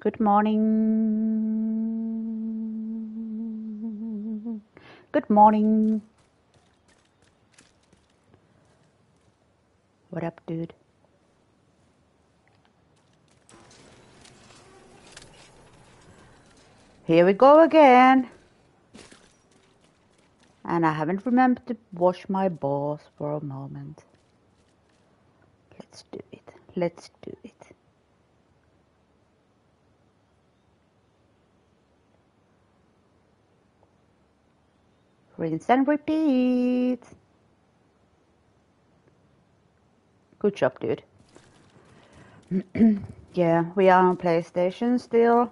Good morning. Good morning. What up, dude? Here we go again. And I haven't remembered to wash my balls for a moment. Let's do it. Let's do it. Rinse and repeat. Good job, dude. yeah, we are on PlayStation still.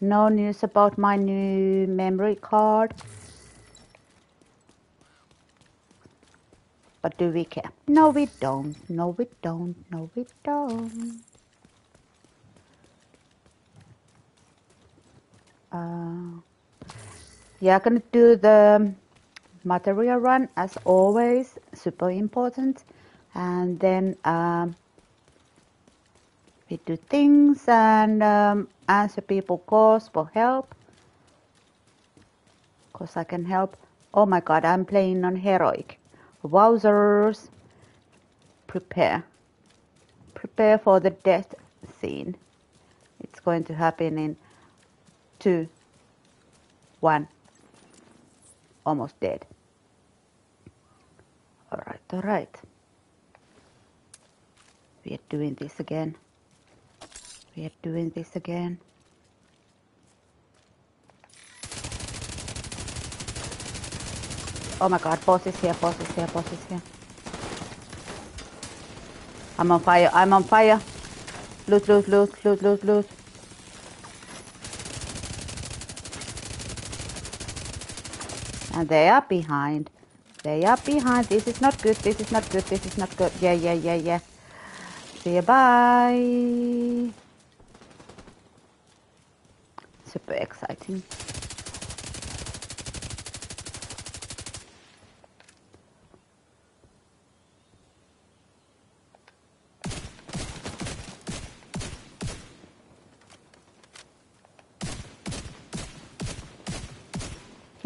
No news about my new memory card. But do we care? No, we don't. No, we don't. No, we don't. Uh, yeah, gonna do the material run as always, super important. And then um, we do things and um, answer people calls for help. Cause I can help. Oh my god, I'm playing on heroic. Wowzers! Prepare. Prepare for the death scene. It's going to happen in two, one almost dead. Alright, alright. We are doing this again. We are doing this again. Oh my god, boss is here, boss is here, boss is here. I'm on fire, I'm on fire. Loot, loot, loot, loot, loot, loot. And they are behind. They are behind. This is not good. This is not good. This is not good. Yeah, yeah, yeah, yeah. See you. Bye. Super exciting.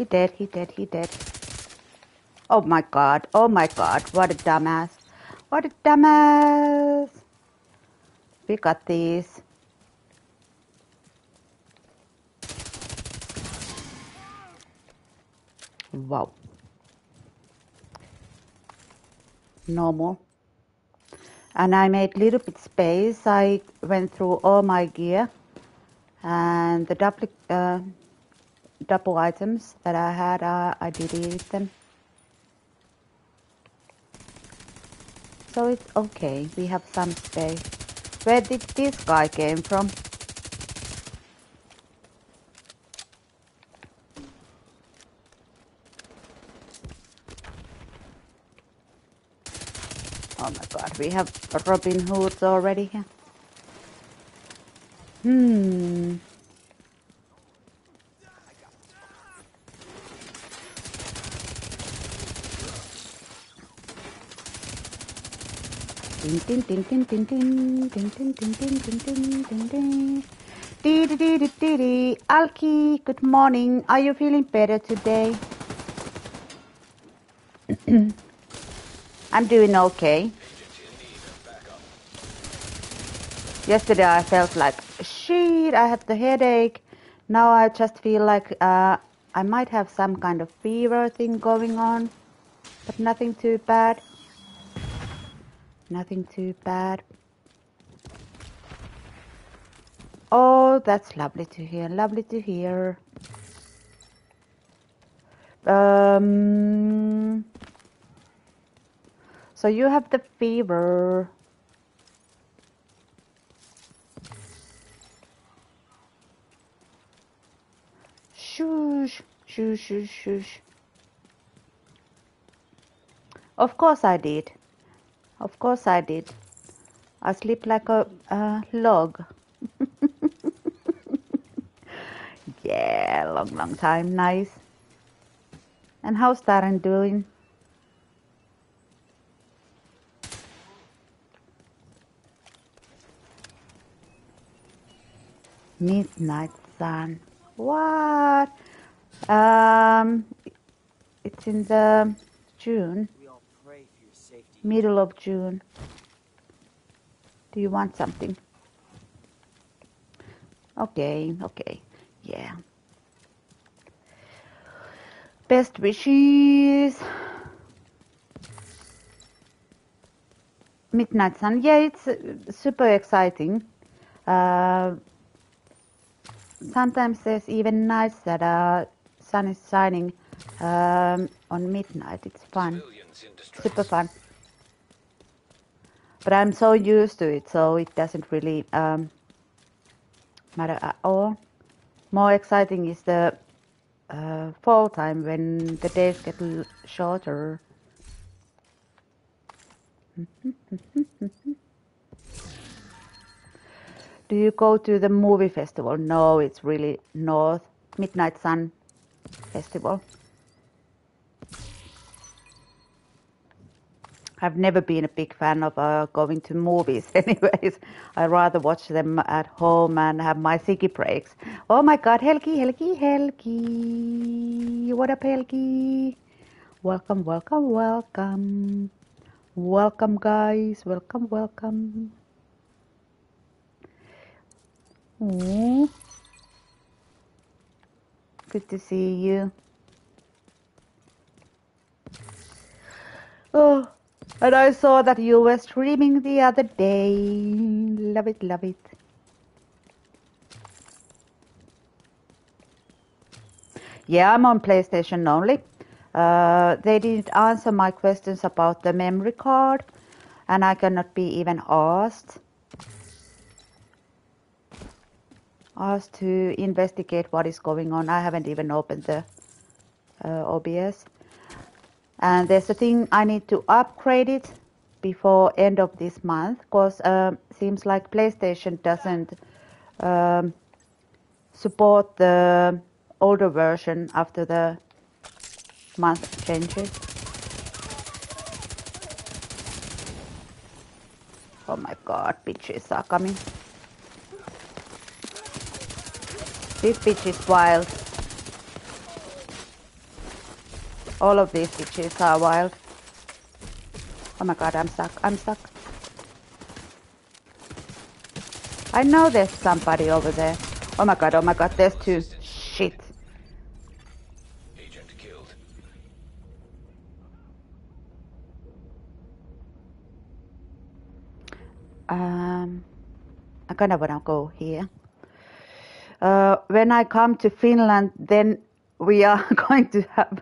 Dead, he dead, he dead. Oh my god, oh my god, what a dumbass. What a dumbass. We got these. Wow. Normal. And I made little bit space. I went through all my gear and the double, uh, double items that I had, uh, I deleted them. So it's okay, we have some space. Where did this guy came from? Oh my god, we have Robin Hoods already here. Hmm. Alki, good morning. Are you feeling better today? I'm doing okay. Yesterday I felt like shit. I had the headache. Now I just feel like uh, I might have some kind of fever thing going on, but nothing too bad. Nothing too bad. Oh, that's lovely to hear. Lovely to hear. Um, so you have the fever. Shush, shush, shush. Of course I did. Of course I did. I sleep like a, a log. yeah, long, long time. Nice. And how's Darren doing? Midnight Sun. What? Um, it's in the June, We all pray for your safety. Middle of June. Do you want something? Okay, okay, yeah. Best wishes. Midnight Sun. Yeah, it's uh, super exciting. Uh, sometimes there's even nights that uh, sun is shining um, on midnight. It's fun, Civilians in distress. super fun. But I'm so used to it, so it doesn't really um, matter at all. More exciting is the uh, fall time when the days get shorter. Do you go to the movie festival? No, it's really North Midnight Sun Festival. I've never been a big fan of uh, going to movies, anyways. I rather watch them at home and have my ciggy breaks. Oh my God, Helgi, Helgi, Helgi! What up, Helgi? Welcome, welcome, welcome, welcome, guys. Welcome, welcome. Ooh. Good to see you. Oh, and I saw that you were streaming the other day. Love it, love it. Yeah, I'm on PlayStation only. Uh, they didn't answer my questions about the memory card, and I cannot be even asked. Asked to investigate what is going on. I haven't even opened the uh, OBS. And there's a thing I need to upgrade it before end of this month because uh, seems like PlayStation doesn't um, support the older version after the month changes. Oh my god, bitches are coming. This bitch is wild. All of these bitches are wild. Oh my god, I'm stuck. I'm stuck. I know there's somebody over there. Oh my god, oh my god, there's two. Shit. Agent killed. Um, I kind of wanna go here. Uh, when I come to Finland, then we are going to have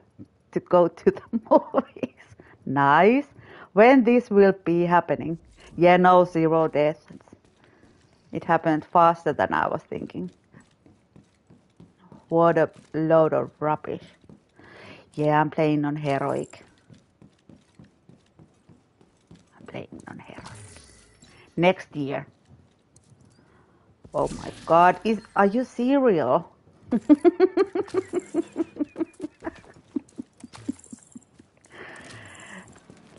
to go to the movies. Nice. When this will be happening? Yeah, no zero deaths. It happened faster than I was thinking. What a load of rubbish. Yeah, I'm playing on heroic. I'm playing on heroic. Next year. Oh my god, is are you serial?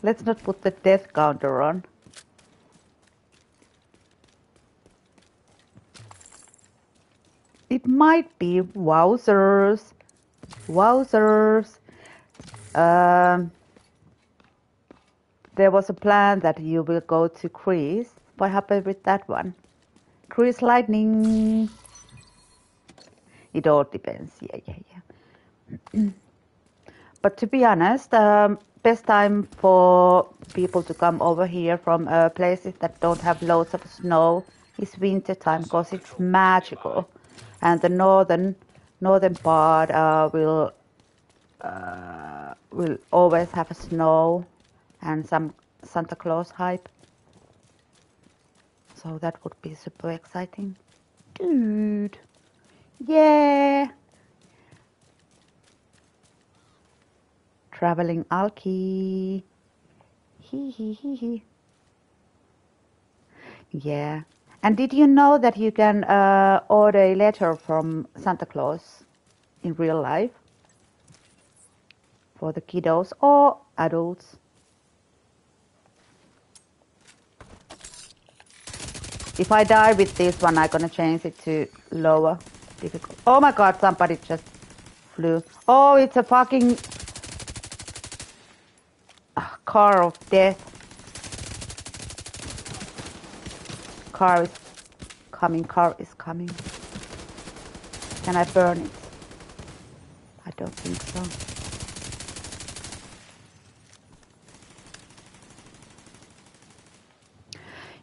Let's not put the death counter on. It might be wowzers. Wowzers. Um, there was a plan that you will go to Greece. What happened with that one? Grease lightning. It all depends. Yeah, yeah, yeah. but to be honest, um, best time for people to come over here from uh, places that don't have loads of snow is winter time because it's magical, and the northern northern part uh, will uh, will always have a snow and some Santa Claus hype. So that would be super exciting. Dude. Yeah. Traveling Alki. Yeah. And did you know that you can uh, order a letter from Santa Claus in real life? For the kiddos or adults? If I die with this one, I'm gonna change it to lower difficult. Oh my god, somebody just flew. Oh, it's a fucking car of death. Car is coming, car is coming. Can I burn it? I don't think so.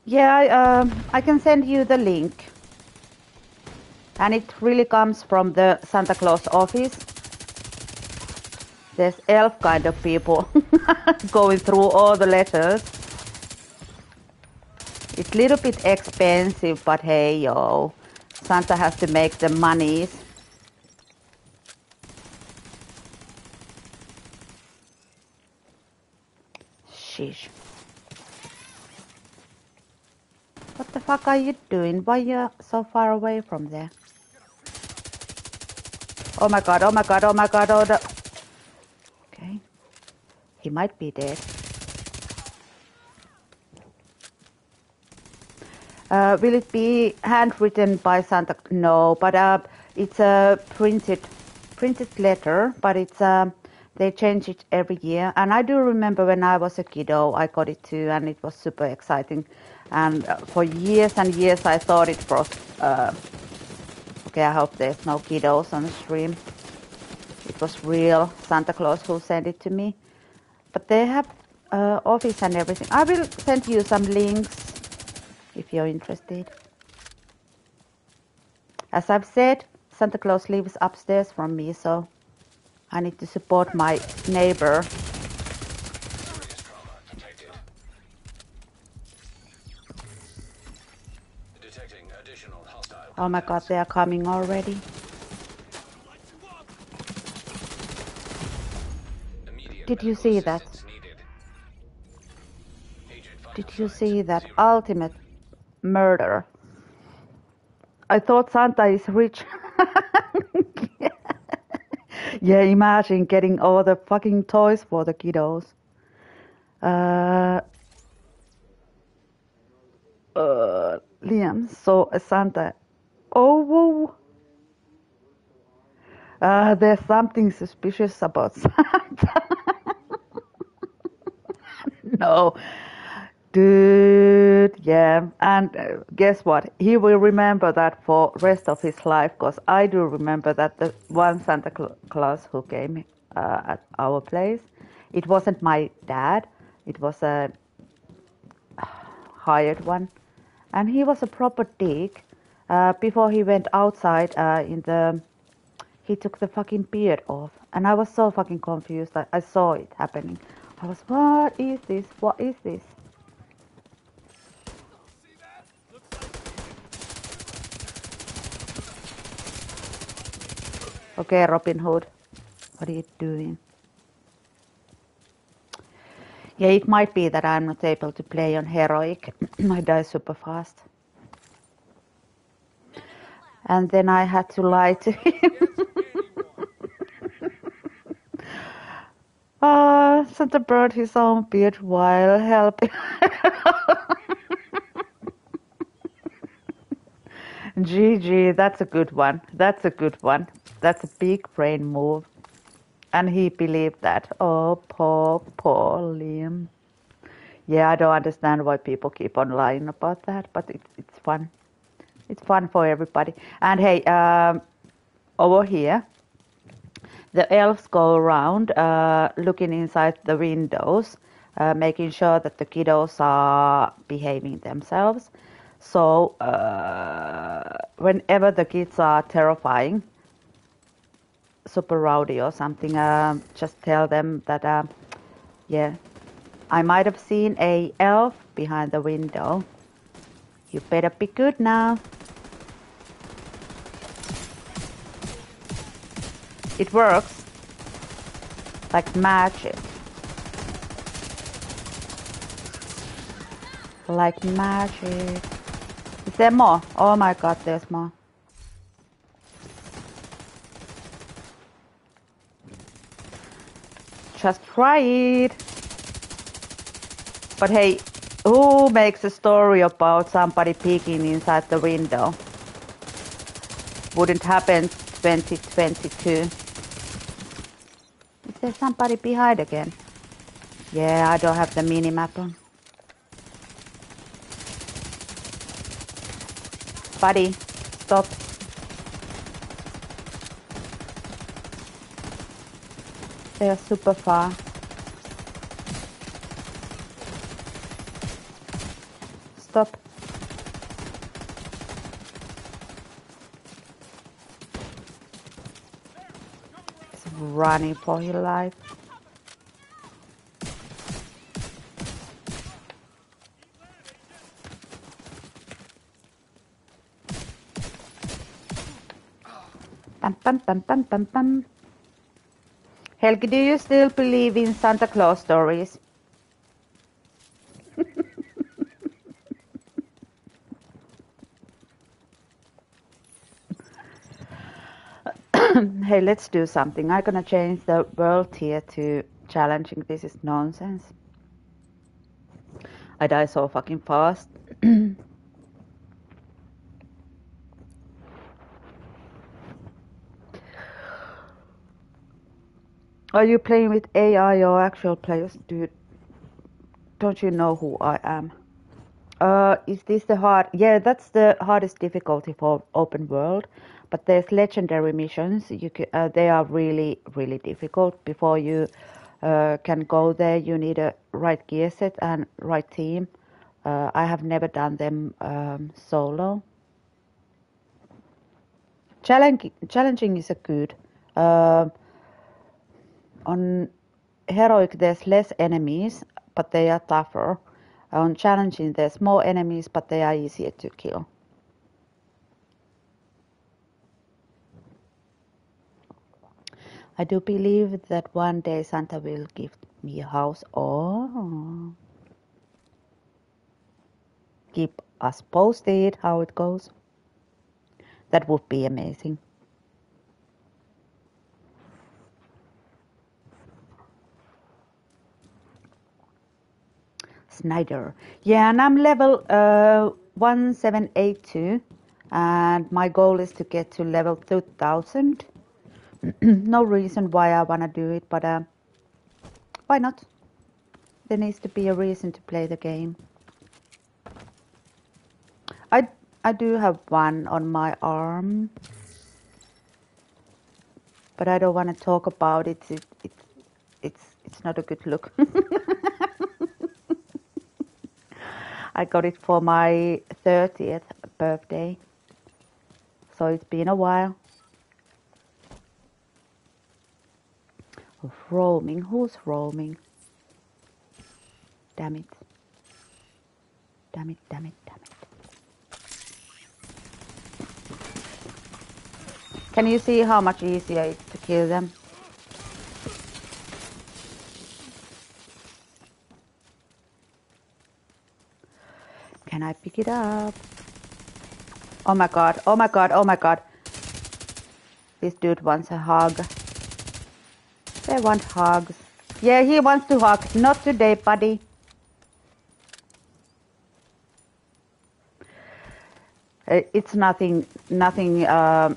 Yeah, I, um, I can send you the link. And it really comes from the Santa Claus office. There's elf kind of people going through all the letters. It's a little bit expensive, but hey, yo, Santa has to make the monies. Sheesh. What the fuck are you doing? Why you so far away from there? Oh my god, oh my god, oh my god, oh the... Okay. He might be dead. Uh, will it be handwritten by Santa? No, but uh, it's a printed printed letter, but it's uh, they change it every year. And I do remember when I was a kiddo, I got it too, and it was super exciting. And uh, for years and years, I thought it was. Uh, okay, I hope there's no kiddos on the stream. It was real Santa Claus who sent it to me. But they have uh, office and everything. I will send you some links if you're interested. As I've said, Santa Claus lives upstairs from me, so I need to support my neighbor Oh my god, they are coming already. Did you see that? Did you see that ultimate murder? I thought Santa is rich. yeah. imagine getting all the fucking toys for the kiddos. Uh, uh, Liam saw a Santa Oh, whoa. Uh, there's something suspicious about Santa. no. Dude, yeah. And uh, guess what? He will remember that for rest of his life because I do remember that the one Santa Claus who came uh, at our place, it wasn't my dad. It was a hired one. And he was a proper dick uh, before he went outside uh, in the he took the fucking beard off. And i was so fucking confused I, I saw it happening. I was what is this? What is this? Okay robin hood. What are you doing? Yeah it might be that i'm not able to play on heroic. I die super fast and then I had to lie to him. Ah, uh, Santa burned his own beard while helping. GG, that's a good one. That's a good one. That's a big brain move. And he believed that. Oh, poor, poor Liam. Yeah, I don't understand why people keep on lying about that, but it, it's fun it's fun for everybody. And hey, um, over here, the elves go around uh, looking inside the windows, uh, making sure that the kiddos are behaving themselves. So uh, whenever the kids are terrifying, super rowdy or something, uh, just tell them that, uh, yeah, I might have seen a elf behind the window. You better be good now. It works. Like magic. Like magic. Is there more? Oh my god, there's more. Just try it. But hey, Who makes a story about somebody peeking inside the window? Wouldn't happen 2022. Is there somebody behind again? Yeah, I don't have the mini-map on. Buddy, stop. They're super far. Stop. He's running for his life. Bum, bum, bum, bum, bum, bum. Helgi, do you still believe in Santa Claus stories? Hey, let's do something. I'm gonna change the world here to challenging. This is nonsense. I die so fucking fast. Are you playing with AI or actual players? Dude, don't you know who I am? Uh, is this the hard? Yeah, that's the hardest difficulty for open world. But there's legendary missions. You can, uh, they are really, really difficult. Before you uh, can go there, you need a right gear set and right team. Uh, I have never done them um, solo. Challenging, challenging is a good. Uh, on heroic, there's less enemies, but they are tougher. On challenging, there's more enemies, but they are easier to kill. I do believe that one day Santa will give me a house or keep us posted how it goes. That would be amazing. Snyder. Yeah, and I'm level uh, 1782, and my goal is to get to level 2000. no reason why I want to do it, but uh, why not? There needs to be a reason to play the game. I I do have one on my arm, but I don't want to talk about it. It, it it's it's not a good look. I got it for my 30th birthday. So it's been a while. Roaming. Who's roaming? Damn it. Damn it, damn it, damn it. Can you see how much easier it is to kill them? Can I pick it up? Oh my god, oh my god, oh my god. This dude wants a hug. They want hugs. Yeah, he wants to hug. Not today, buddy. Uh, It's nothing, nothing um,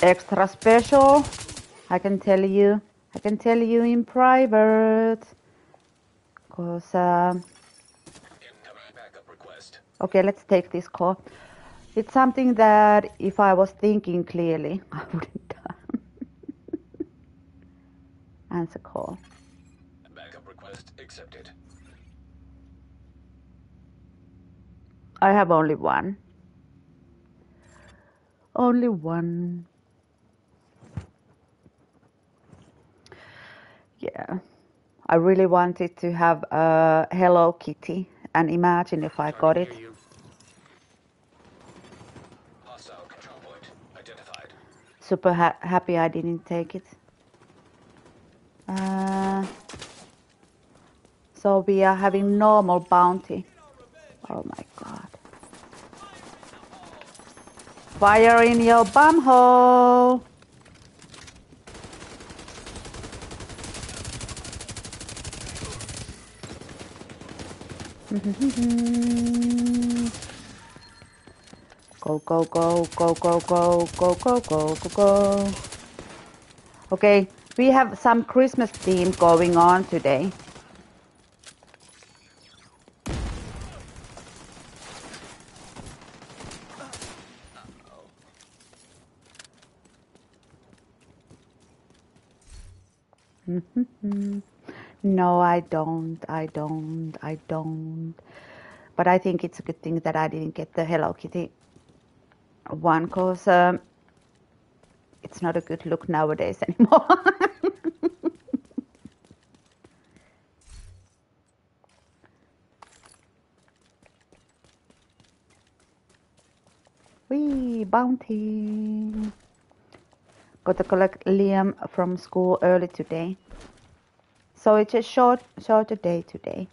extra special. I can tell you. I can tell you in private. Cause request. Okay, let's take this call. It's something that if I was thinking clearly, I wouldn't done. Answer call. Backup request accepted. I have only one. Only one. Yeah. I really wanted to have a Hello Kitty and imagine if I got it. Hear you. Hostile control point identified. Super ha- happy I didn't take it. Uh, so we are having normal bounty. Oh my god. Fire in your bum hole! Go, go, go, go, go, go, go, go, go, go, go. Okay, we have some Christmas theme going on today. No, I don't. I don't. I don't. But I think it's a good thing that I didn't get the Hello Kitty one because um, it's not a good look nowadays anymore. Wee, bounty. Got to collect Liam from school early today. So it's a short, shorter day today.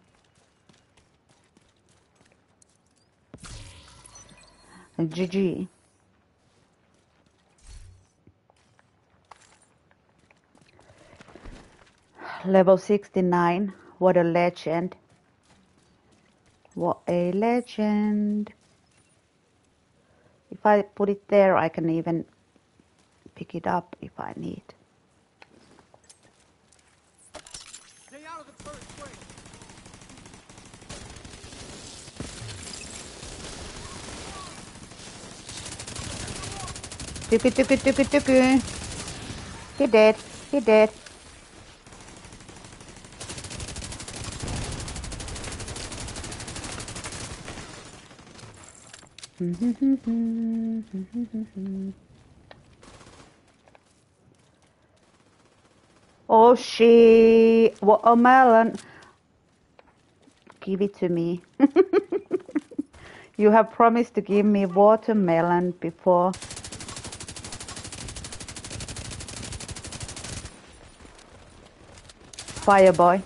GG. Level 69. What a legend. What a legend. If I put it there, I can even pick it up if I need. Tuku. He dead. He dead. Oh she what a melon. Give it to me. you have promised to give me watermelon before. Fireboy.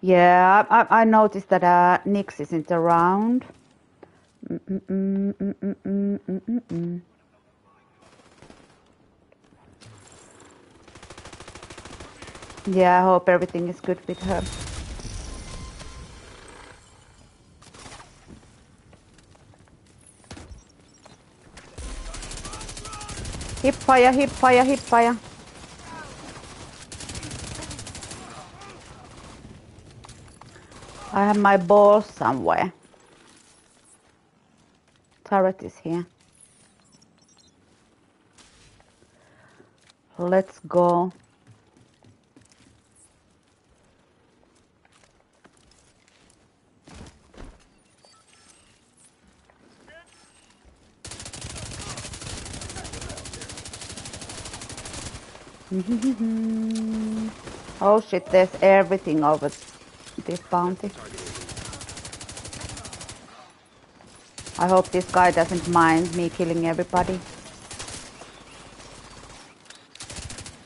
Yeah, I, I noticed that uh, Nix isn't around. Mm, mm, mm, yeah, I hope everything is good with her. Hip fire, hip fire, hip fire. I have my ball somewhere. Turret is here. Let's go. oh shit, there's everything over this bounty. I hope this guy doesn't mind me killing everybody.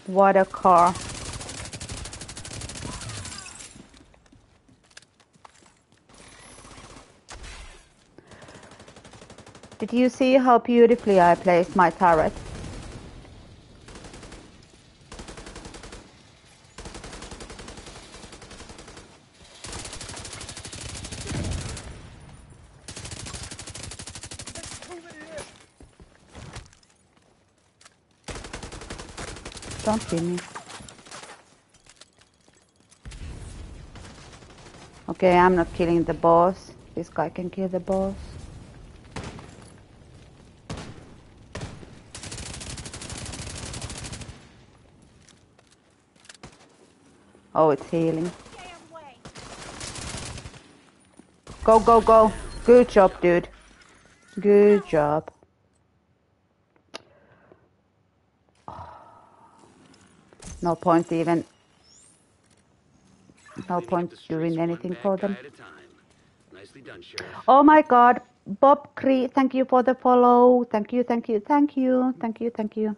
What a car. Did you see how beautifully I placed my turret? Okay, I'm not killing the boss. This guy can kill the boss. Oh, it's healing. Go, go, go. Good job, dude. Good job. No point even. No point doing anything for them. Nicely done. Oh my god. Bob Cree, thank you for the follow. Thank you, thank you, thank you, thank you, thank you.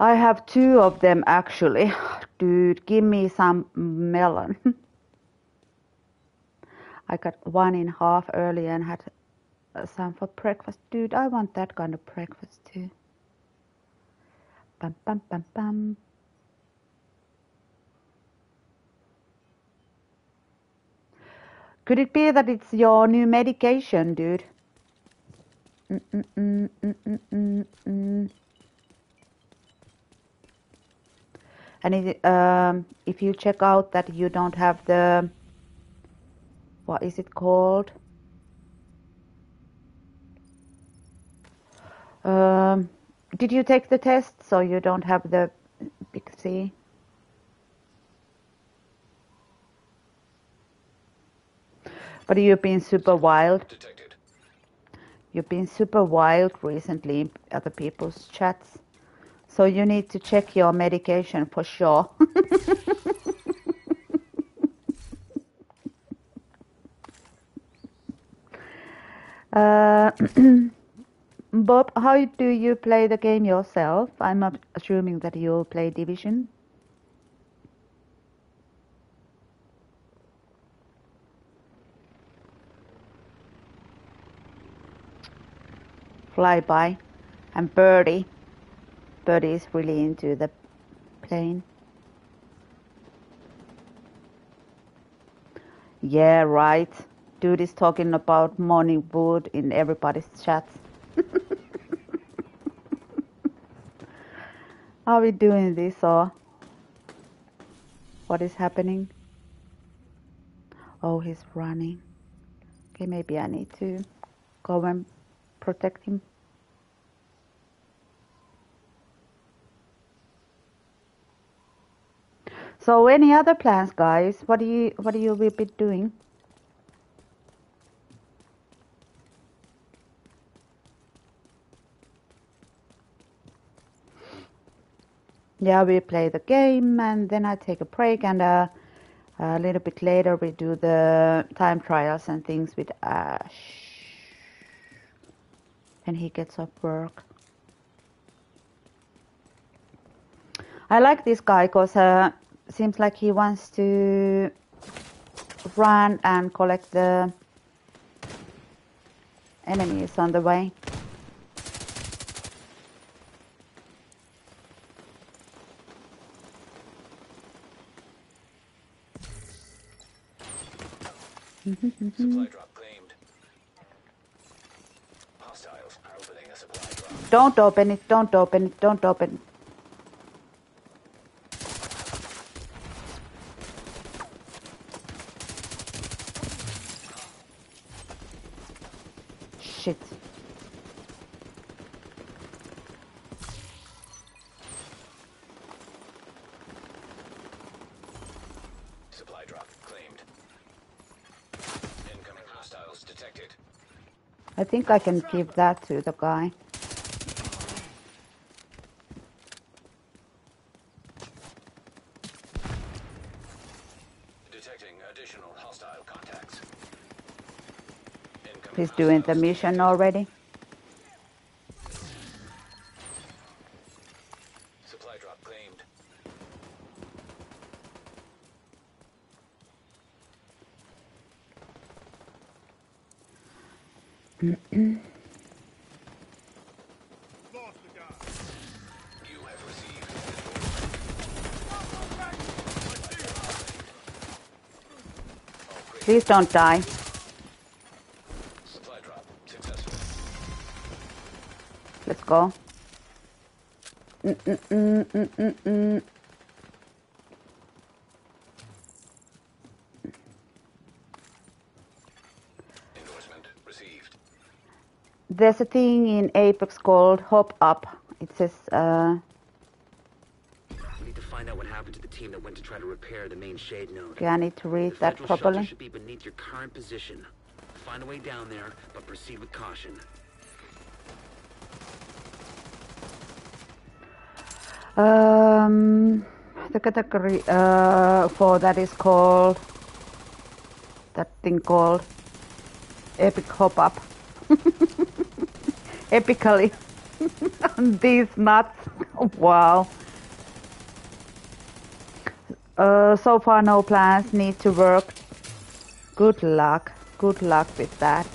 I have two of them actually. Dude, give me some melon. I got one in half earlier and had uh, some for breakfast. Dude, I want that kind of breakfast too. Bum, bum, bum, bum. Could it be that it's your new medication, dude? Mm, mm, mm, mm, mm, mm, mm. And it, um, if you check out that you don't have the, what is it called? Um, did you take the test so you don't have the big C? But you've been super wild. Detected. You've been super wild recently in other people's chats. So you need to check your medication for sure. uh, Bob, how do you play the game yourself? I'm assuming that you play Division. Flyby and Birdie. Birdie is really into the plane. Yeah, right. Dude is talking about morning wood in everybody's chats. Are we doing this or what is happening? Oh, he's running. Okay, maybe I need to go and protect him. So, any other plans, guys? What do you what do you will be doing? Yeah, we play the game and then I take a break and uh, a little bit later we do the time trials and things with Ash And he gets off work. I like this guy because uh, seems like he wants to run and collect the enemies on the way. Supply drop claimed. Hostiles are opening a supply drop. Don't open it, don't open it, don't open it. Shit. Supply drop claimed. Incoming hostiles detected. I think I can give that to the guy. Detecting additional hostile contacts. Incoming He's doing the mission already. Supply drop claimed. Lost the guy. You have received Please don't die. supply drop successful. Let's go. Mm-mm-mm-mm-mm-mm. There's a thing in Apex called Hop Up. It says, uh, We need to find out what happened to the team that went to try to repair the main shade node. okay, I need to read the that properly. should be beneath your current position. Find a way down there, but proceed with caution. Um, the category uh, for that is called that thing called Epic Hop Up. Epically. These nuts. Wow. Uh, so far no plans, need to work. Good luck, good luck with that.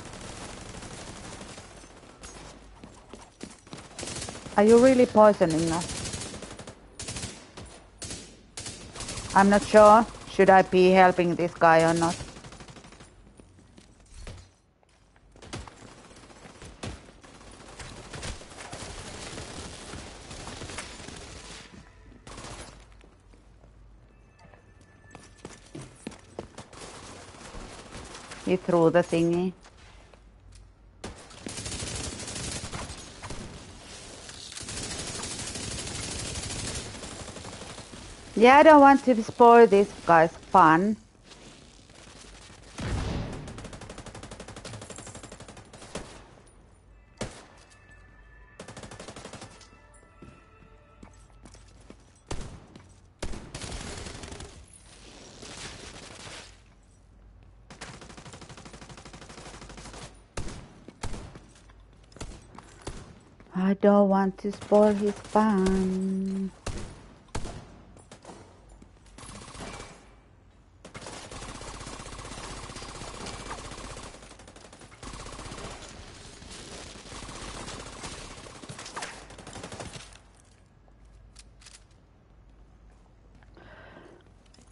Are you really poisoning us? I'm not sure. Should I be helping this guy or not? He threw the thingy. Yeah, I don't want to spoil this guy's fun. Don't want to spoil his fun.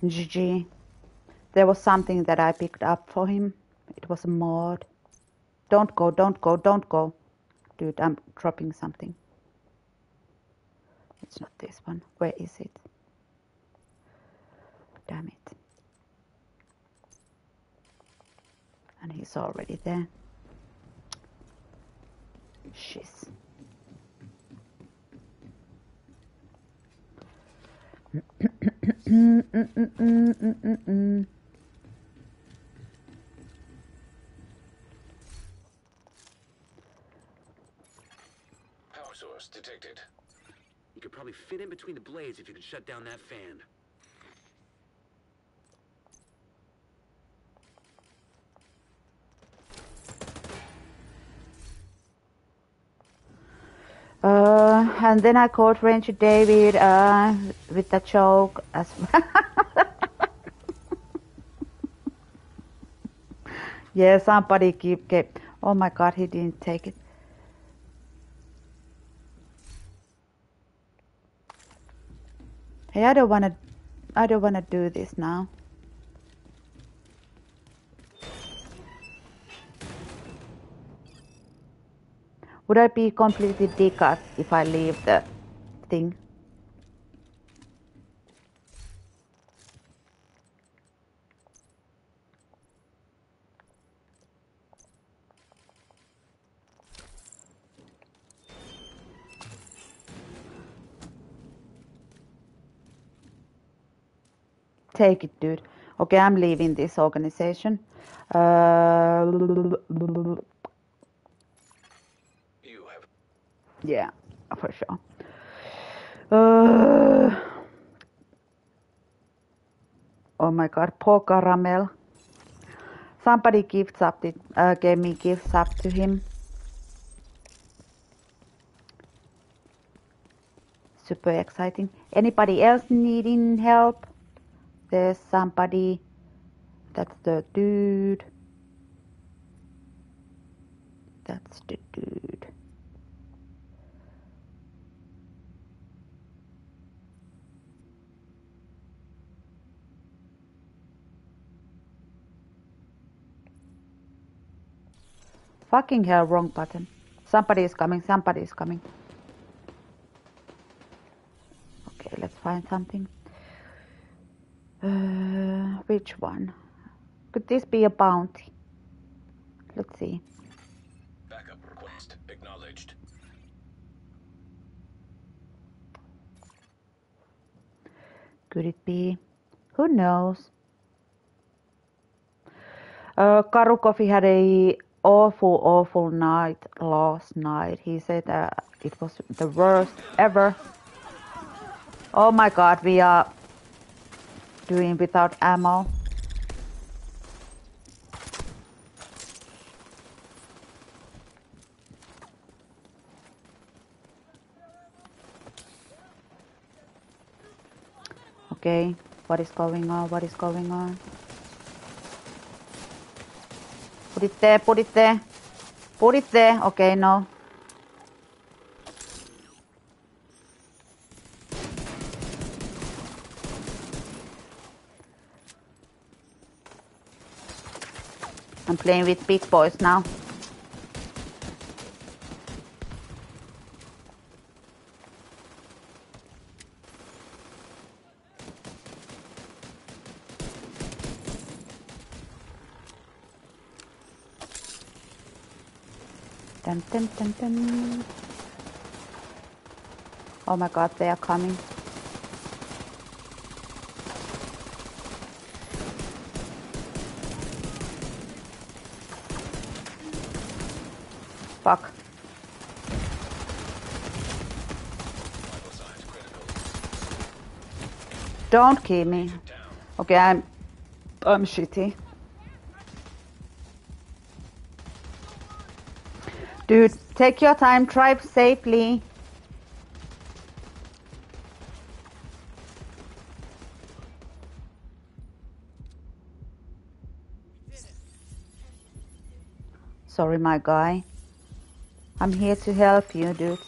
GG. There was something that I picked up for him. It was a mod. Don't go, don't go, don't go. Dude, I'm dropping something. It's not this one. Where is it? Damn it. And he's already there. Shiz. Power source detected. You could probably fit in between the blades if you could shut down that fan. Uh, and then I called Ranger David uh, with a joke as well. yeah, somebody keep, keep. Oh my God, he didn't take it. Hey, I don't wanna, I don't wanna do this now. Would I be completely decut if I leave the thing? Take it, dude. Okay, I'm leaving this organization. Uh, You have Yeah, for sure. Uh, oh my god, poor caramel. Somebody gifts up it, uh, gave me gifts up to him. Super exciting. Anybody else needing help? There's somebody. That's the dude. That's the dude. Fucking hell, wrong button. Somebody is coming, somebody is coming. Okay, let's find something. Uh, which one? Could this be a bounty? Let's see. backup request acknowledged. Could it be? Who knows? Uh, Karukofi had a awful, awful night last night. He said uh, it was the worst ever. Oh my god, we are doing without ammo. Okay, what is going on? What is going on? Put it there, put it there. Put it there. Okay, no. Playing with big boys now. Dun, dun, dun. Oh my god, they are coming. Fuck. Don't kill me. Okay, I'm I'm shitty. Dude, take your time, drive safely. Sorry, my guy. I'm here to help you, dude.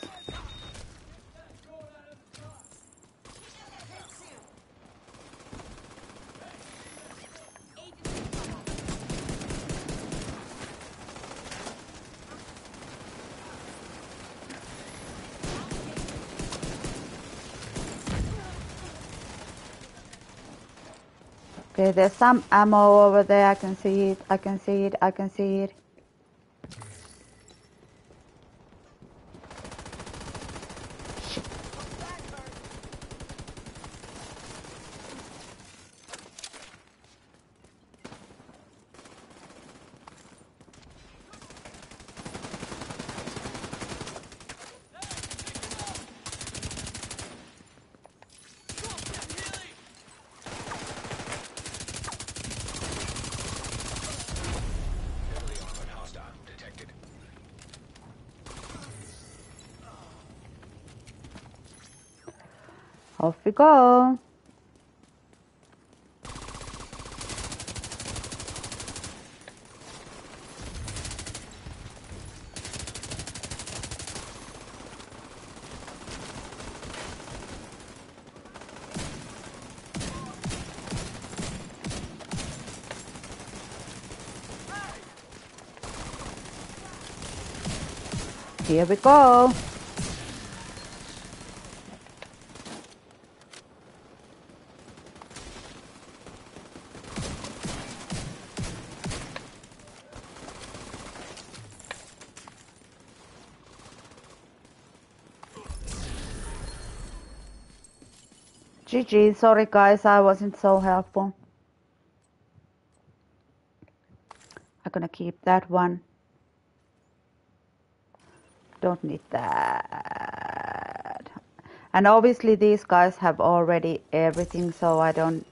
Okay, there's some ammo over there. I can see it. I can see it. I can see it. Go. Here we go. GG, sorry guys, I wasn't so helpful. I'm gonna keep that one. Don't need that. And obviously these guys have already everything, so I don't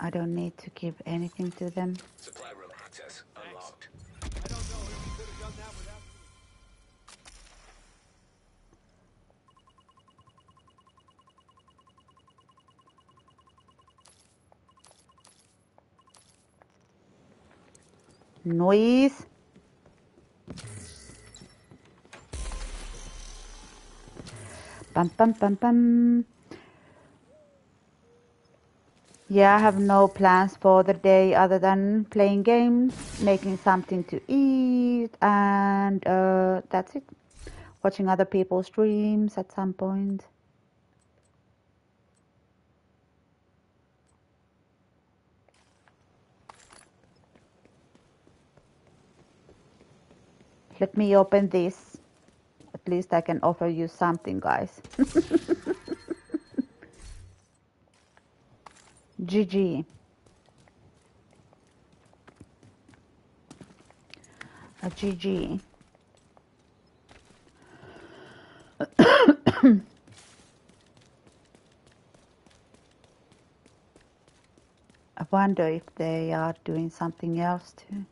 I don't need to give anything to them. Noise. Bum bum bum bum. Yeah, I have no plans for the day other than playing games, making something to eat, and uh, that's it. Watching other people's streams at some point. Let me open this. At least I can offer you something, guys. GG. A GG. I wonder if they are doing something else too.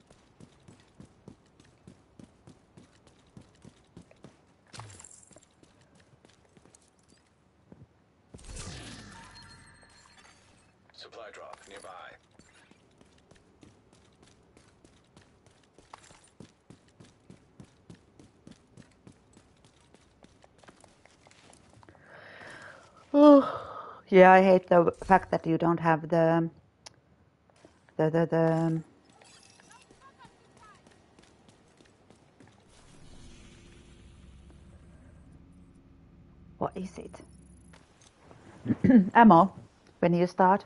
Yeah, I hate the fact that you don't have the the the, the What is it? Ammo when you start.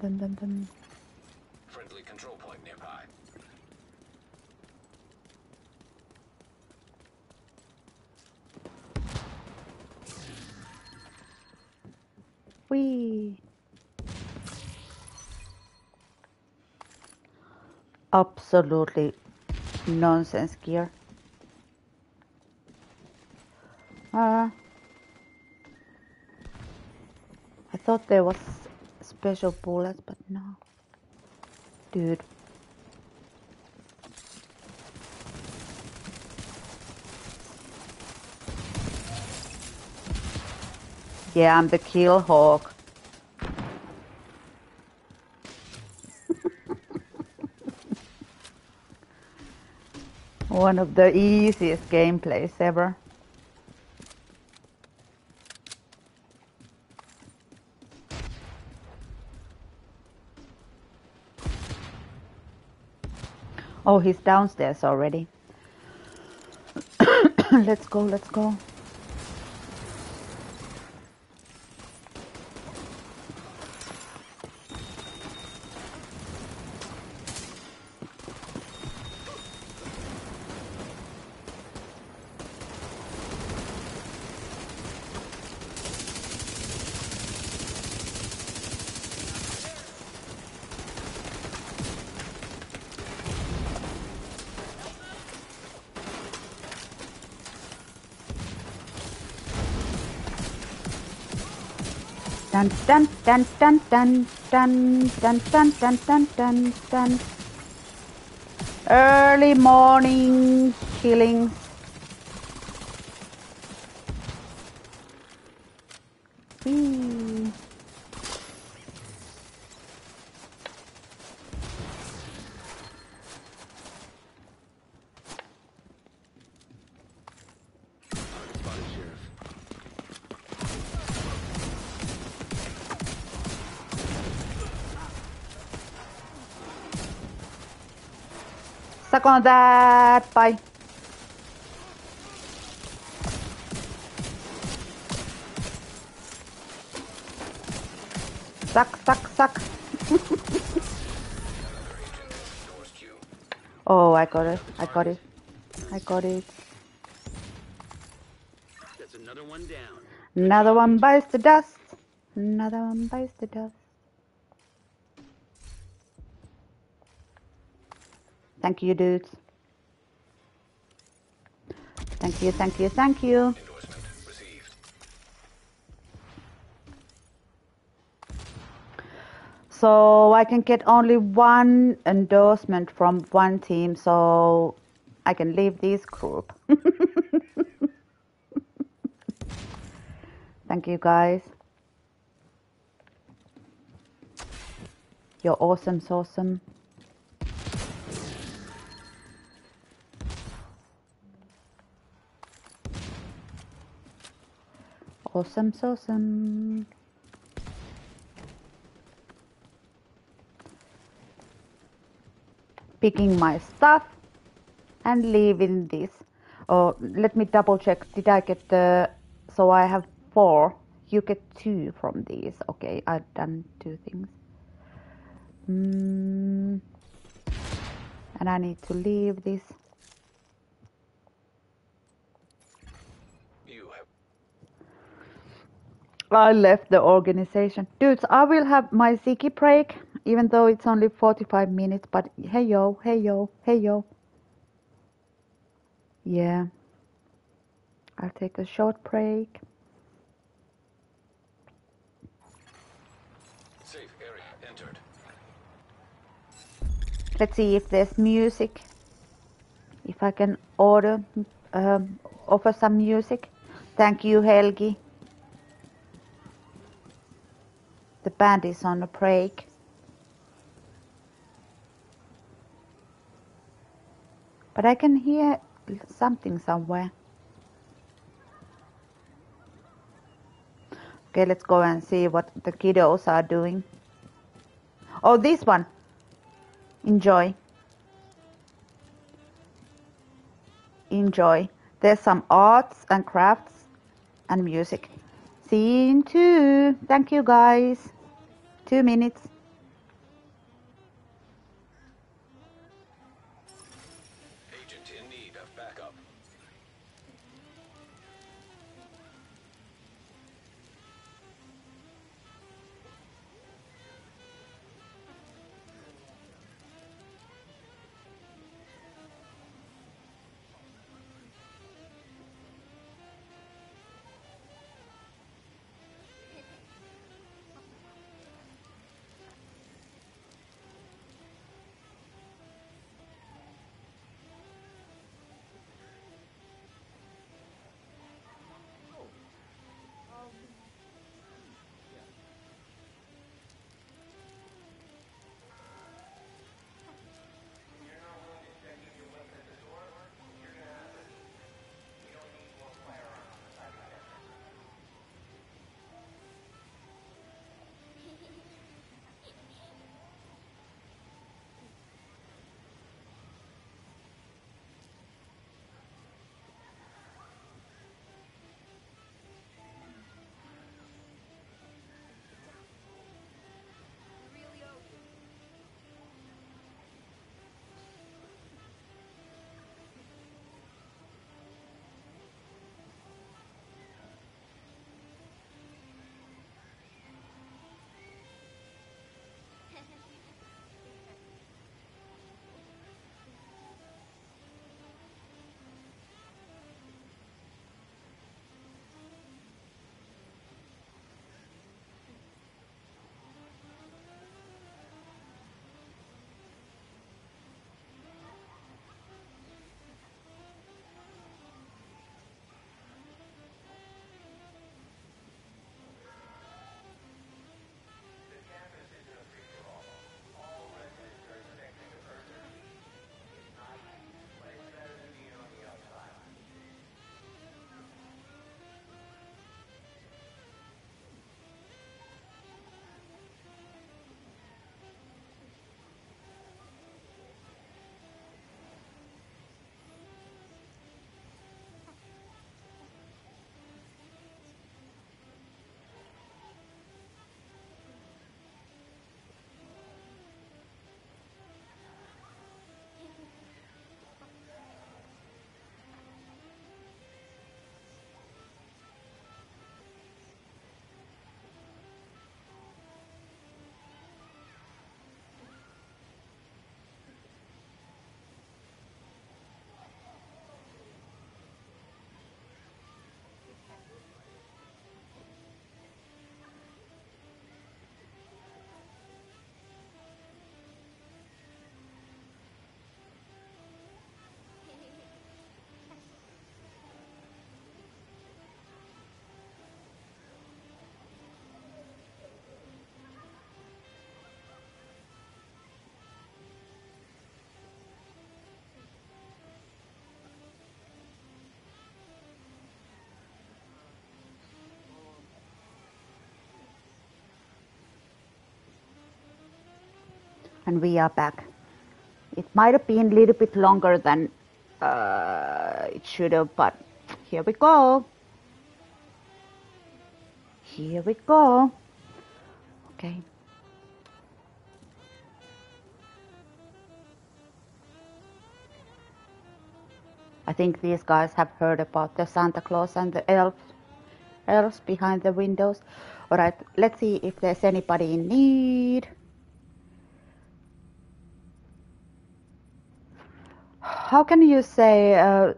Dum, dum, dum. Friendly control point nearby. Whee! Absolutely nonsense gear. Uh, I thought there was special bullets, but no. Dude. Yeah, I'm the kill hawk. One of the easiest gameplays ever. Oh, he's downstairs already. let's go, let's go. Dun dun dun dun dun dun dun dun dun dun dun dun. Early morning killings. On that. Bye. Suck, suck, suck. Oh, I got it. I got it. I got it. That's another one down. Another one bites the dust. Another one bites the dust. Thank you, dudes. Thank you, thank you, thank you. So I can get only one endorsement from one team, so I can leave this group. Thank you, guys. You're awesome, awesome. Awesome, awesome. Picking my stuff and leaving this. Oh, let me double check. Did I get the? So I have four. You get two from these. Okay, I've done two things. Mm. And I need to leave this. You have I left the organization. Dudes, I will have my Ziggy break, even though it's only 45 minutes, but hey yo, hey yo, hey yo. Yeah. I'll take a short break. safe area entered. Let's see if there's music. If I can order, um, offer some music. Thank you, Helgi. The band is on a break. But I can hear something somewhere. Okay, let's go and see what the kiddos are doing. Oh, this one. Enjoy. Enjoy. There's some arts and crafts and music. Scene two. Thank you, guys. Two minutes. And we are back. It might have been a little bit longer than uh, it should have, but here we go. Here we go. Okay. I think these guys have heard about the Santa Claus and the elves, elves behind the windows. All right, let's see if there's anybody in need. How can you say, uh,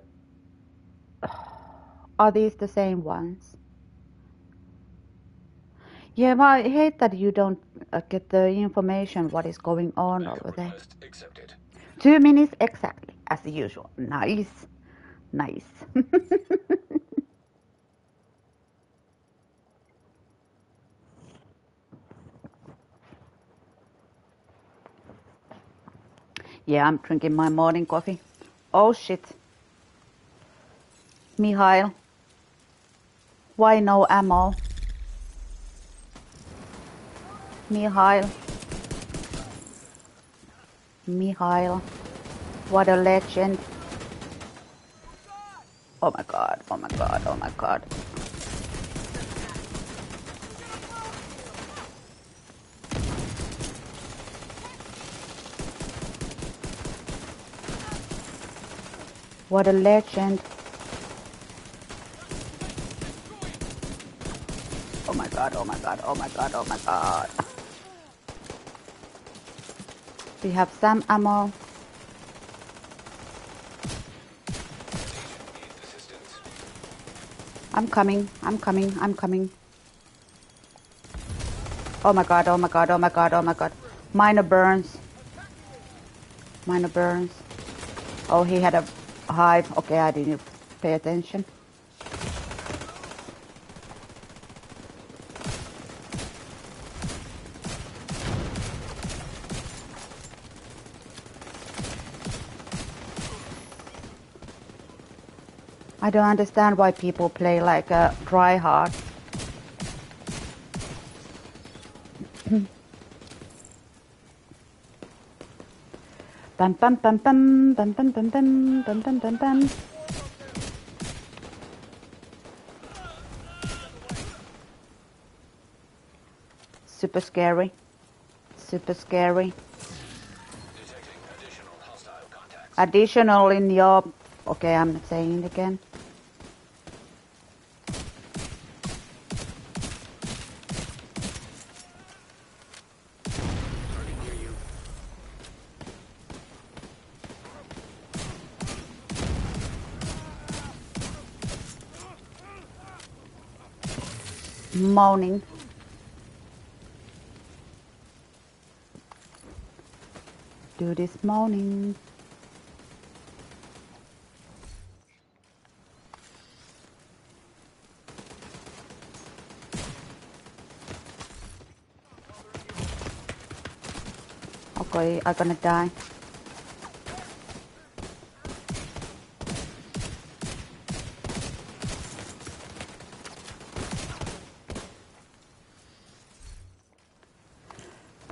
are these the same ones? Yeah, but I hate that you don't uh, get the information what is going on over there. accepted. Two minutes exactly, as usual. Nice, nice. yeah, I'm drinking my morning coffee. Oh shit. Mihail. Why no ammo? Mihail. Mihail. What a legend. Oh my god, oh my god, oh my god. What a legend. Oh my god, oh my god, oh my god, oh my god. We have some ammo. I'm coming, I'm coming, I'm coming. Oh my god, oh my god, oh my god, oh my god. Minor burns. Minor burns. Oh, he had a Okay, I didn't pay attention. I don't understand why people play like a try hard. Super scary. Super scary. Additional. Additional in your okay, I'm saying it again. Moaning. Do this morning. Okay, I'm gonna die.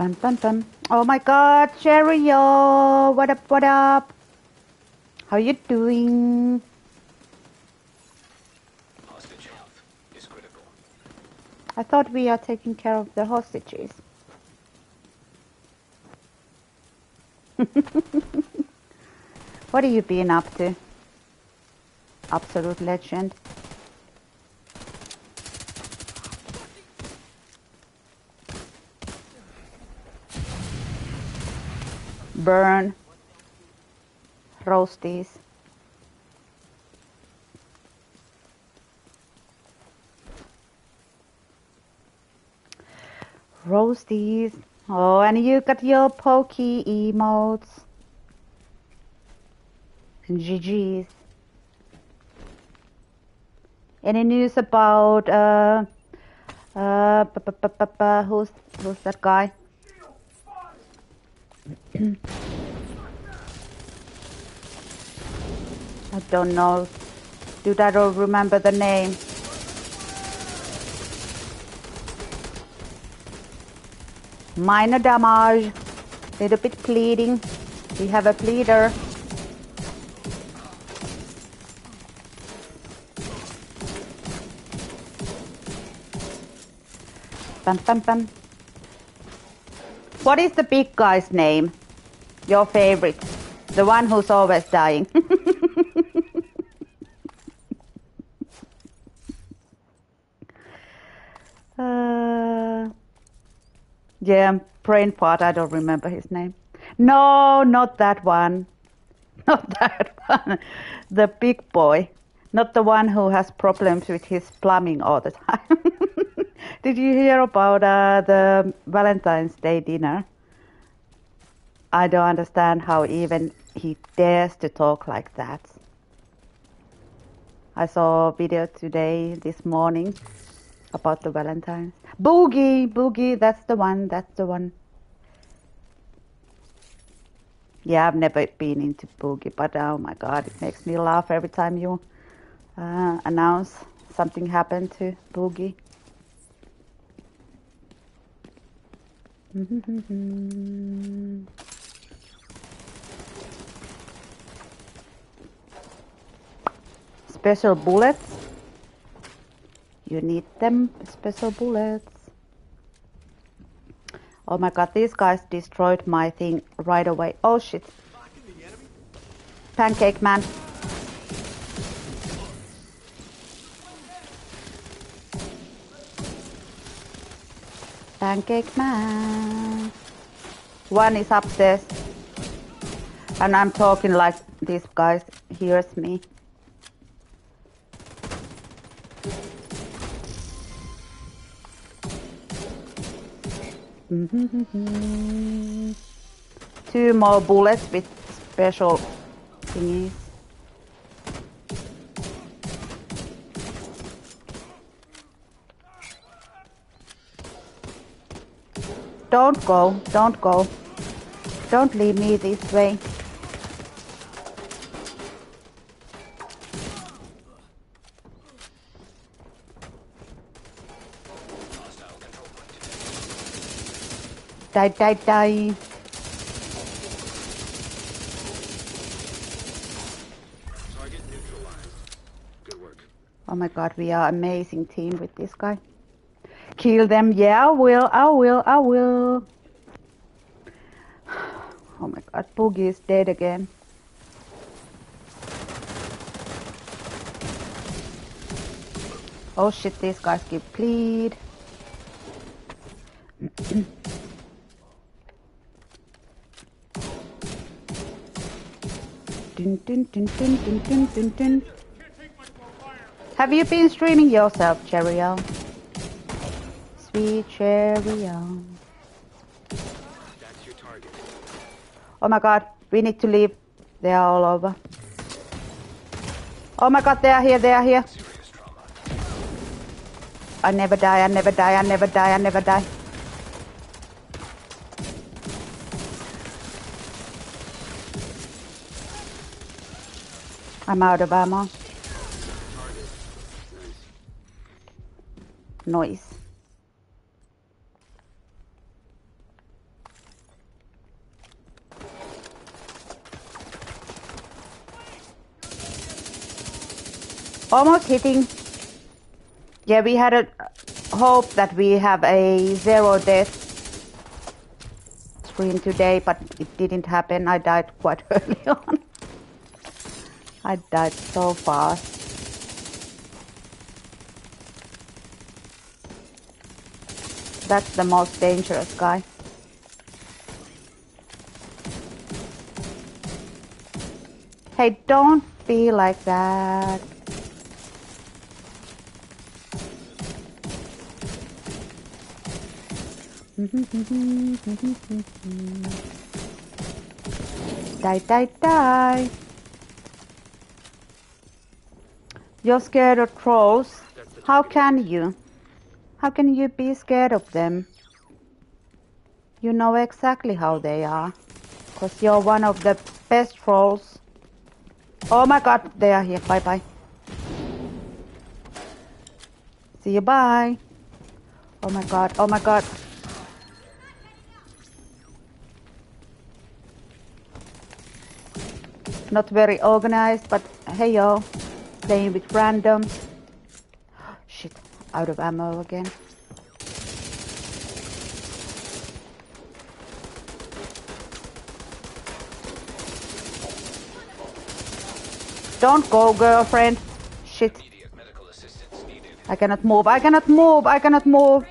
Bum, bum, bum. Oh my god, Cheerio! What up, what up? How you doing? Hostage health is critical. I thought we are taking care of the hostages. what are you being up to? Absolute legend. Burn. Roasties. Roasties. Oh, and you got your pokey emotes. And GG's. Any news about uh uh who's who's that guy? I don't know. Dude, I don't remember the name. Minor damage. Little bit bleeding. We have a bleeder. Bum, bum, bum. What is the big guy's name? Your favorite. The one who's always dying. uh, yeah, brain part. I don't remember his name. No, not that one. Not that one. The big boy. Not the one who has problems with his plumbing all the time. Did you hear about uh, the Valentine's Day dinner? I don't understand how even he dares to talk like that. I saw a video today, this morning, about the Valentine's. Boogie, Boogie, that's the one, that's the one. Yeah, I've never been into Boogie, but oh my god, it makes me laugh every time you uh, announce something happened to Boogie. Special bullets. You need them. Special bullets. Oh my god, these guys destroyed my thing right away. Oh shit. Pancake man. Pancake man. One is upstairs. And I'm talking like this guy hears me. Mm-hmm. Two more bullets with special thingies. Don't go, don't go. Don't leave me this way. Hostile control point detected. Die, die, die. Oh my god, we are amazing team with this guy. Kill them, yeah, I will, I will, I will. Oh my god, Boogie is dead again. Oh shit, these guys keep bleed. dun, dun, dun. Have you been streaming yourself, Cheerio? Sweet Cheerio. Oh my god, we need to leave. They are all over. Oh my god, they are here, they are here. I never die, I never die, I never die, I never die. I'm out of ammo. Noise. Almost hitting. Yeah, we had a hope that we have a zero death screen today, but it didn't happen. I died quite early on. I died so fast. That's the most dangerous guy. Hey, don't be like that. Die, die, die. You're scared of trolls? How can you? How can you be scared of them? You know exactly how they are. Because you're one of the best trolls. Oh my god, they are here. Bye bye. See you bye. Oh my god, oh my god. Not very organized, but hey yo. Playing with randoms. Shit, out of ammo again. Don't go, girlfriend. Shit, Immediate medical assistance needed. I cannot move. I cannot move. I cannot move.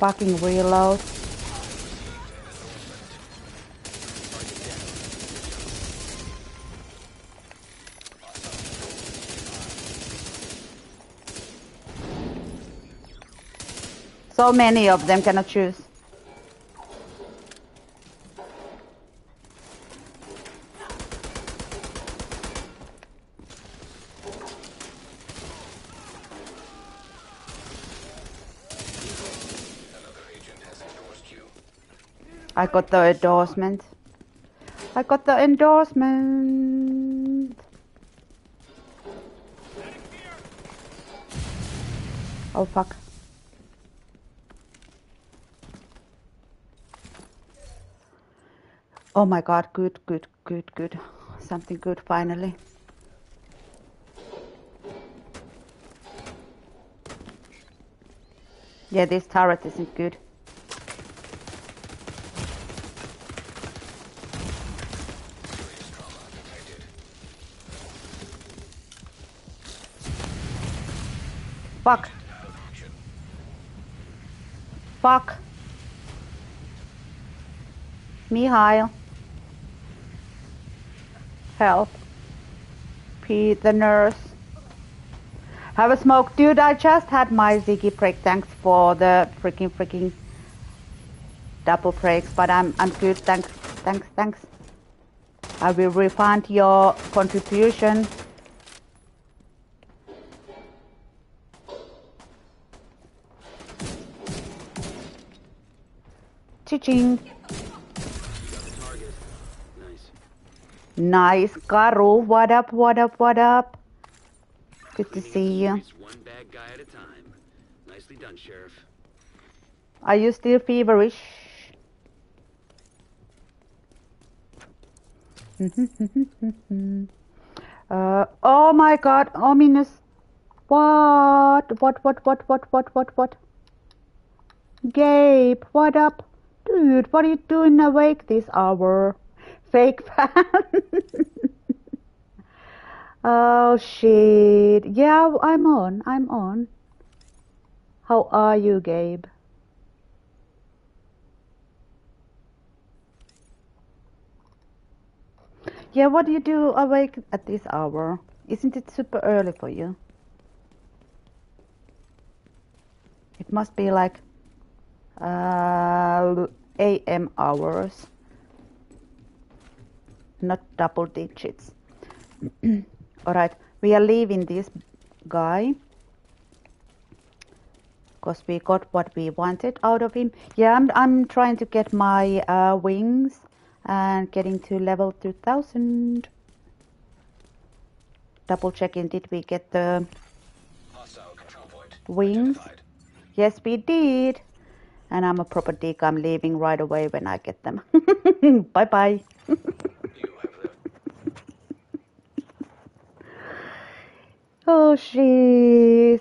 Fucking reload. So many of them cannot choose. I got the endorsement. I got the endorsement. Oh fuck. Oh my god, good, good, good, good. Something good finally. Yeah, this turret isn't good. Fuck, fuck. Mihail. Help. Pete, the nurse. Have a smoke. Dude, I just had my Ziggy break. Thanks for the freaking, freaking double breaks, but I'm, I'm good. Thanks, thanks, thanks. I will refund your contribution. Cha-ching. You got the target. Nice. Nice, Karu. What up, what up, what up? Good to see you. It's one bad guy at a time. Nicely done, Sheriff. Are you still feverish? uh, oh my god, ominous. What? What, what, what, what, what, what, what? Gabe, what up? Dude, what are you doing awake this hour? Fake fan. oh shit. Yeah, I'm on. I'm on. How are you, Gabe? Yeah, what do you do awake at this hour? Isn't it super early for you? It must be like uh, AM hours, not double digits. All right, we are leaving this guy because we got what we wanted out of him. Yeah, I'm I'm trying to get my uh, wings and getting to level 2000. Double checking, did we get the Hostile control point. wings? Yes, we did. And I'm a proper dick. I'm leaving right away when I get them. bye bye. Oh, jeez.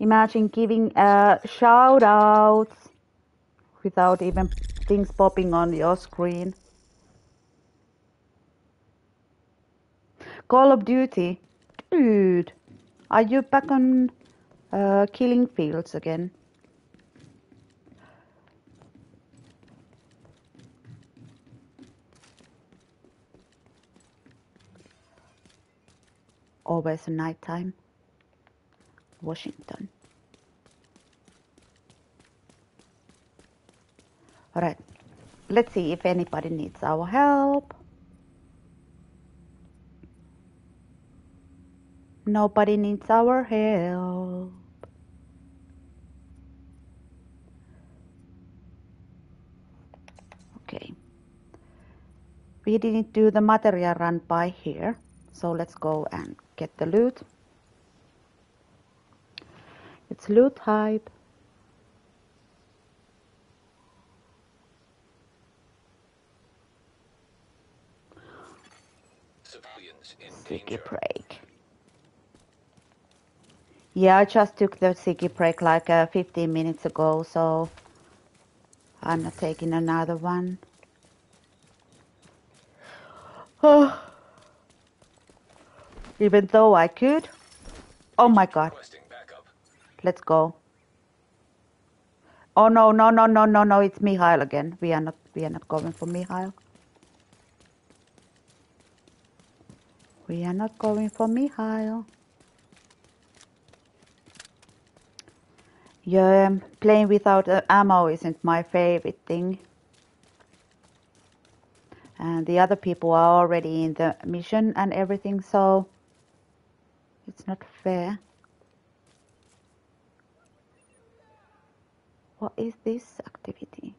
Imagine giving uh, shout outs without even things popping on your screen. Call of Duty. Dude, are you back on uh, killing fields again? Always nighttime. Washington. Alright, let's see if anybody needs our help. Nobody needs our help. Okay. We didn't do the material run by here, so let's go and get the loot. It's loot hype. civilians in Sticky danger. break. Yeah, I just took the sticky break like uh, 15 minutes ago, so I'm not taking another one. Oh. Even though I could. Oh my god, let's go. Oh no, no, no, no, no, no, it's Mihail again. We are not we are not going for Mihail. We are not going for Mihail. Yeah, playing without uh, ammo isn't my favorite thing. And the other people are already in the mission and everything, so it's not fair. What is this activity?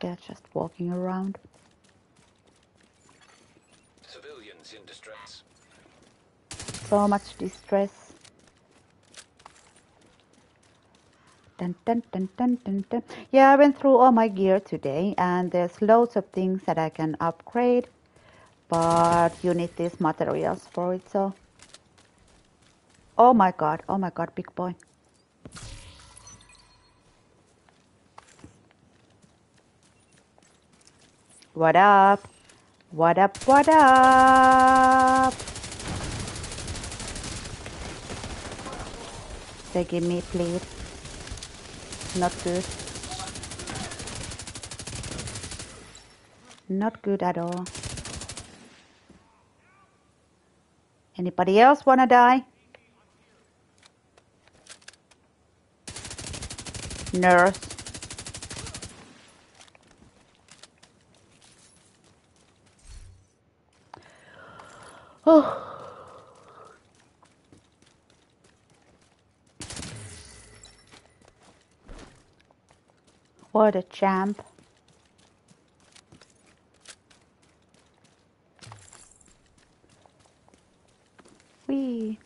They're just walking around. Civilians in distress. So much distress. Dun, dun, dun. Yeah, I went through all my gear today, and there's loads of things that I can upgrade, but you need these materials for it. So, oh my god, oh my god, big boy. What up? What up? What up? They give me, please. Not good. Not good at all. Anybody else wanna die? Nurse. Oh. What a champ. Whee.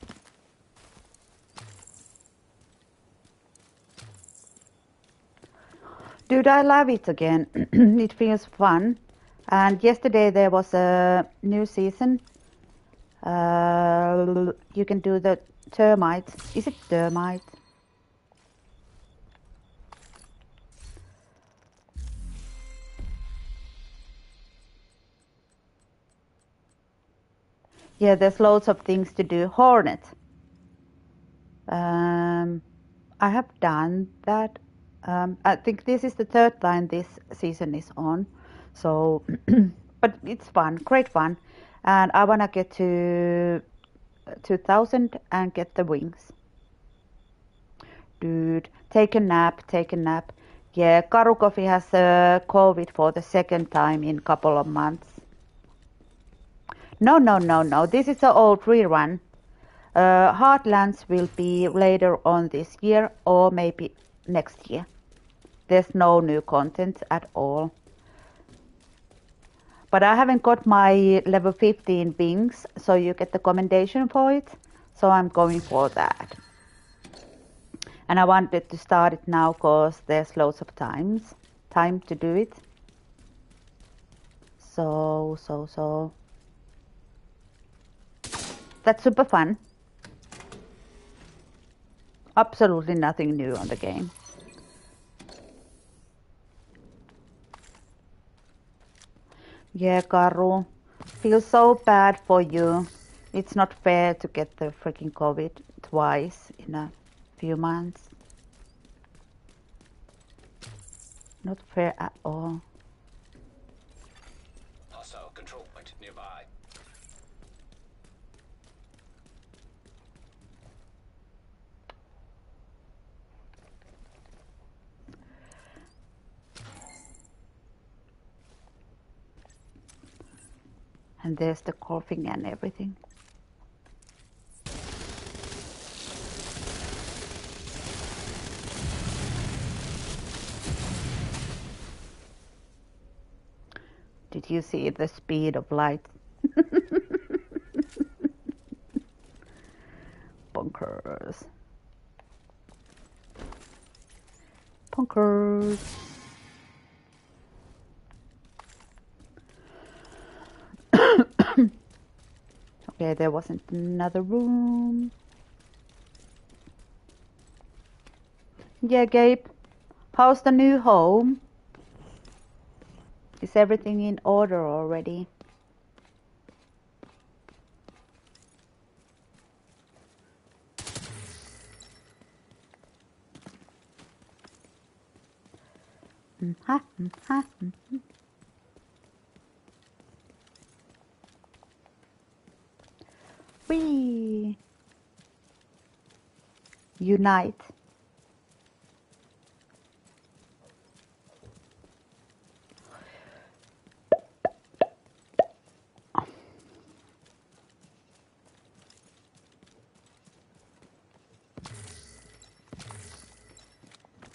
Dude, I love it again. it feels fun. And yesterday there was a new season. Uh, you can do the termites. Is it termites? Yeah, there's loads of things to do. Hornet. Um, I have done that. Um, I think this is the third time this season is on. So, but it's fun, great fun. And I want to get to 2000 and get the wings. Dude, take a nap, take a nap. Yeah, Karukofi has uh, COVID for the second time in couple of months. No, no, no, no. This is an old rerun. Uh, Heartlands will be later on this year or maybe next year. There's no new content at all. But I haven't got my level 15 wings, so you get the commendation for it. So I'm going for that. And I wanted to start it now because there's loads of times time to do it. So, so, so. That's super fun. Absolutely nothing new on the game. Yeah, Karu. Feel so bad for you. It's not fair to get the freaking COVID twice in a few months. Not fair at all. Hostile control point nearby. And there's the coughing and everything. Did you see the speed of light? Bunkers. Bunkers. Okay, there wasn't another room. Yeah, Gabe. How's the new home? Is everything in order already? Mhm, mhm, mhm. Whee! Unite.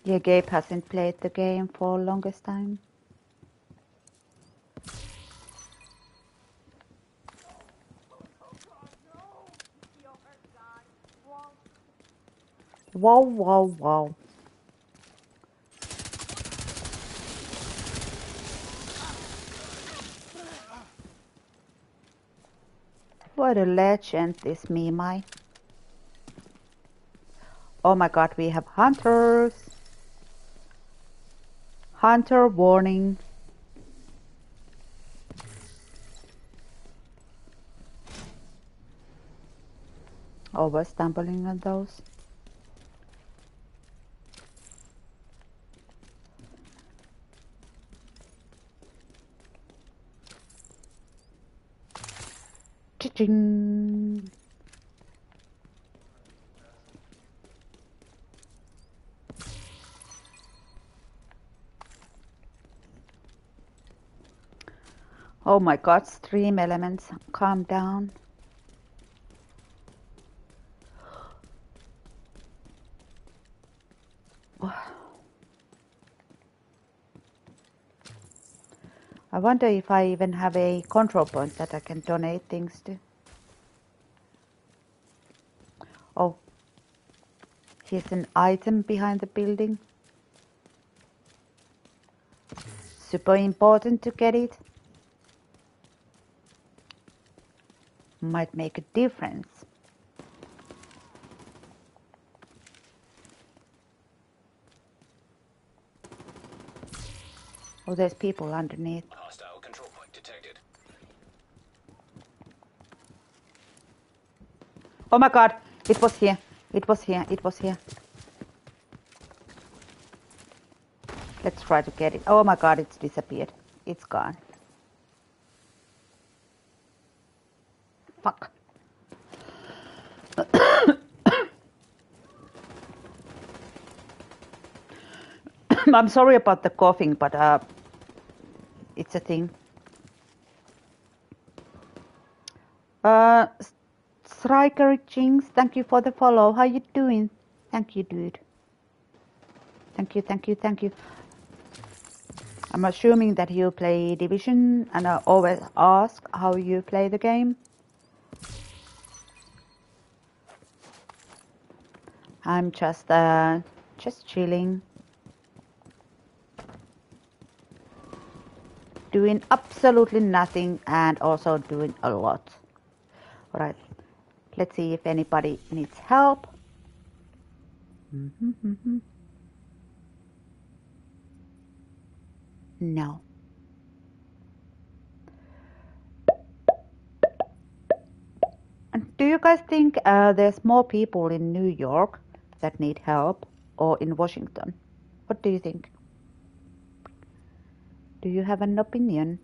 Yeah, Gabe hasn't played the game for longest time. Wow, wow, wow. What a legend, this MiiMai. Oh my god, we have hunters. Hunter warning. Oh, Over stumbling on those. Cha-ching. Oh my god, stream elements, calm down. I wonder if I even have a control point that I can donate things to. Oh, here's an item behind the building. Super important to get it. Might make a difference. Oh, there's people underneath. Hostile control point detected. Oh my god, it was here. It was here. It was here. Let's try to get it. Oh my god, it's disappeared. It's gone. Fuck. I'm sorry about the coughing, but uh, it's a thing. Uh, Striker Jinx, thank you for the follow. How you doing? Thank you, dude. Thank you, thank you, thank you. I'm assuming that you play Division, and I always ask how you play the game. I'm just uh, just chilling, doing absolutely nothing, and also doing a lot. All right, let's see if anybody needs help. No. Do you guys think uh, there's more people in New York that need help or in Washington? What do you think? Do you have an opinion?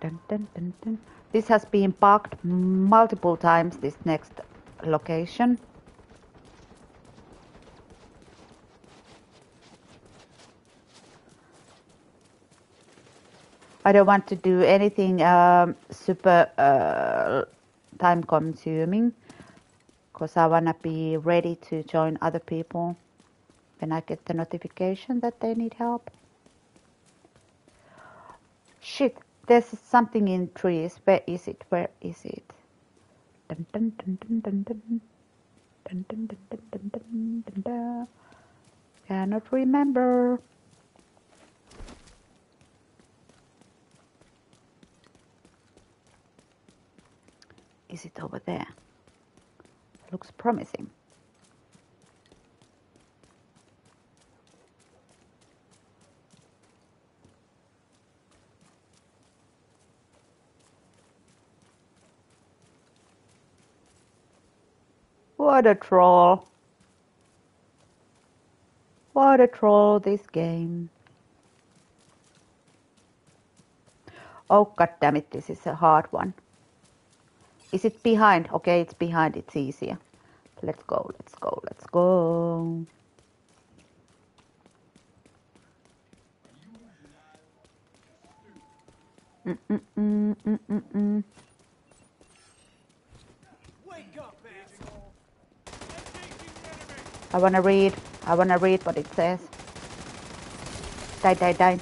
Dun, dun, dun. This has been bugged multiple times, this next location. I don't want to do anything um, super uh, time consuming because I want to be ready to join other people when I get the notification that they need help. Shit, there's something in trees. Where is it? Where is it? Dun, dun, dun, dun, dun, dun. Dun, dun, dun, dun, dun, dun, dun, dun. Cannot remember. Is it over there? Looks promising. What a troll. What a troll this game. Oh god damn it, this is a hard one. Is it behind? Okay, it's behind, it's easier. Let's go, let's go, let's go. Mm-mm-mm-mm-mm-mm. Wake up, asshole! Engaging the enemy! I wanna read. I wanna read what it says. Die, die, die.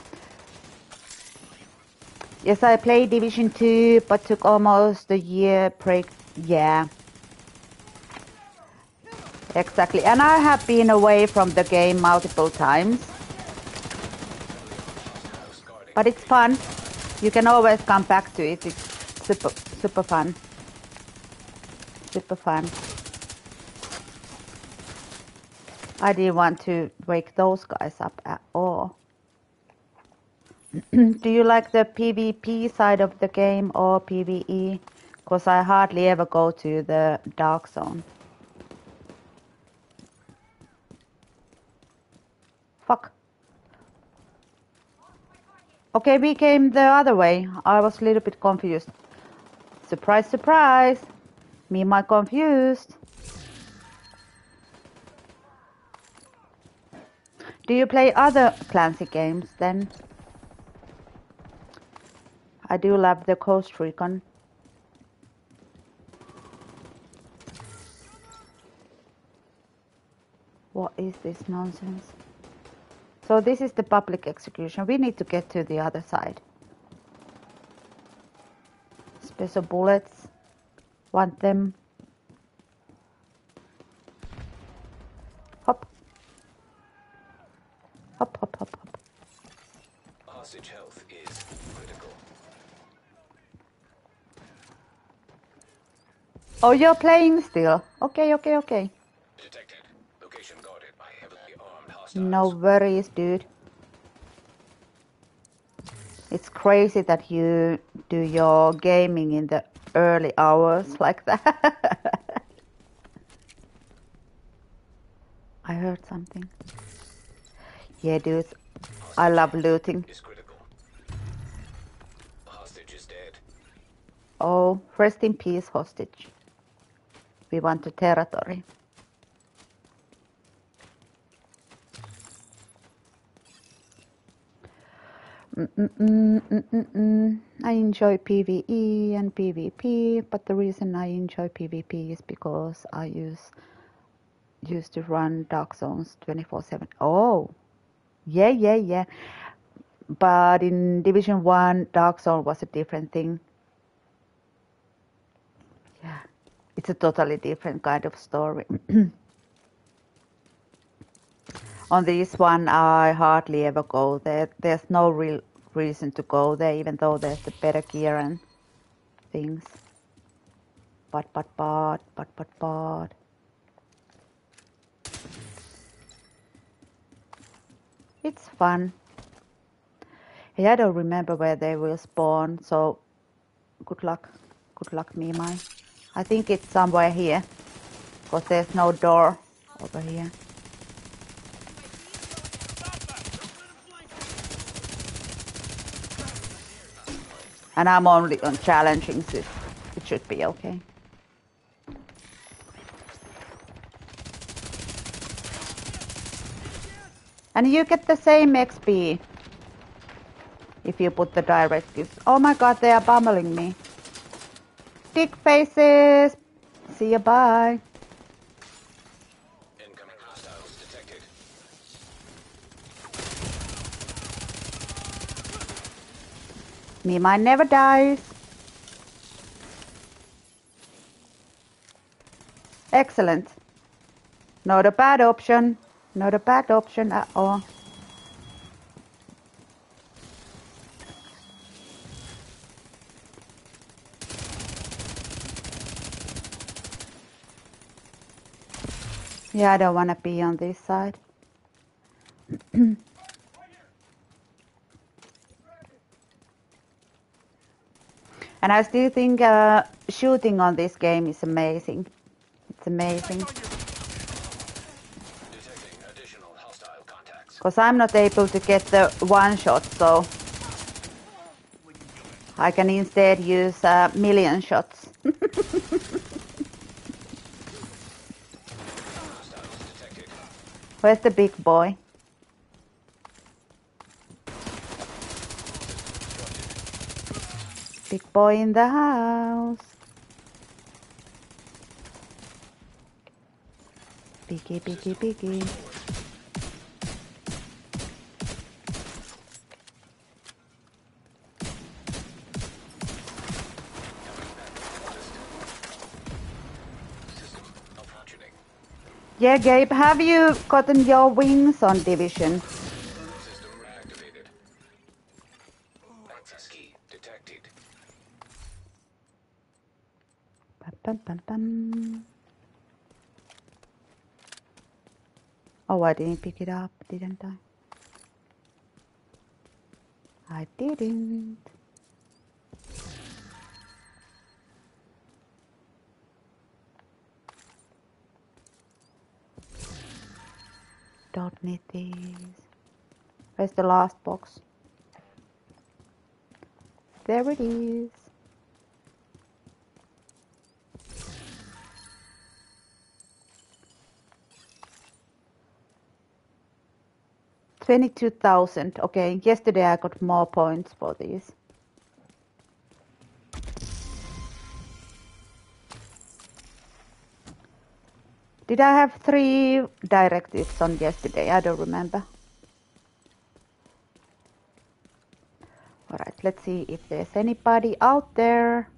Yes, I played Division 2, but took almost a year break. Yeah. Exactly. And I have been away from the game multiple times. But it's fun. You can always come back to it. It's super, super fun. Super fun. I didn't want to wake those guys up at all. Do you like the PvP side of the game or PvE? Because I hardly ever go to the dark zone. Fuck. Okay, we came the other way. I was a little bit confused. Surprise, surprise. Me my confused. Do you play other Clancy games then? I do love the Ghost Recon. What is this nonsense? So this is the public execution. We need to get to the other side. Special bullets. Want them. Hop. Hop, hop, hop, hop. Hostage health is critical. Oh, you're playing still. Okay, okay, okay. Detected. Location guarded by heavily armed hostiles. No worries, dude. It's crazy that you do your gaming in the early hours like that. I heard something. Yeah, dude. I love looting. Hostage is dead. Oh, rest in peace, hostage. We want the territory. Mm-mm-mm, mm-mm-mm. I enjoy PvE and PvP, but the reason I enjoy PvP is because I use used to run Dark Zones 24/7. Oh, yeah, yeah, yeah. But in Division One, Dark Zone was a different thing. Yeah, it's a totally different kind of story. On this one, I hardly ever go there. There's no real reason to go there, even though there's the better gear and things. But, but, but, but, but, but. It's fun. I don't remember where they will spawn, so good luck. Good luck, MiiMai. I think it's somewhere here, because there's no door over here. And I'm only on challenging, so it should be okay. And you get the same XP if you put the directives. Oh my god, they are bummeling me. Dick faces! See ya, bye. Incoming hostiles detected. Me mine never dies. Excellent. Not a bad option. Not a bad option at all. Yeah, I don't want to be on this side. And I still think uh, shooting on this game is amazing. It's amazing. Detecting additional hostile contacts. Because I'm not able to get the one shot, so I can instead use a million shots. Where's the big boy? Big boy in the house. Biggie, biggie, biggie. Yeah, Gabe, have you gotten your wings on Division? Oh, I didn't pick it up, didn't I? I didn't. Don't need these. Where's the last box? There it is. Twenty-two thousand. Okay, yesterday I got more points for these. Did I have three directives on yesterday? I don't remember. Alright, let's see if there's anybody out there.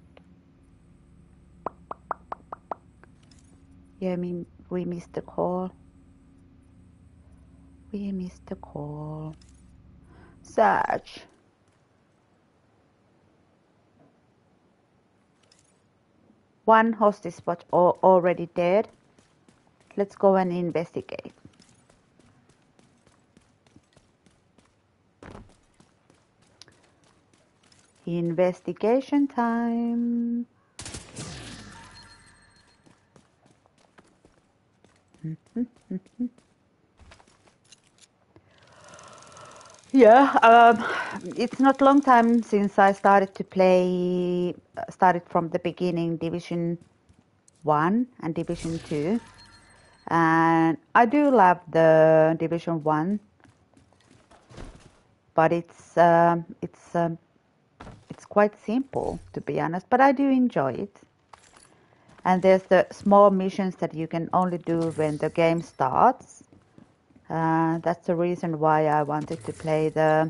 Yeah, me, we missed the call. We missed the call. Search. One hostage al- already dead. Let's go and investigate. Investigation time. Yeah, um, it's not long time since I started to play, uh, started from the beginning, Division 1 and Division 2. And I do love the Division 1, but it's, um it's, um, it's quite simple, to be honest, but I do enjoy it. And there's the small missions that you can only do when the game starts. Uh, that's the reason why I wanted to play the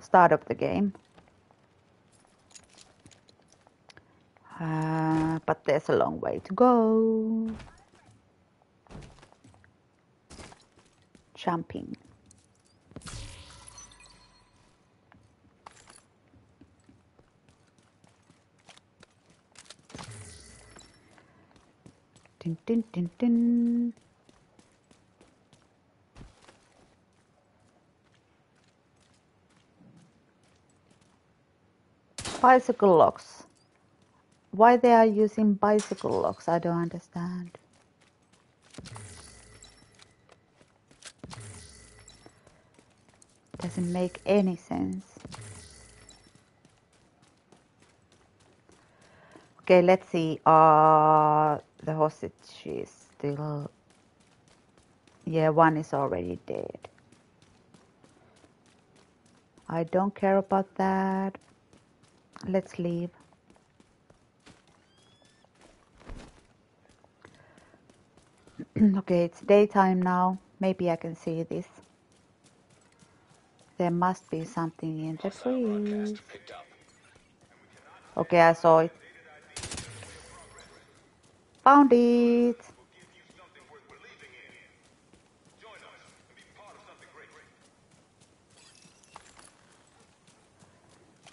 start of the game. Uh, but there's a long way to go. Jumping. Dun, dun, dun, dun. Bicycle locks. Why they are using bicycle locks, I don't understand. Doesn't make any sense. Okay, let's see. Uh, the hostage is still. Yeah, one is already dead. I don't care about that. Let's leave. okay, it's daytime now. Maybe I can see this. There must be something in the Hostile trees. broadcast picked up. Okay, I saw it. Found it.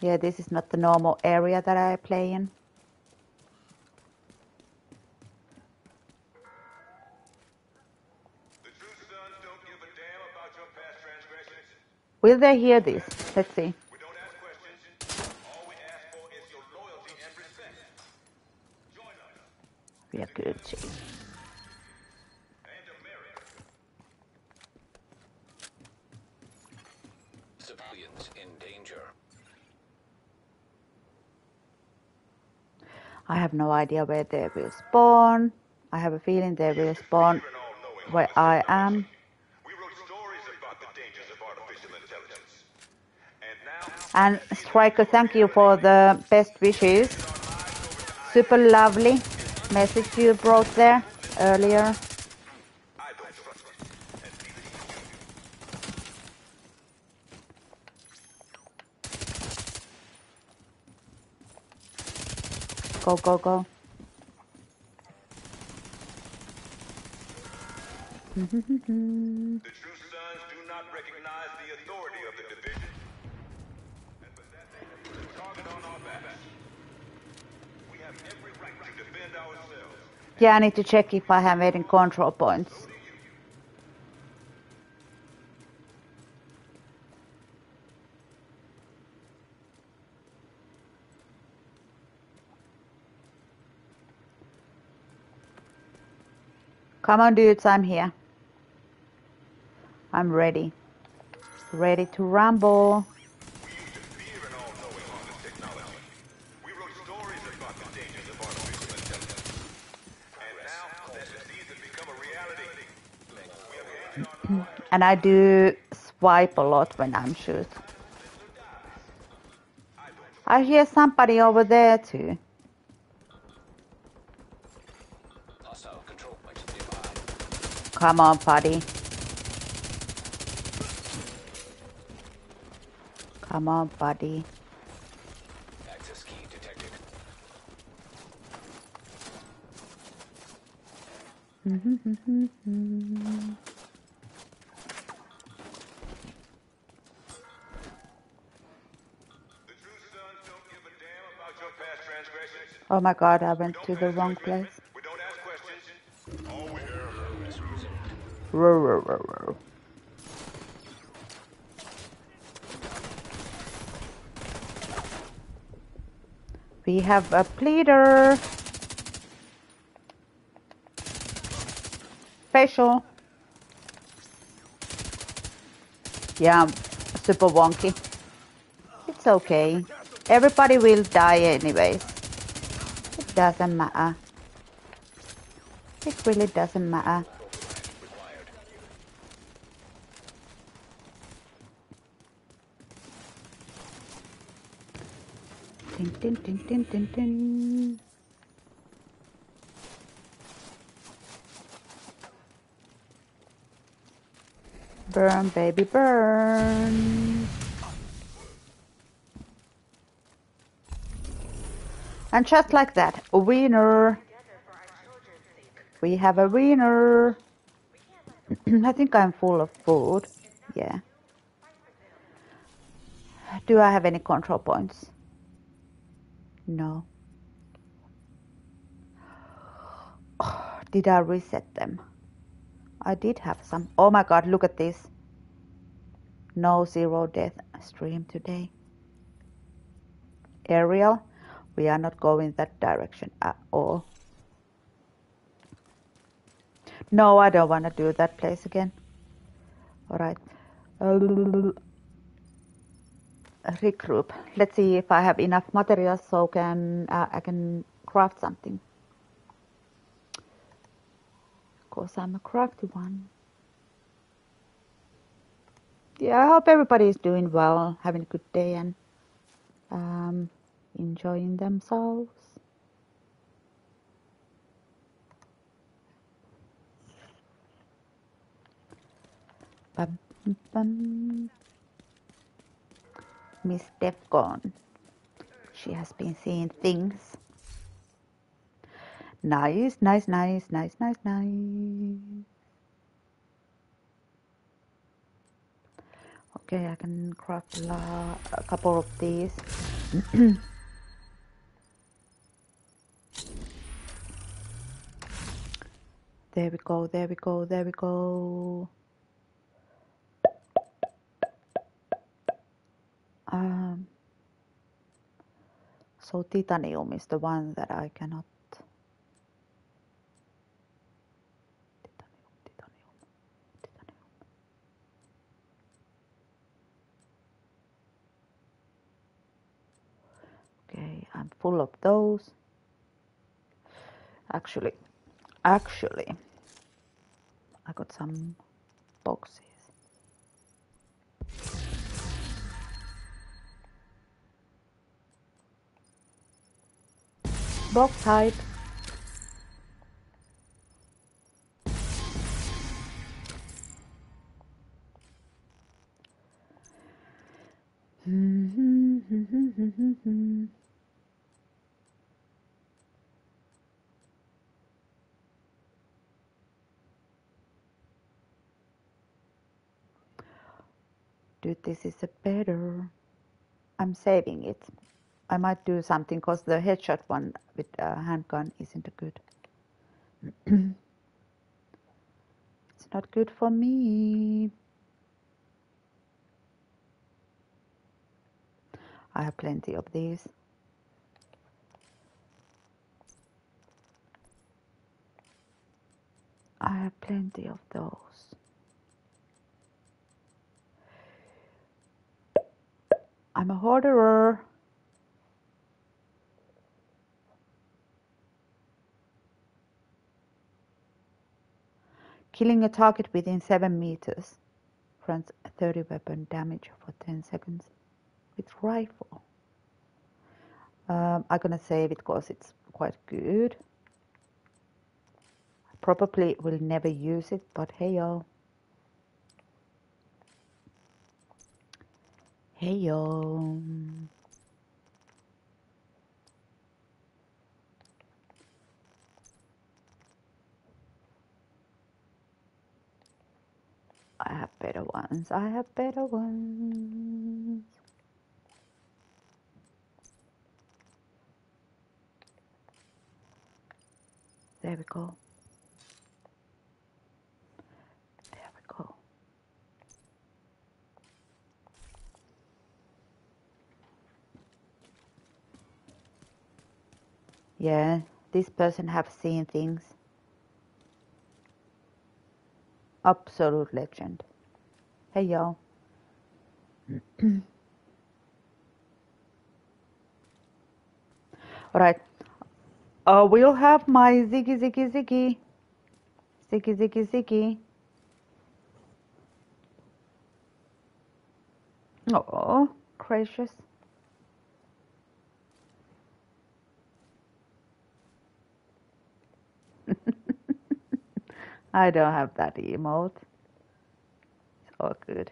Yeah, this is not the normal area that I play in. The true sons don't give a damn about your past transgressions. Will they hear this? Let's see. We don't ask questions. All we ask for is your loyalty and respect. Join us We are good. and Civilians in danger. I have no idea where they will spawn. I have a feeling they will spawn You're an all-knowing where I am. We wrote stories about the dangers of artificial intelligence. And now, And Striker, thank you for the best wishes. Super lovely message you brought there earlier. Go, go, go. The true sons do not recognize the authority of the division. And with that, they put a target on our backs. We have every right to defend ourselves. Yeah, I need to check if I have any control points. Come on, dudes, I'm here. I'm ready. Ready to rumble. We used to fear an all-knowing harness technology. We wrote stories about the dangers of artificial intelligence. And now that disease has become a reality. We have handed our lives And I do swipe a lot when I'm shoot. I hear somebody over there too. Come on, buddy. Come on, buddy. Access Oh my god, I went to the wrong place. Row, row, row, row. We have a pleader. Facial. Yeah, super wonky. It's okay. Everybody will die anyways. Doesn't matter. It really doesn't matter. Tin, tin, tin, tin, tin, tin. Burn, baby, burn. And just like that, a winner. We have a winner. I think I'm full of food. Yeah. Do I have any control points? No. Did I reset them? I did have some. Oh my god, look at this. No zero death stream today. Ariel, we are not going that direction at all. No, I don't want to do that place again. Alright. Uh, regroup. Let's see if I have enough materials so can uh, I can craft something. Cause I'm a crafty one. Yeah, I hope everybody is doing well, having a good day, and um, enjoying themselves. Bum, bum. Miss Defcon. She has been seeing things. Nice, nice, nice, nice, nice, nice. Okay, I can craft a, la- a couple of these. there we go, there we go, there we go. Um, so titanium is the one that I cannot. Full of those. Actually, actually, I got some boxes. Box type. Hmm, hmm, hmm, This is a better. I'm saving it. I might do something because the headshot one with a handgun isn't a good. it's not good for me. I have plenty of these. I have plenty of those. I'm a hoarder. Killing a target within 7 meters grants 30 weapon damage for 10 seconds with rifle. Um, I'm gonna save it because it's quite good. Probably will never use it, but hey yo. Hey yo. I have better ones. I have better ones. There we go. There we go. Yeah, this person have seen things. Absolute legend. Hey y'all. Alright. Uh, we'll have my Ziggy Ziggy Ziggy. Ziggy Ziggy Ziggy. Oh, gracious. I don't have that emote. It's all good.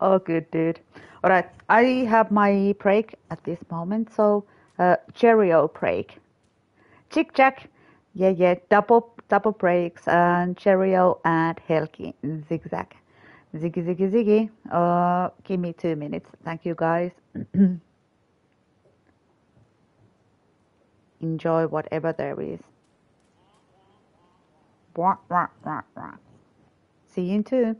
All good, dude. All right, I have my break at this moment, so uh, Cheerio break. Chick Jack, yeah, yeah, double double breaks and Cheerio and Helgi zigzag, ziggy ziggy ziggy. Uh, give me two minutes. Thank you, guys. Enjoy whatever there is. Wah, wah, wah, wah. See you in two.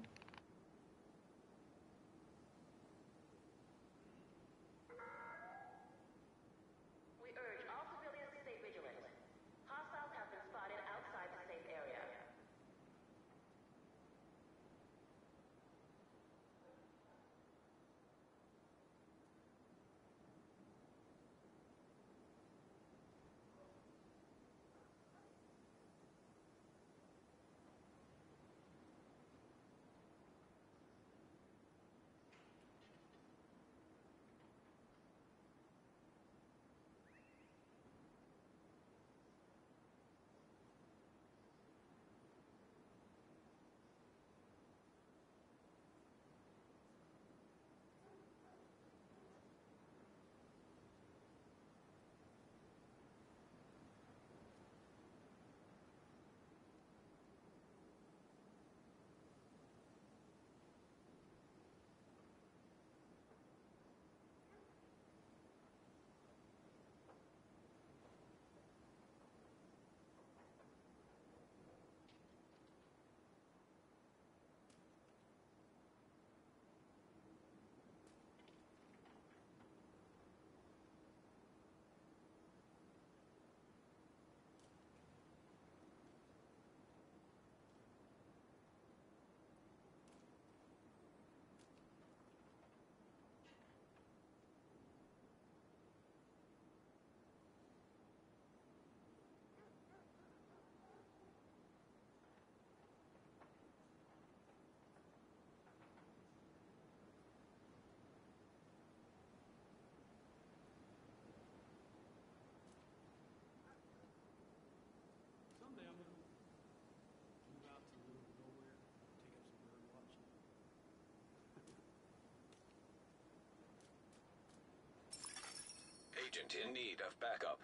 Agent in need of backup.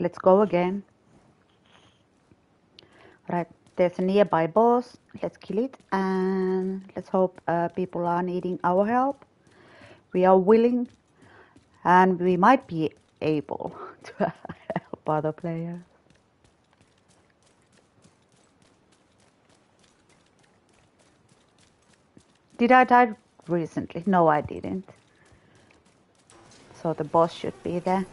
Let's go again. Right, there's a nearby boss. Let's kill it and let's hope uh, people are needing our help. We are willing and we might be able to help other players. Did I die recently? No, I didn't. So the boss should be there.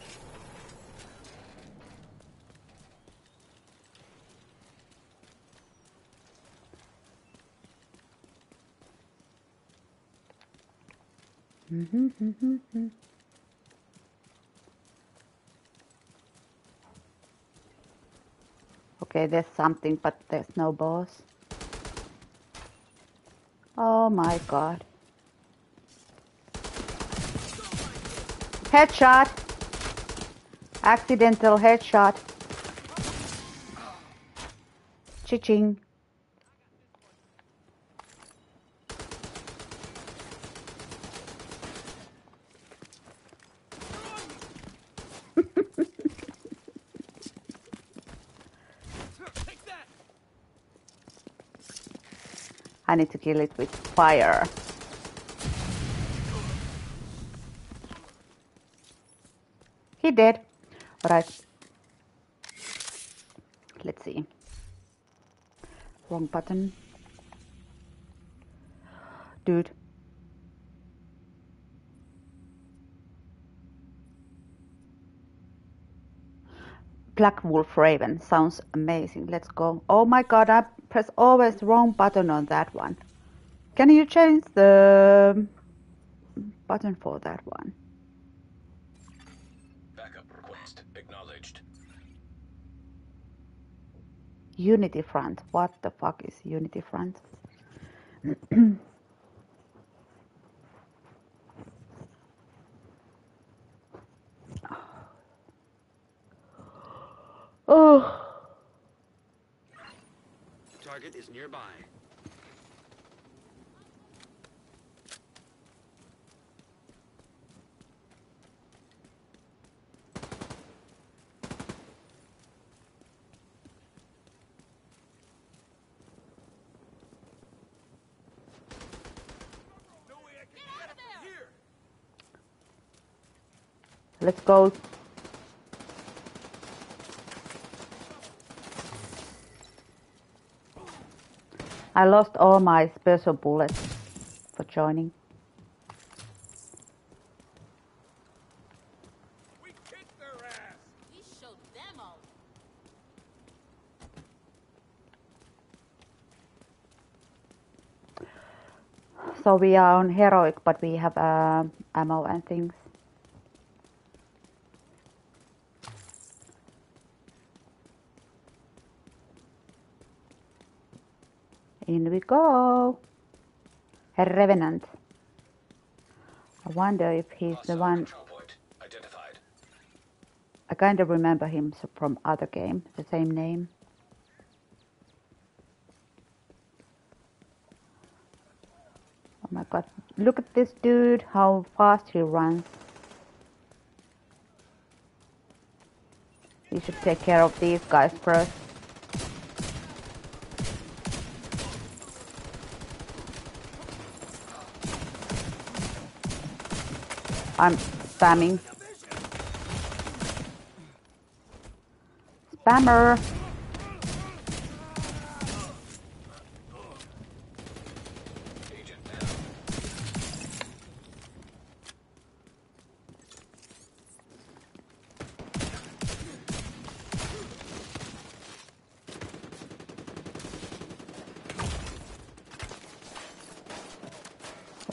Mm-hmm. Okay, there's something, but there's no boss. Oh my god. Headshot! Accidental headshot. Chiching. I need to kill it with fire. He did. Alright. Let's see. Wrong button. Dude. Black Wolf Raven sounds amazing. Let's go. Oh my god, I press always wrong button on that one. Can you change the button for that one? Backup request acknowledged. Unity Front. What the fuck is Unity Front? oh, Target is nearby. let's go. I lost all my special bullets for joining. We showed them all. So we are on heroic, but we have uh, ammo and things. In we go. A revenant. I wonder if he's the one. Identified. I kind of remember him from other game, the same name. Oh my god, look at this dude, how fast he runs. We should take care of these guys first. I'm spamming. Spammer.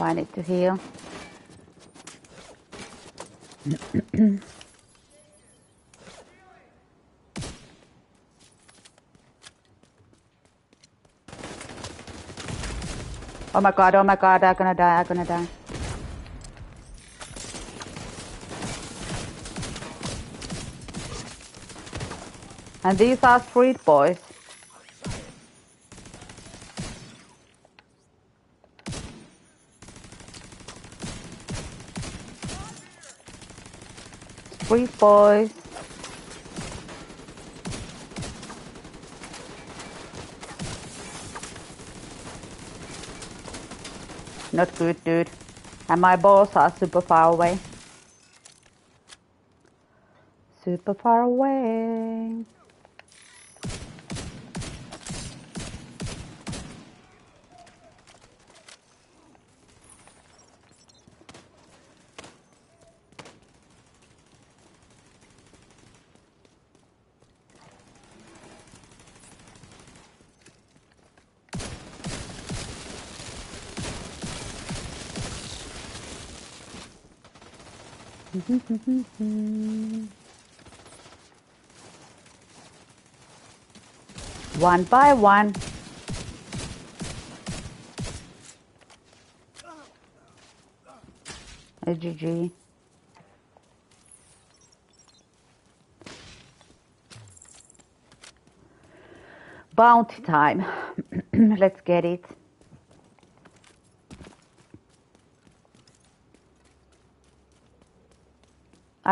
I need to heal. Oh my god, oh my god, I'm gonna die, I'm gonna die. And these are street boys. replay. Not good, dude. And my balls are super far away. Super far away. One by one. A GG. Bounty time. Let's get it.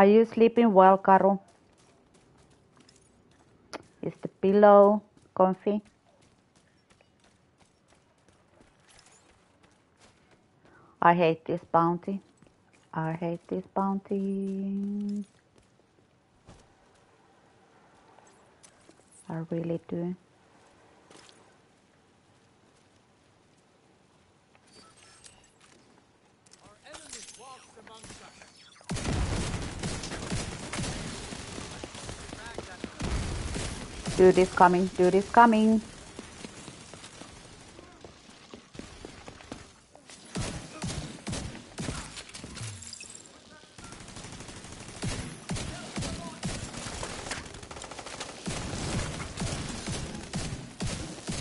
Are you sleeping well, Karu? Is the pillow comfy? I hate this bounty. I hate this bounty. I really do. Dude is coming, dude is coming.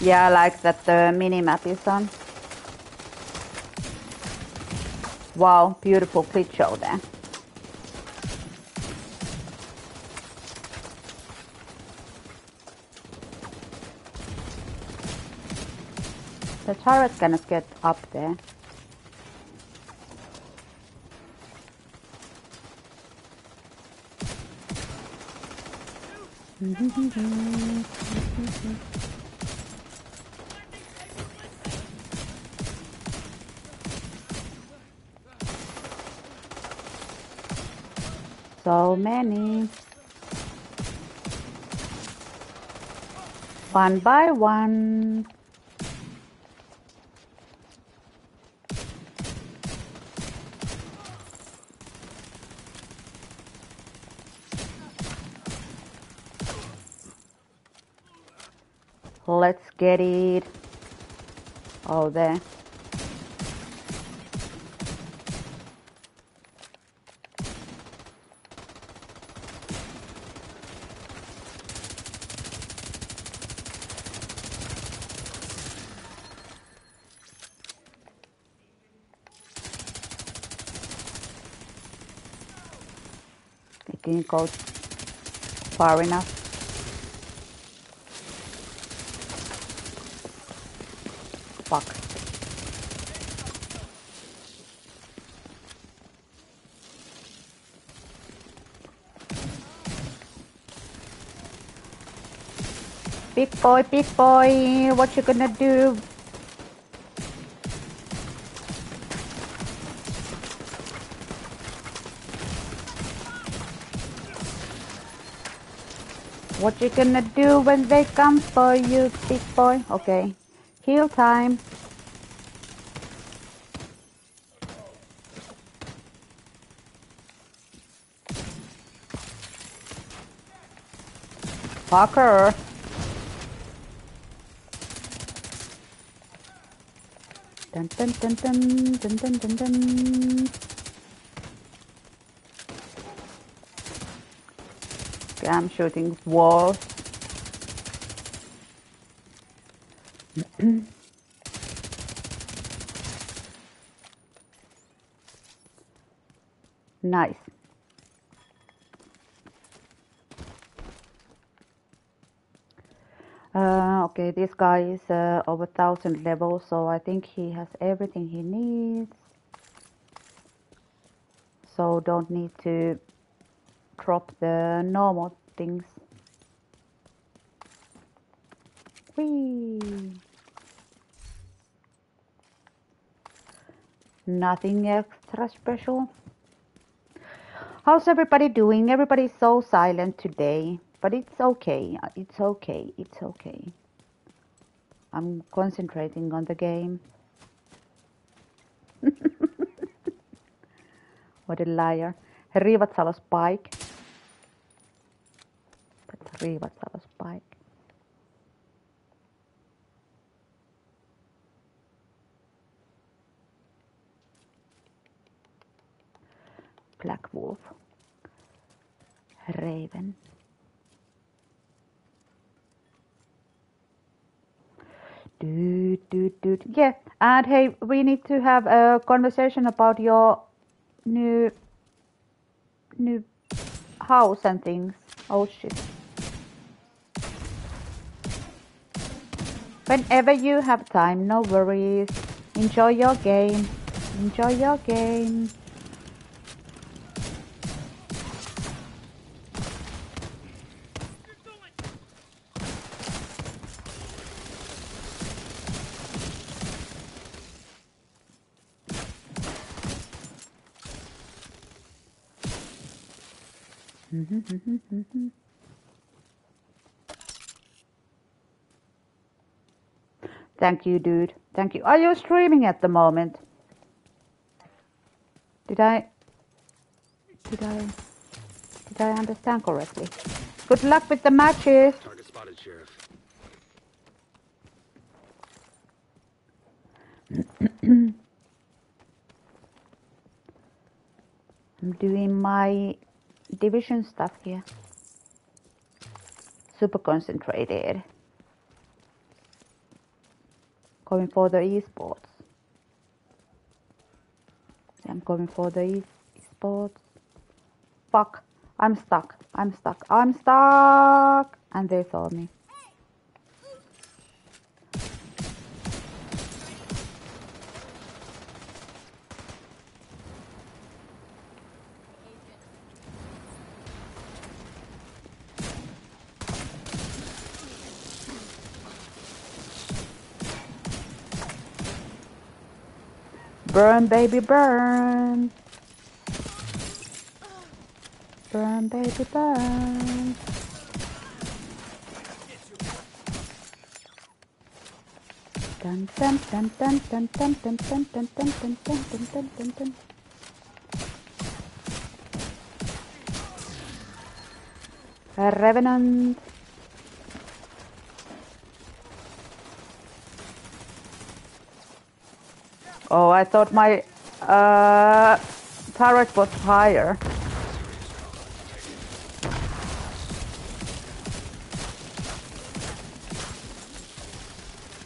Yeah, I like that the mini-map is on. Wow, beautiful clip show there. Turret cannot get up there. So many. One by one. Let's get it. Oh, there. It didn't go far enough. Big boy, big boy, what you gonna do? What you gonna do when they come for you, big boy? Okay. Heal time. Fucker. Dun dun dun dun dun dun dun dun. Okay, I'm shooting walls. nice. Uh, okay, this guy is uh, over thousand levels, so I think he has everything he needs. So don't need to drop the normal things. Whee! Nothing extra special. How's everybody doing? Everybody's so silent today, but it's okay. It's okay. It's okay. I'm concentrating on the game. what a liar. He Spike. But Riivatsalo Spike. Black Wolf. Raven. Dude, dude, dude. Yeah, and hey, we need to have a conversation about your new new house and things. Oh shit. Whenever you have time, no worries. Enjoy your game. Enjoy your game. Mm-hmm. Thank you, dude. Thank you. Are you streaming at the moment? Did I did I did I understand correctly? Good luck with the matches. Target spotted, Sheriff. I'm doing my division stuff here. Super concentrated. Going for the esports. I'm going for the e- esports. Fuck. I'm stuck. I'm stuck. I'm stuck. And they saw me. Burn, baby, burn. Burn, baby, burn. Dun dun dun dun dun dun dun dun dun dun dun dun dun dun dun dun. Revenant. Oh, I thought my uh, turret was higher.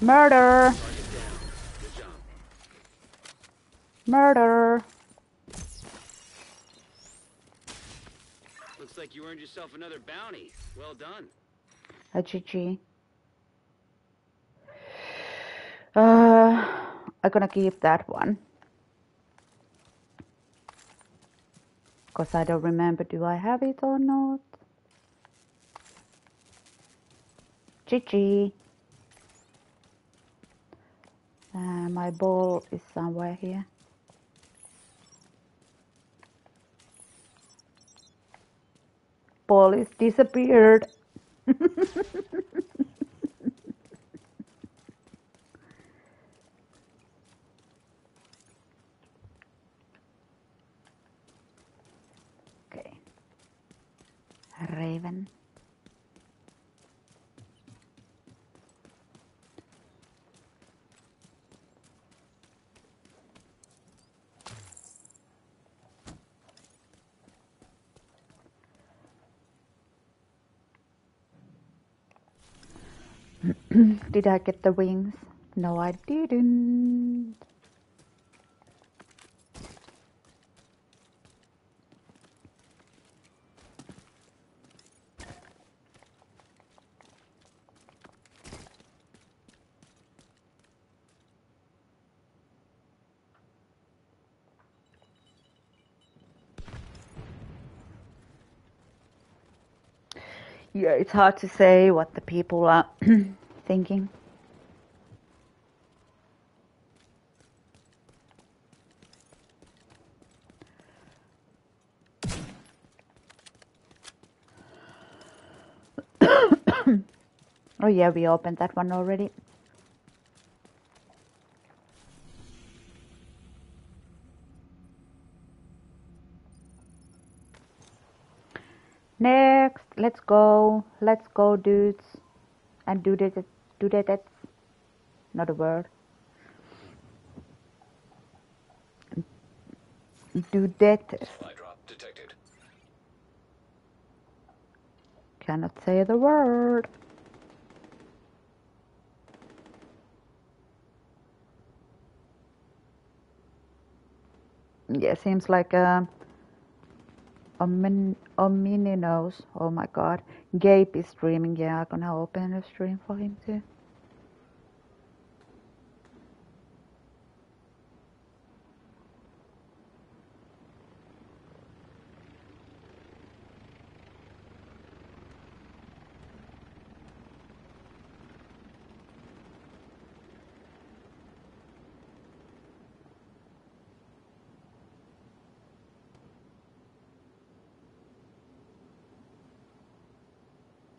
Murder! Murder! Looks like you earned yourself another bounty. Well done. A GG. Uh, I'm gonna keep that one. Because I don't remember, do I have it or not? GG. Uh, my ball is somewhere here. Ball is disappeared. Raven. Did I get the wings? No, I didn't. yeah, it's hard to say what the people are thinking. oh yeah, we opened that one already. Next, let's go. Let's go, dudes. And do that. Do that. That's not a word. Do that. Supply drop detected. Cannot say the word. Yeah, seems like a Omin, Omininos. Oh my god. Gabe is streaming. Yeah, I'm gonna open a stream for him too.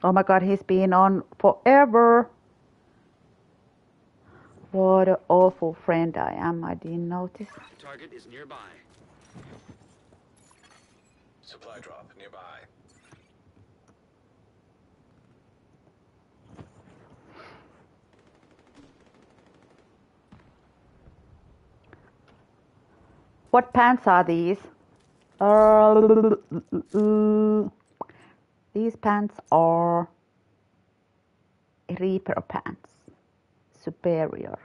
Oh my god, he's been on forever. What an awful friend I am. I didn't notice. Target is nearby. Supply drop nearby. What pants are these? Uh, these pants are Reaper pants. Superior.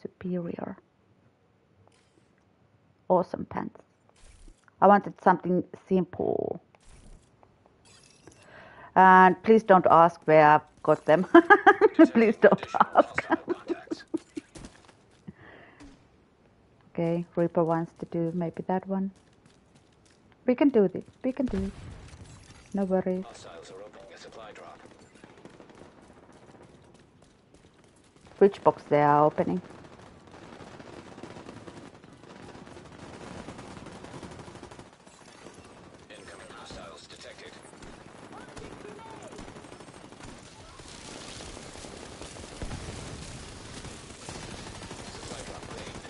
Superior. Awesome pants. I wanted something simple. And please don't ask where I've got them. please don't ask. Okay, Reaper wants to do maybe that one. We can do this. We can do it. No worries. Which box they are opening? Incoming hostiles detected. Supply drop claimed.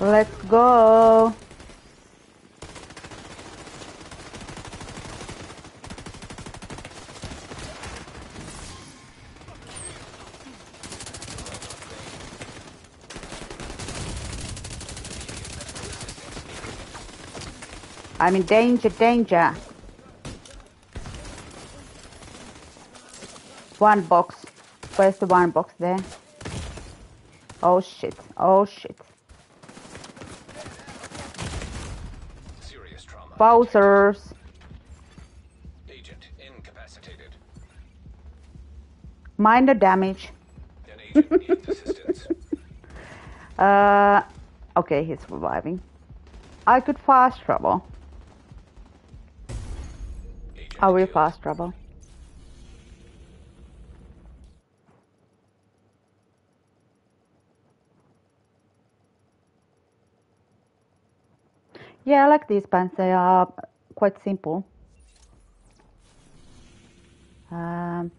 Let's go. I'm in danger, danger. One box. Where's the one box there? Oh shit. Oh shit. Bowsers. Agent incapacitated. Minor damage. An agent needs assistance. Uh, okay, he's surviving. I could fast travel. Agent I will fast travel. Yeah, I like these pants. They are quite simple. Um,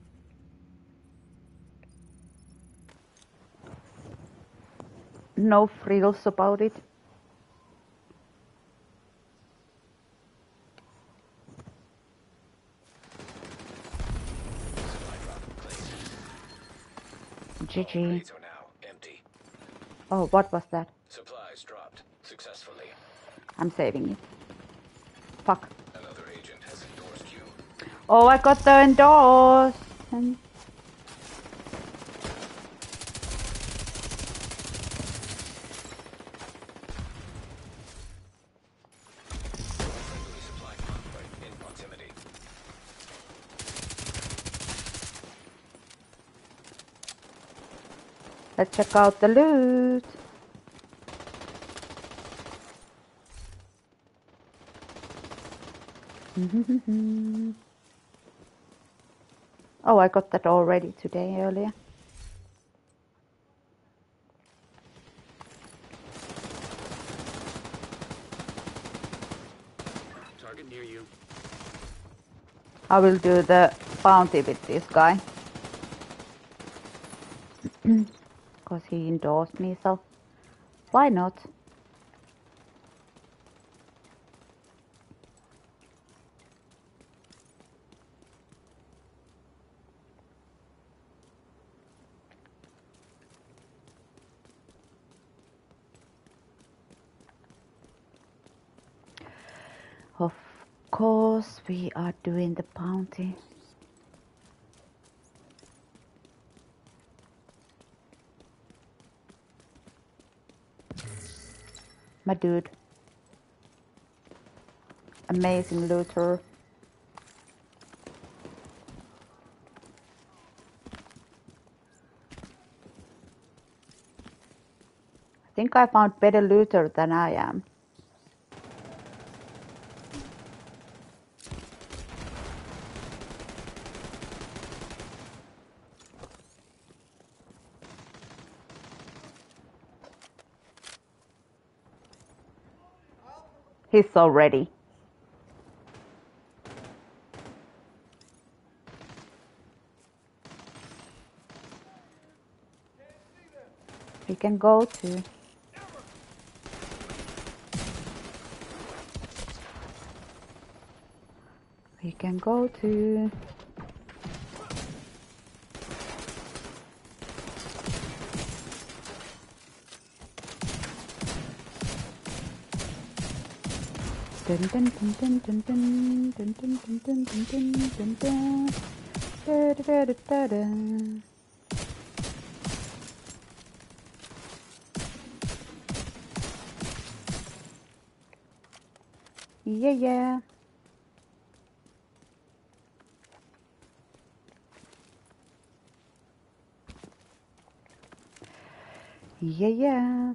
no frills about it. Supply. GG. Crates are now empty. Oh, what was that? Successfully. I'm saving it. Fuck. Another agent has endorsed you. Oh, I got the endorsement. Friendly supply convoy in proximity. Let's check out the loot. oh, I got that already today earlier. Target near you. I will do the bounty with this guy. Because he endorsed me, so why not? We are doing the bounty. My dude. Amazing looter. I think I found better looter than I am. He's so ready. We can go to. We can go to. Dun dun dun dun dun dun dun dun dun dun dun dun dun da da da da da. Yeah, yeah. Yeah, yeah.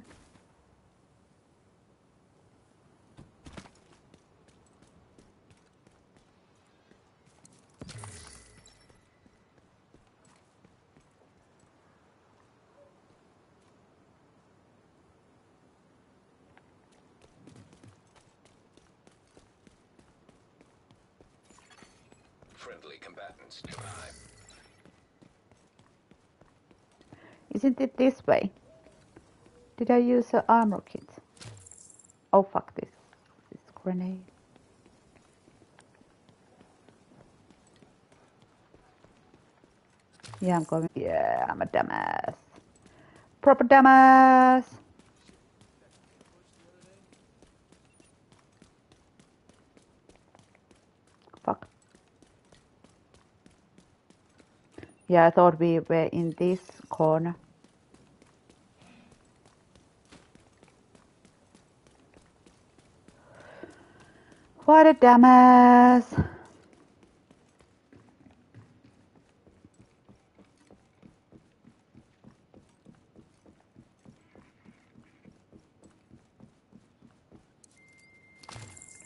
Friendly combatants nearby. Isn't it this way? Did I use an armor kit? Oh fuck this. This grenade. Yeah, I'm going. Yeah, I'm a dumbass. Proper dumbass. Fuck. Yeah, I thought we were in this corner. What a dumbass.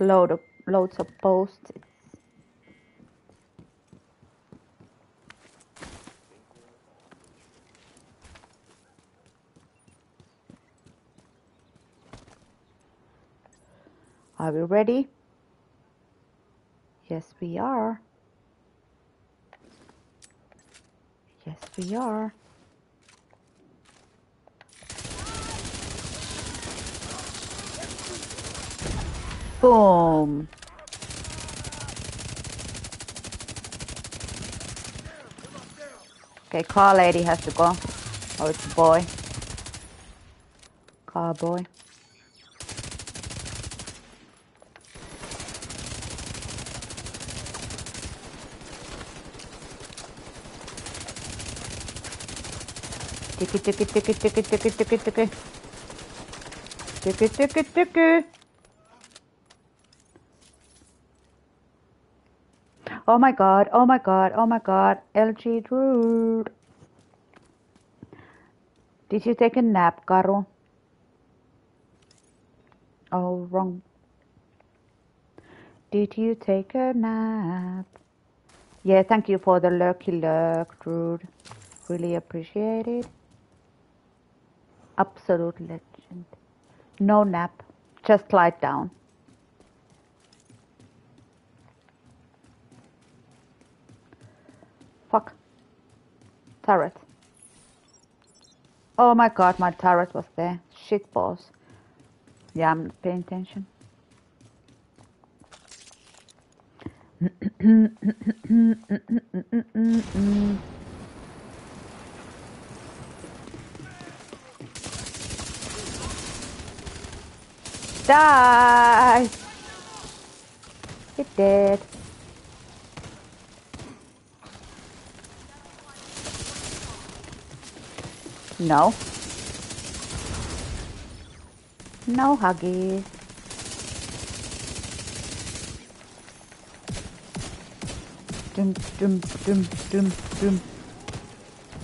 Load of loads of posts. Are we ready? Yes, we are. Yes, we are. Boom. Okay, car lady has to go. Oh, it's a boy. Car boy. Tiki tiki tiki tiki tiki tiki. Tiki tiki tiki. Oh my god, oh my god, oh my god. LG Drew. Did you take a nap, Karu? Oh, wrong. Did you take a nap? Yeah, thank you for the lurky lurk, Drew. Really appreciate it absolute legend. No nap, just lie down. Fuck. Turret. Oh my god, my turret was there. Shit balls. Yeah, I'm not paying attention. Die! It did. No. No huggies. Dum dum dum dum dum.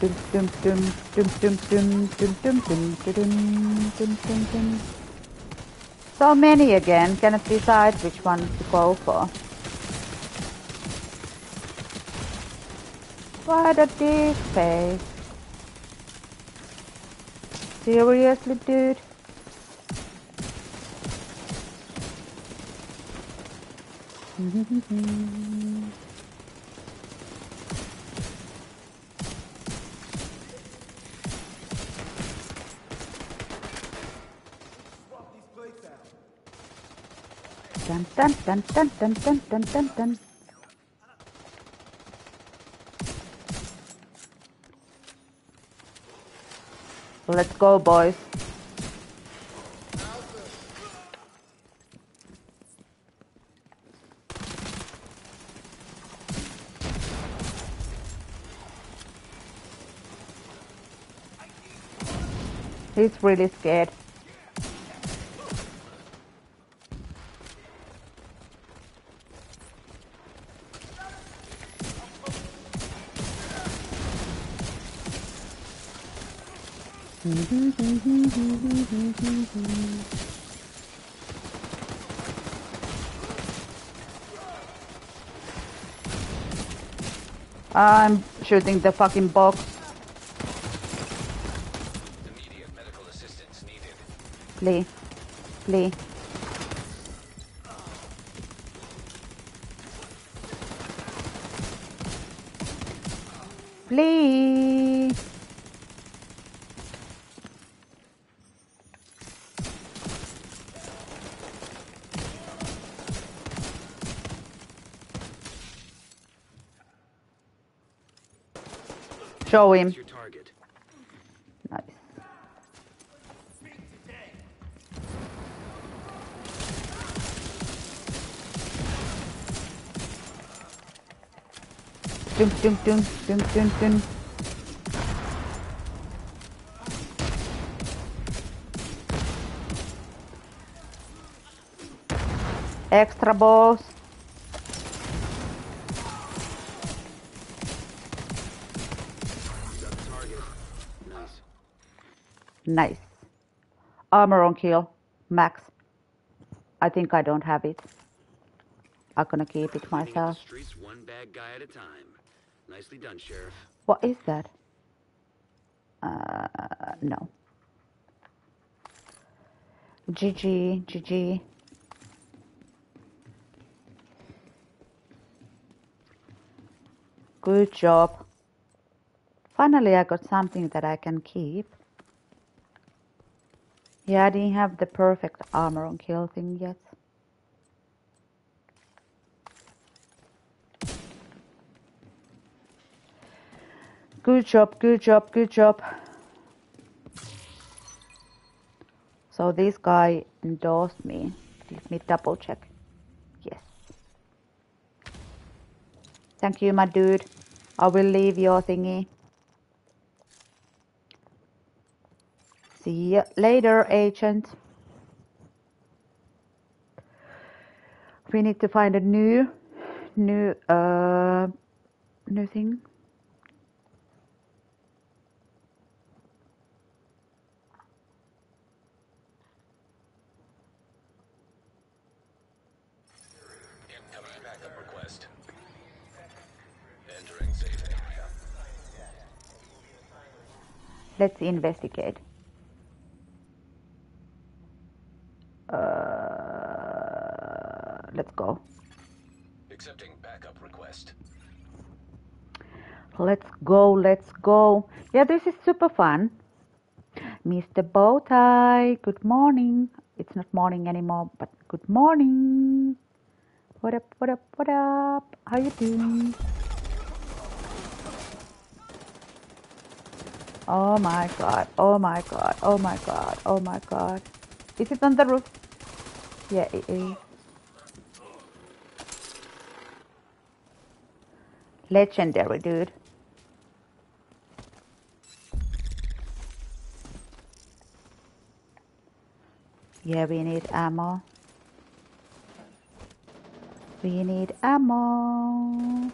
Dum dum dum dum dum dum dum dum dum dum dum dum dum. So many again, cannot decide which one to go for. What a dick face? Seriously, dude? Dun dun dun dun dun dun dun dun. Let's go, boys. He's really scared. I'm shooting the fucking box. Immediate medical show him. Dun, dun, dun, dun, dun, dun. Extra balls. Nice. Armor on kill. Max. I think I don't have it. I'm gonna keep it myself. streets one bad guy at a time. Nicely done, Sheriff. What is that? Uh, no. GG, GG. Good job. Finally, I got something that I can keep. Yeah, I didn't have the perfect armor on kill thing yet. Good job, good job, good job. So this guy endorsed me. Let me double check. Yes. Thank you, my dude. I will leave your thingy. See you later, agent. We need to find a new, new, uh, new thing. Let's investigate. Uh, let's go. Accepting backup request. Let's go, let's go. Yeah, this is super fun. Mr. Bowtie, good morning. It's not morning anymore, but good morning. What up, what up, what up? How you doing? Oh my god, oh my god, oh my god, oh my god. Is it on the roof? Yeah, it is. Legendary, dude. Yeah, we need ammo. We need ammo.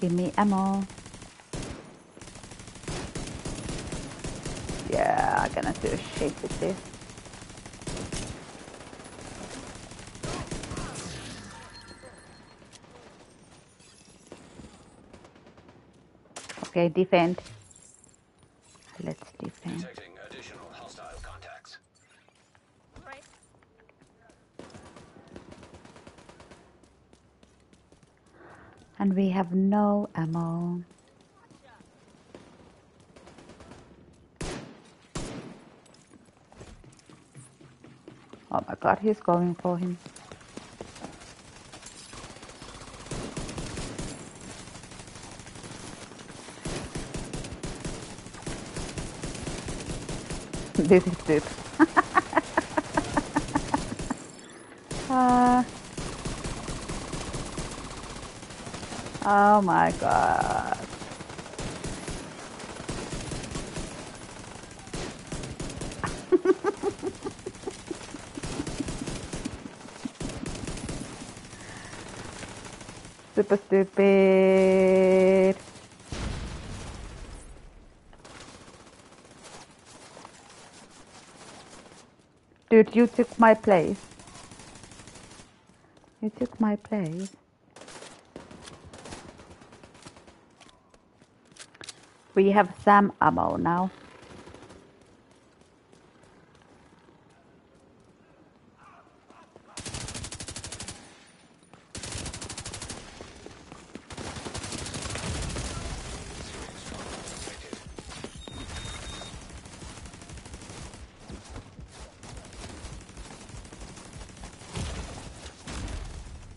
Give me ammo. Yeah, I'm gonna do a shit with this. Okay, defend. Let's defend. Detecting additional hostile contacts. And we have no ammo. Oh my god, he's going for him. this is it. oh my god. Super stupid. Dude, you took my place. You took my place. We have some ammo now.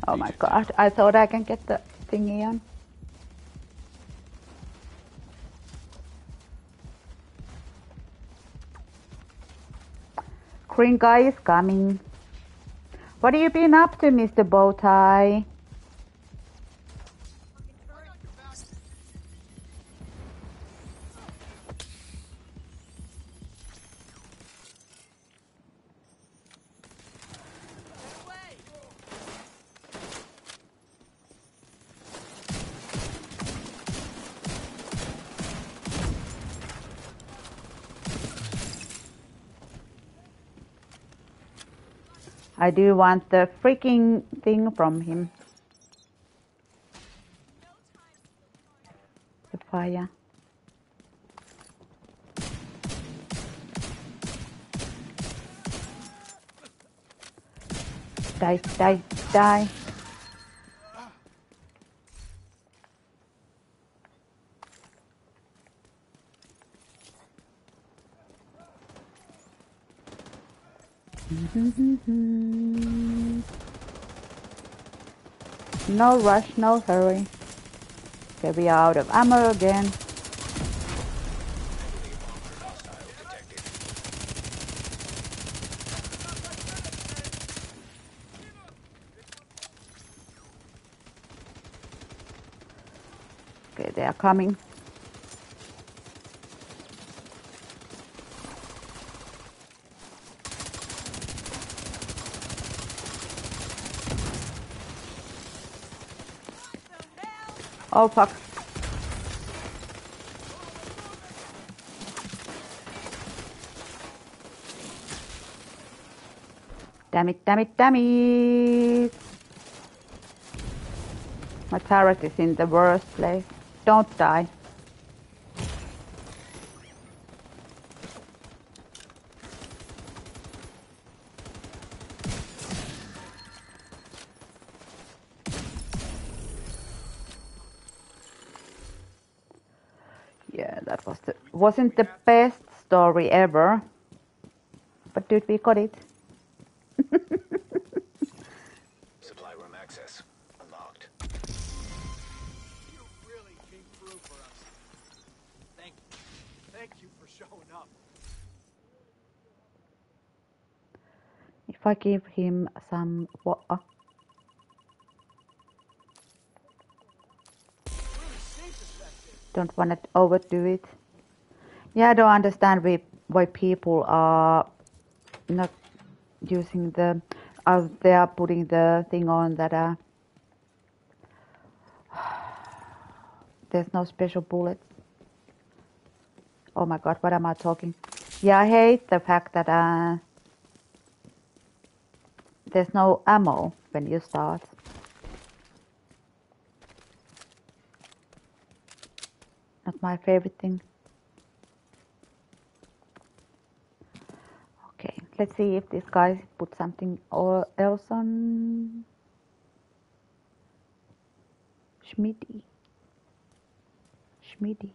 Oh my god, I thought I can get the thingy on. Green guy is coming. What have you been up to, Mr. Bowtie? I do want the freaking thing from him. The fire. Die, die, die. No rush, no hurry. Okay, we are out of ammo again. Okay, they are coming. Oh fuck. Damn it, damn it, damn it. My turret is in the worst place. Don't die. That was the wasn't the best story ever. But dude, we got it. Supply room access unlocked. You really came through for us. Thank you. Thank you for showing up. If I give him some what? uh, Really saved us that day. don't want to overdo it. Yeah, I don't understand why, people are not using the. Uh, they are putting the thing on that. Uh, there's no special bullets. Oh my god, what am I talking? Yeah, I hate the fact that uh, there's no ammo when you start. Not my favorite thing. Okay, let's see if this guy put something or else on. Schmitty. Schmitty.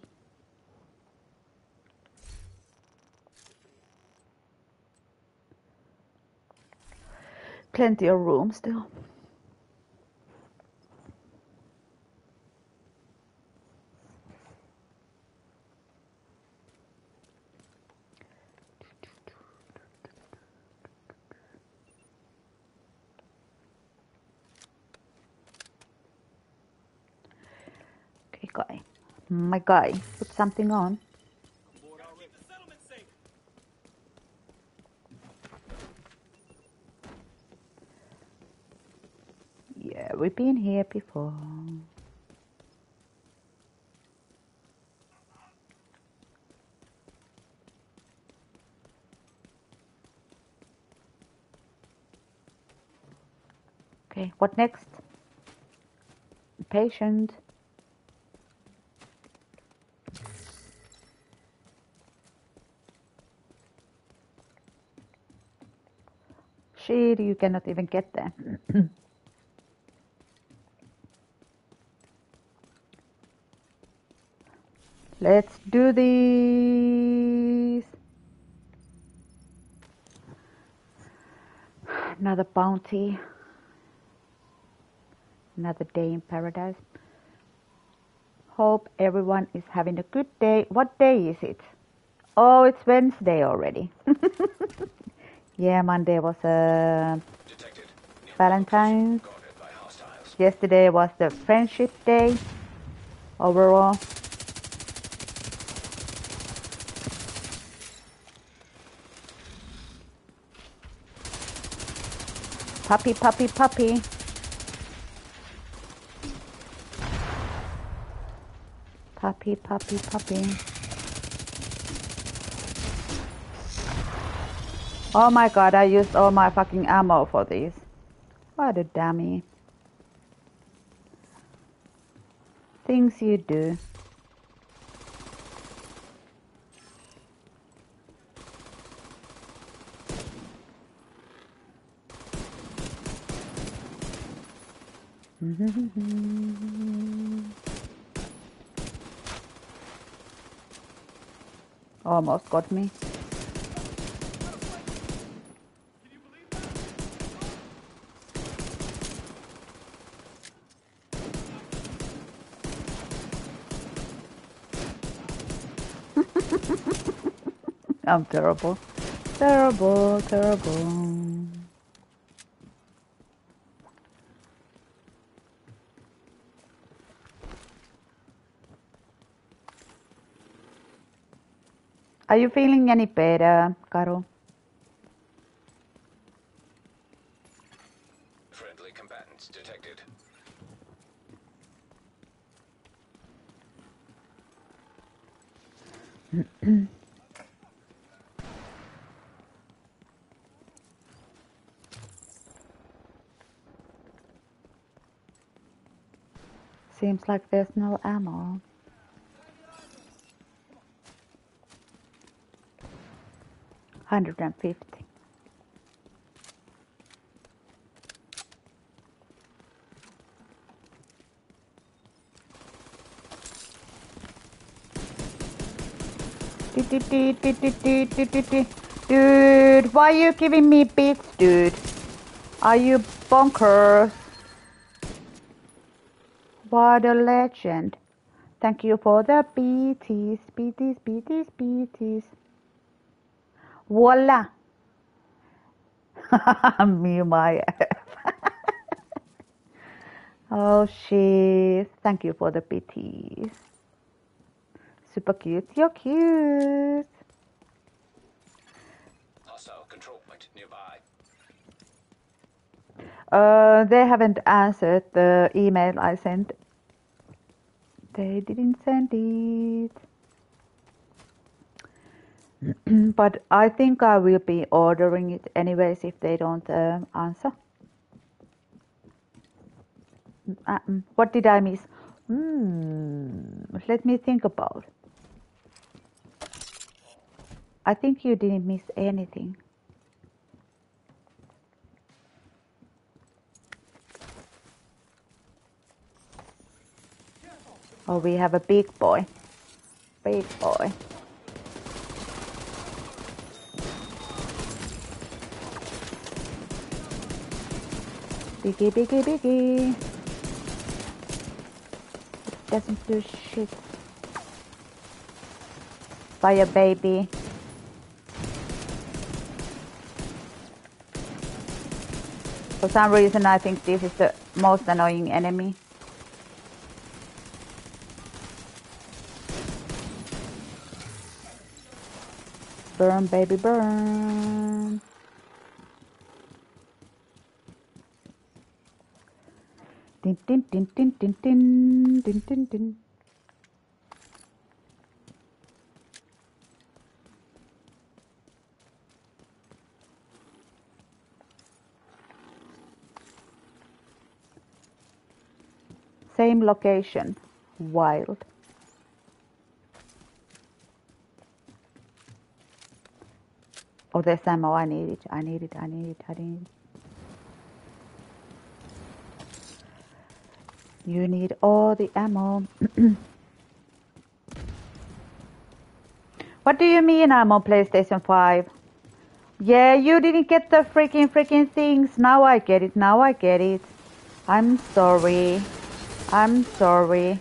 Plenty of room still. Guy. My guy, put something on. Yeah, we've been here before. Okay, what next? Patient. Shit, you cannot even get there. Let's do this. Another bounty. Another day in paradise. Hope everyone is having a good day. What day is it? Oh, it's Wednesday already. yeah, Monday was uh, Valentine's. Guarded by hostiles. Yesterday was the Friendship Day. Overall. Puppy, puppy, puppy. Puppy, puppy, puppy. Oh my god, I used all my fucking ammo for these. What a dummy. Things you do. Almost got me. I'm terrible. Terrible, terrible. Are you feeling any better, Caro? Friendly combatants detected. Seems like there's no ammo. Hundred and fifty. Dude, why are you giving me beats, dude? Are you bonkers? What a legend. Thank you for the BTs, BTs, BTs, BTs. Voila. Me, my Oh, shit. Thank you for the BTs. Super cute. You're cute. Hostile control point nearby. Uh, they haven't answered the email I sent. They didn't send it. but I think I will be ordering it anyways if they don't um, answer. Uh, mm, what did I miss? Hmm, let me think about. I think you didn't miss anything. Oh, we have a big boy. Big boy. Biggie, biggie, biggie. It doesn't do shit. Fire baby. For some reason I think this is the most annoying enemy. Burn, baby, burn. Din, din, din, din, din, din, din, din, din. Same location. Wild. Oh, there's ammo. I need it. I need it. I need it. I need it. You need all the ammo. what do you mean I'm on PlayStation 5? Yeah, you didn't get the freaking freaking things. Now I get it. Now I get it. I'm sorry. I'm sorry.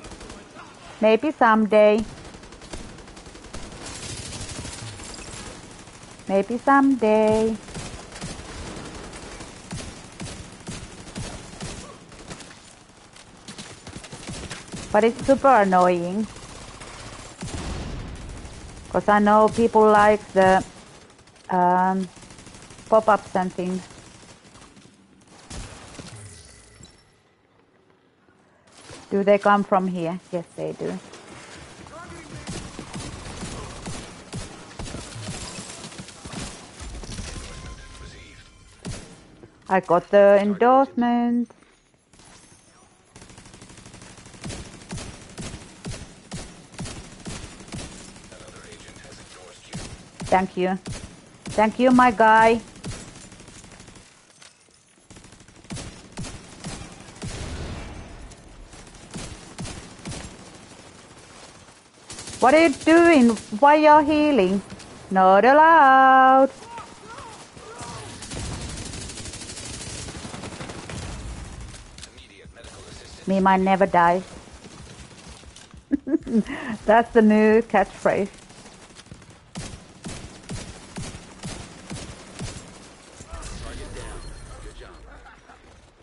Maybe someday. Maybe someday. But it's super annoying. Because I know people like the um, pop-ups and things. Do they come from here? Yes, they do. I got the endorsement. You. Thank you. Thank you, my guy. What are you doing? Why you're healing? Not allowed. Me might never die. That's the new catchphrase.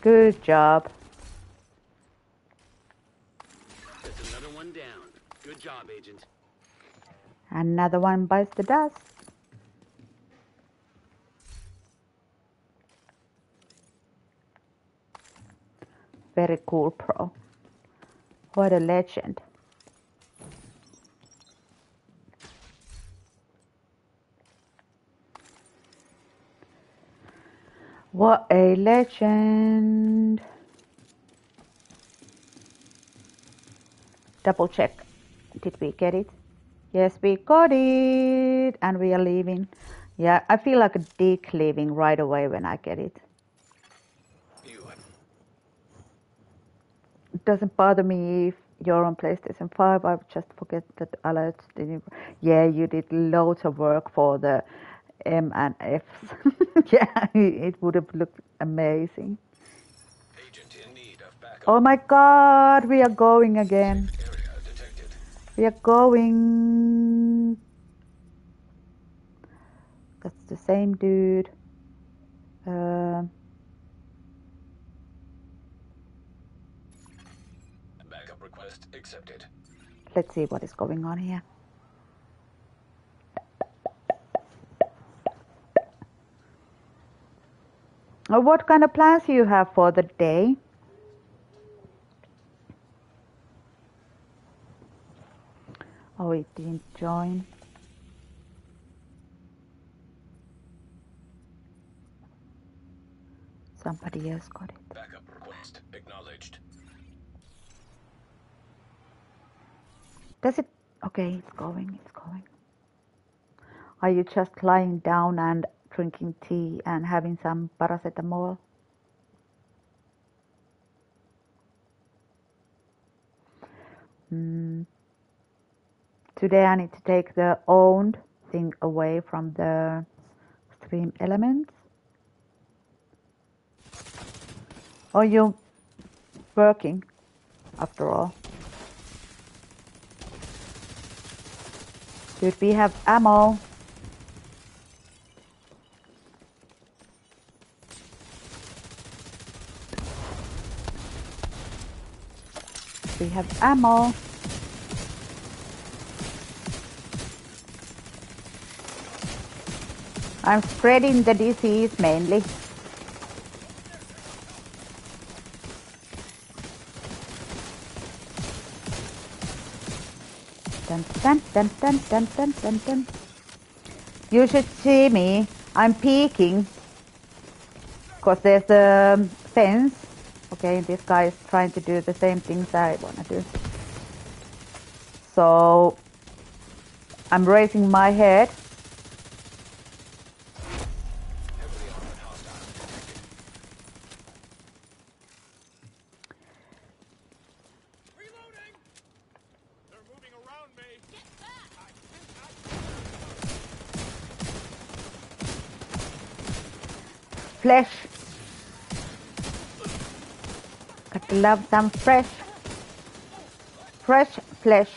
Good job. Good job. That's another one down. Good job, Agent. Another one bites the dust. Very cool, pro. What a legend. What a legend. Double check. Did we get it? Yes, we got it. And we are leaving. Yeah, I feel like a dick leaving right away when I get it. You have It doesn't bother me if you're on PlayStation 5. I just forget that alerts didn't. Yeah, you did loads of work for the M and Fs. yeah, it would have looked amazing. Agent in need of backup. Oh my god, we are going again. We are going. That's the same dude. Um Backup request accepted. Let's see what is going on here. What kind of plans do you have for the day? Oh, it didn't join. Somebody else got it. Backup request acknowledged. Does it? Okay, it's going, it's going. Are you just lying down and drinking tea and having some paracetamol? Mm. Today I need to take the owned thing away from the StreamElements. Are you working after all? Dude, we have ammo. We have ammo. I'm spreading the disease mainly. Dun, dun, dun, dun, dun, dun, dun, dun. You should see me. I'm peeking. Because there's a fence. Okay, this guy is trying to do the same things I want to do. So I'm raising my head. Heavily armored hostile detected. Reloading! They're moving around me. Get back! I think I Flesh. Got to love some fresh. Fresh flesh.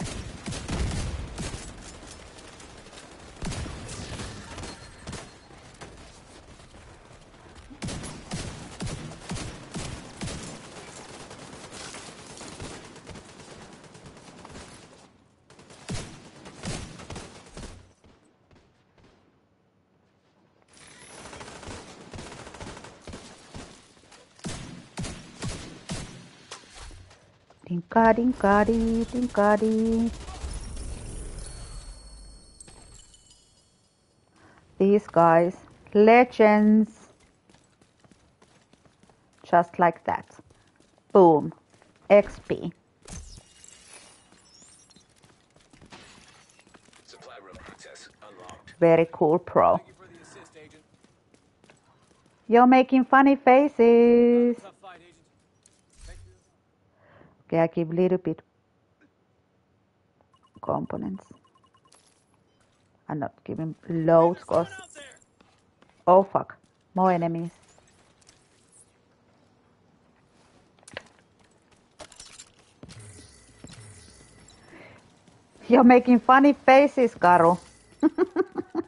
Dinka dee, dinka dee. These guys, legends. Just like that. Boom. XP. Supply room access unlocked. Very cool pro. Thank you for the assist, Agent. You're making funny faces. Tough fight, Agent. Thank you. Little bit components. I'm not giving loads cause oh fuck, more enemies. You're making funny faces, Karu.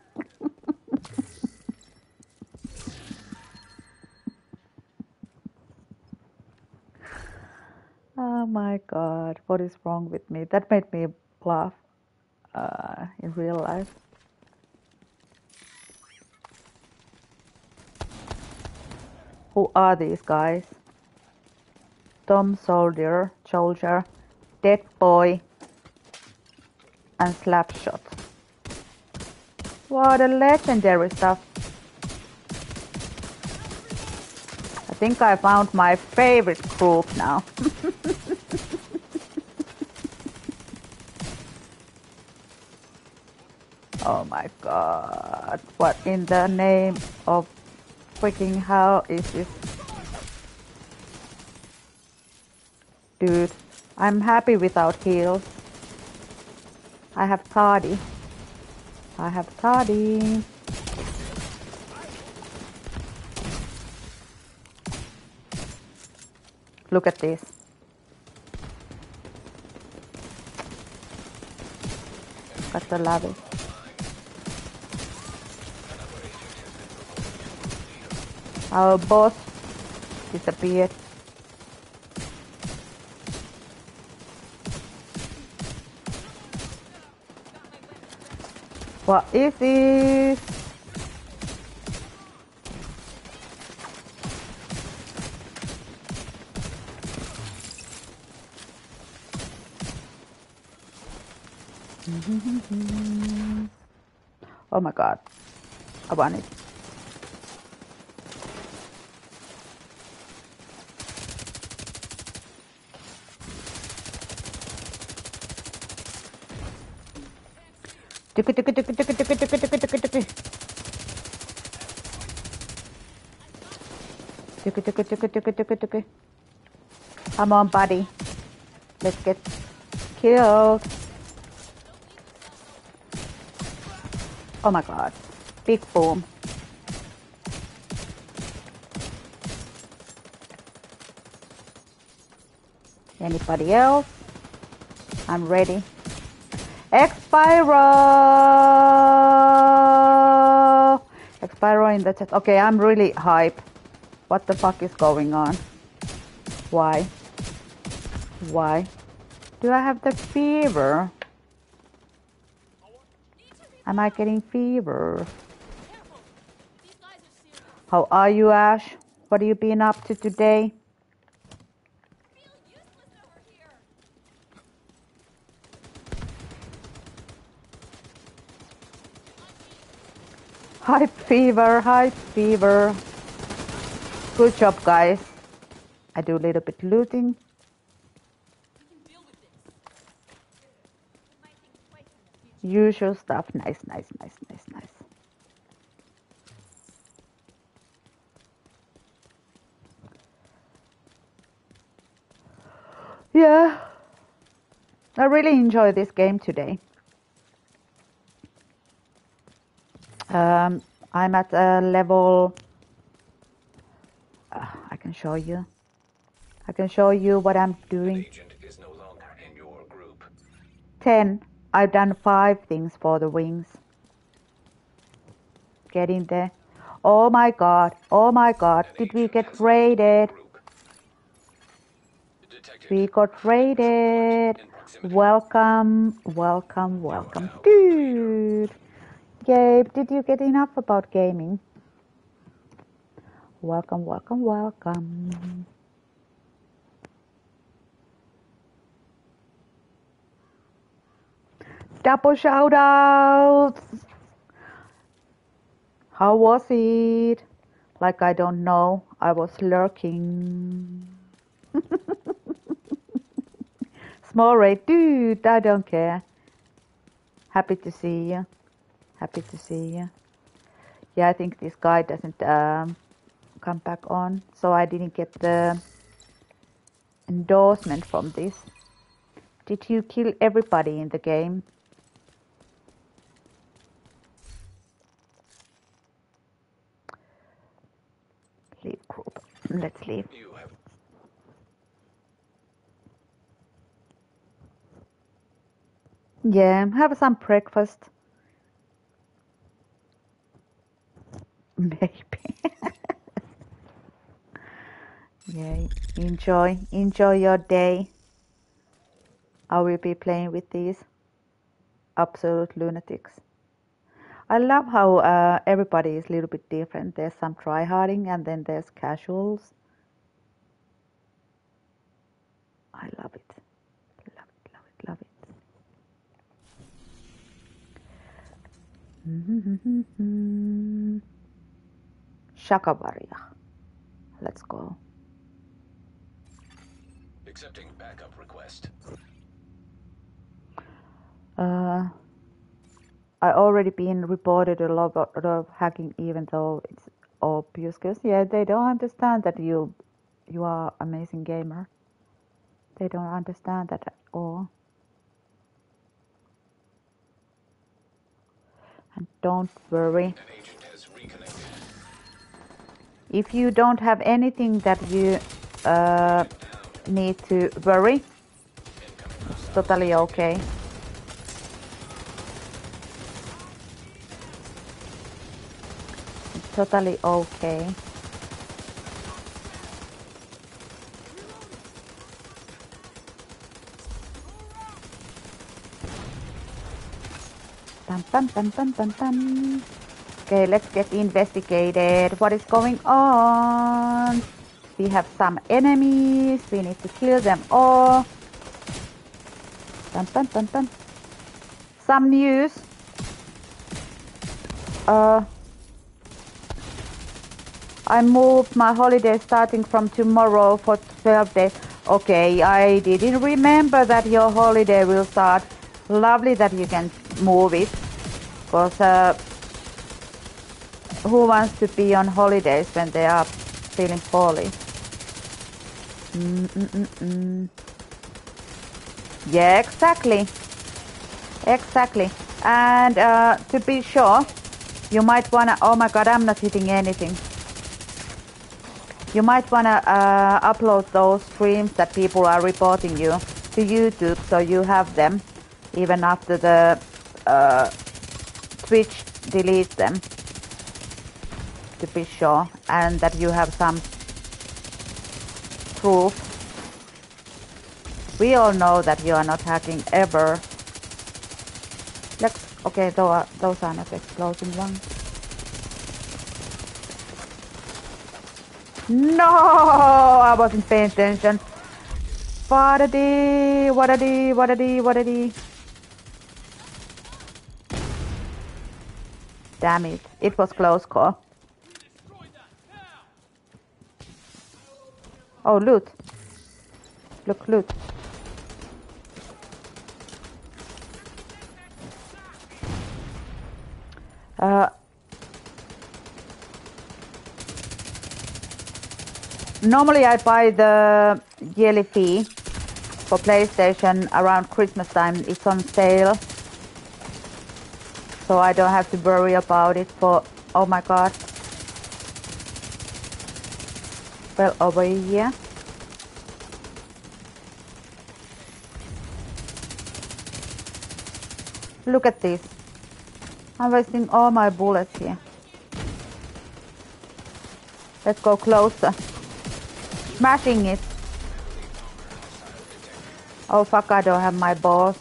Oh my god, what is wrong with me? That made me laugh uh, in real life. Who are these guys? Tom Soldier, Soldier, Dead Boy, and Slapshot. What a legendary stuff. I think I found my favorite group now. oh my god. What in the name of freaking hell is this? Dude, I'm happy without heals. I have Tardy. I have Tardy. Look at this. To love it. Our boss disappeared. What is this? oh my god. I want it. I'm on buddy. Let's get killed. Oh my god. Big boom. Anybody else? I'm ready. Expiro! Expiro in the chat. Okay, I'm really hype. What the fuck is going on? Why? Why? Do I have the fever? Am I getting fever? How are you, Ash? What are you being up to today? High fever, high fever. Good job, guys. I do a little bit looting. Usual stuff. Nice, nice, nice, nice, nice. Yeah. I really enjoy this game today. Um, I'm at a level. Uh, I can show you. I can show you what I'm doing. No longer in your group. 10. I've done five things for the wings. Getting there. Oh my god. Oh my god. Did we get raided? We got raided. Welcome, welcome, welcome. Dude. Gabe, did you get enough about gaming? Welcome, welcome, welcome. Double shout outs. How was it? Like I don't know. I was lurking. Small raid, dude, I don't care. Happy to see you. Happy to see you. Yeah, I think this guy doesn't um, come back on, so I didn't get the endorsement from this. Did you kill everybody in the game? Leave group. Let's leave. Yeah, have some breakfast. Maybe. yeah, enjoy. Enjoy your day. I will be playing with these absolute lunatics. I love how uh, everybody is a little bit different. There's some tryharding and then there's casuals. I love it. Love it, love it, love it. Shakabaria. Let's go. accepting backup request. Uh, I already been reported a lot of, lot of hacking, even though it's obvious. Cause yeah, they don't understand that you you are amazing gamer. They don't understand that at all. And don't worry. An agent has reconnected. If you don't have anything that you uh, need to worry, it's totally okay. Totally okay. Pam, pam, pam. Okay, let's get investigated. What is going on? We have some enemies. We need to kill them all. Pam, pam, pam, pam. Some news. Uh, I moved my holiday starting from tomorrow for 12 days. Okay, I didn't remember that your holiday will start. Lovely that you can move it. Because uh, who wants to be on holidays when they are feeling poorly? Mm-mm-mm-mm. Yeah, exactly. Exactly. And uh, to be sure, you might wanna. Oh my god, I'm not hitting anything. You might wanna uh, upload those streams that people are reporting you to YouTube, so you have them even after the uh, Twitch deletes them. To be sure, and that you have some proof. We all know that you are not hacking ever. Let's. Okay, those are, those are not exploding ones. No, I wasn't paying attention. What-a-dee, what-a-dee, what-a-dee, what-a-dee. Damn it, it was close call. Oh, loot. Look, loot. Uh, normally I buy the yearly fee for PlayStation around Christmas time. It's on sale. So I don't have to worry about it for, oh my god. Well, over a year. Look at this. I'm wasting all my bullets here. Let's go closer. Smashing it. Oh fuck, I don't have my balls.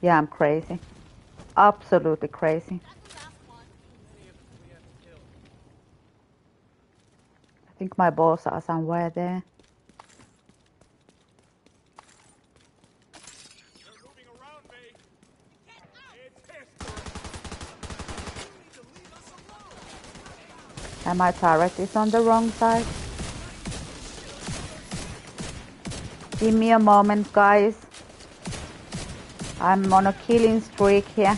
Yeah, I'm crazy. Absolutely crazy. I think my balls are somewhere there. They're moving around me. It's history. You need to leave us alone. And my turret is on the wrong side. Give me a moment, guys. I'm on a killing streak here.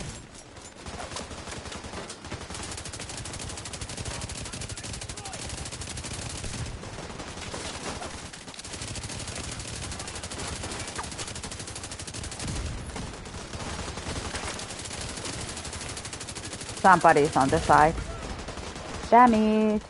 Somebody's on the side. Damn it.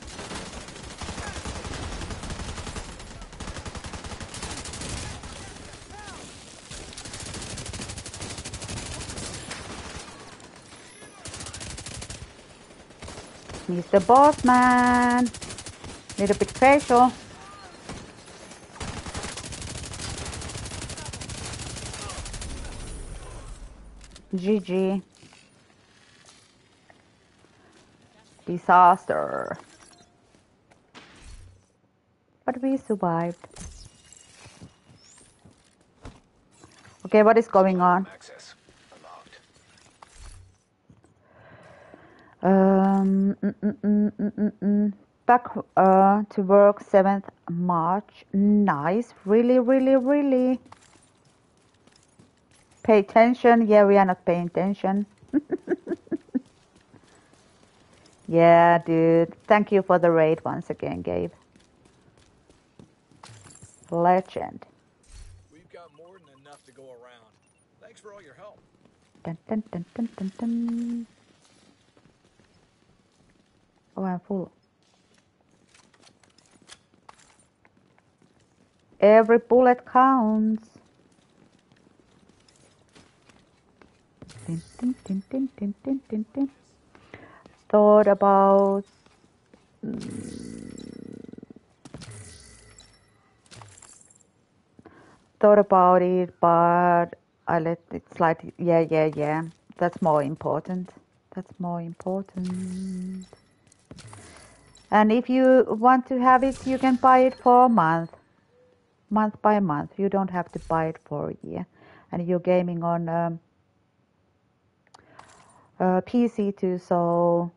Mr. Bossman. Little bit facial. GG. Disaster. But we survived. Okay, what is going on? Access unlocked. Um, mm, mm, mm, mm, mm, mm. Back uh, to work 7th March. Nice. Really, really, really. Pay attention. Yeah, we are not paying attention. Yeah, dude. Thank you for the raid once again, Gabe. Legend. We've got more than enough to go around. Thanks for all your help. Dun, dun, dun, dun, dun, dun. Oh, I'm full. Every bullet counts. Dun, dun, dun, dun, dun, dun, dun, dun. Thought about thought about it, but I let it slide. Yeah, yeah, yeah. That's more important. That's more important. And if you want to have it, you can buy it for a month, month by month. You don't have to buy it for a year. And you're gaming on um, uh, PC to solve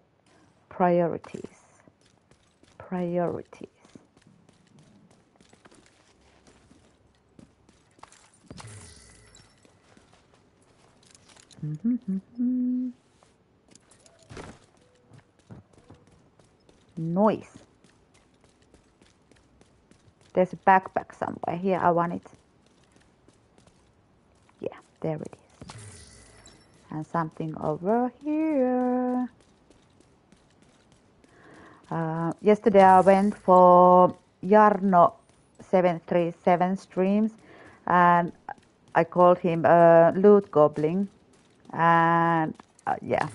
priorities. Priorities. Mhm. Noise. There's a backpack somewhere here. I want it. Yeah, there it is. And something over here. Uh, yesterday I went for Yarno 737 streams and I called him a loot goblin. And uh, yeah,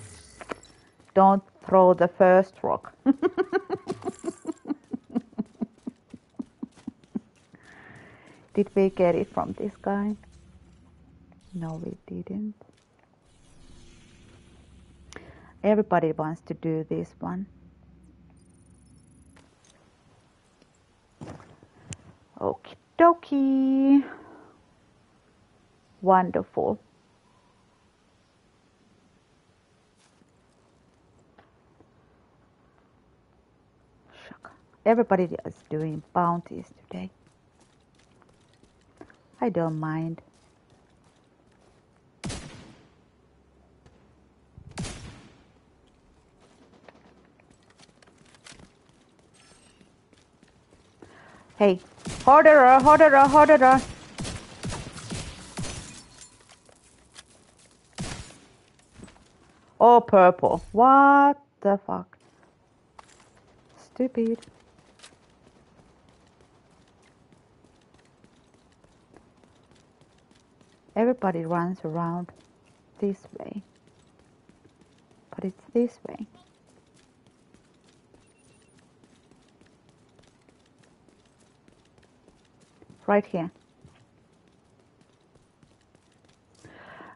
don't throw the first rock. Did we get it from this guy? No, we didn't. Everybody wants to do this one. Okie dokie. Wonderful. Everybody is doing bounties today. I don't mind. Hey, Horderer, uh, Horderer, uh, Horderer. Uh. Oh, purple. What the fuck? Stupid. Everybody runs around this way. But it's this way. Right here.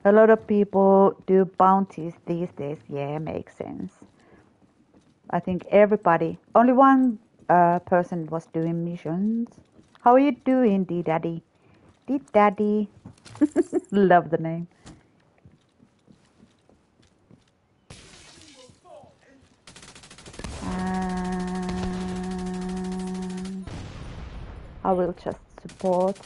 A lot of people do bounties these days. Yeah, makes sense. I think everybody, only one uh, person was doing missions. How are you doing, D Daddy? D Daddy. Love the name. I will just support.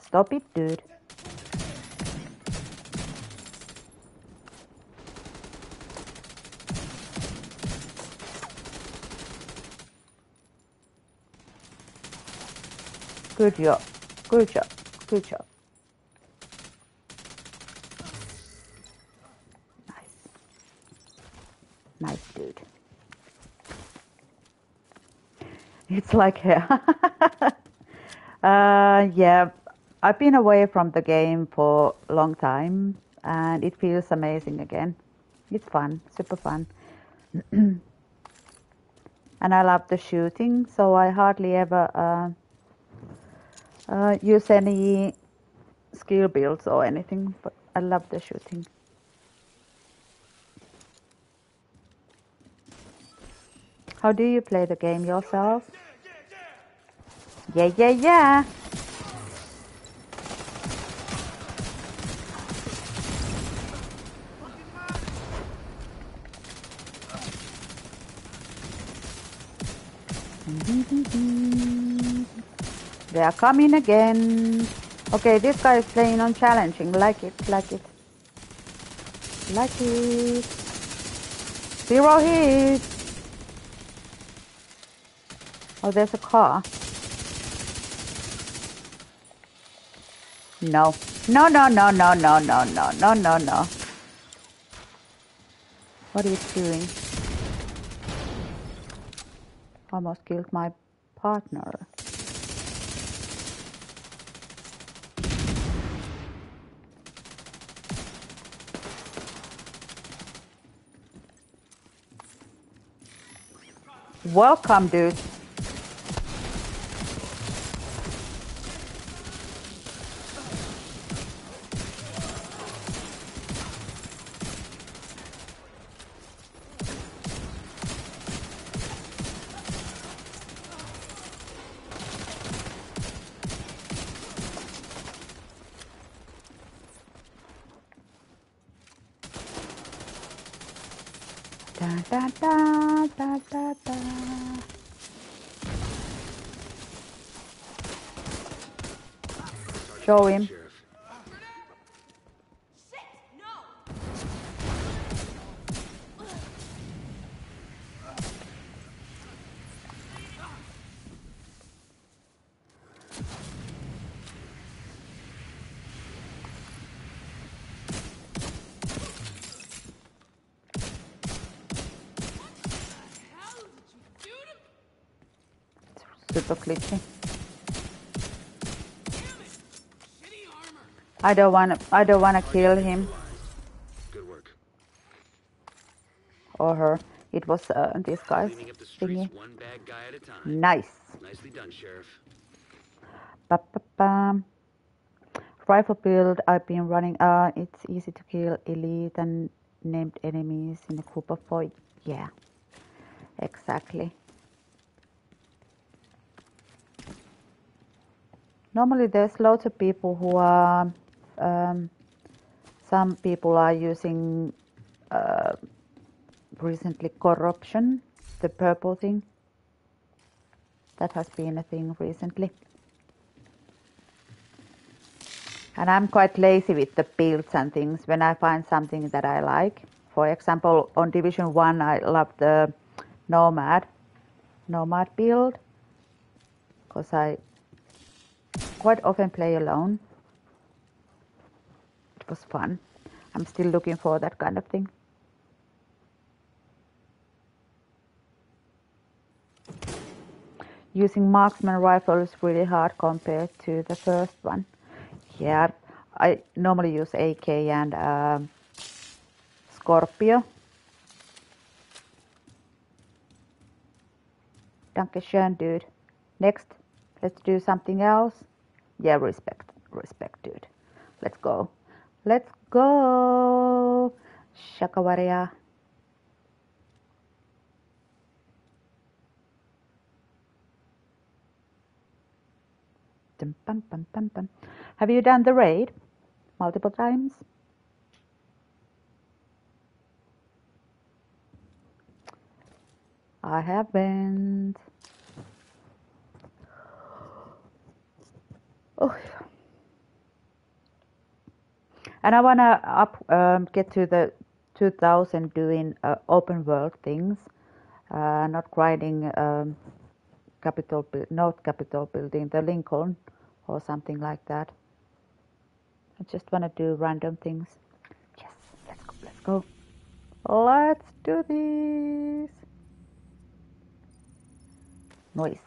Stop it, dude. Good job. Good job. Good job. Nice. Nice, dude. Like, uh, yeah, I've been away from the game for a long time and it feels amazing again. It's fun, super fun. and I love the shooting, so I hardly ever uh, uh, use any skill builds or anything, but I love the shooting. How do you play the game yourself? Yeah, yeah, yeah. They are coming again. Okay, this guy is playing on challenging. Like it, like it. Like it. Zero hits. Oh, there's a car. No. No, no, no, no, no, no, no, no, no, no. What are you doing? Almost killed my partner. Welcome, dude. going. I don't wanna I don't wanna kill him Good work. or her. It was uh, this guy's thingy. one bad guy at a time. Nice. Nicely done, Sheriff. Ba-ba-bam. Rifle build I've been running. Uh, it's easy to kill elite and named enemies in a group of four. Yeah, exactly. Normally, there's lots of people who are. Um, some people are using uh, recently corruption, the purple thing. That has been a thing recently. And I'm quite lazy with the builds and things when I find something that I like. For example, on Division 1, I love the Nomad, Nomad build, because I quite often play alone. It was fun. I'm still looking for that kind of thing. Using marksman rifle is really hard compared to the first one. Yeah, I normally use AK and um, Scorpio. Dankeschön, dude. Next, let's do something else. Yeah, respect, respect, dude. Let's go. Let's go. Shakawaria. Have you done the raid multiple times? I haven't. Oh. And I wanna up um, get to the 2000 doing uh, open world things, uh, not grinding um, Capitol, buil- not capital building, the Lincoln or something like that. I just wanna do random things. Yes, let's go, let's go. Let's do this. Nice.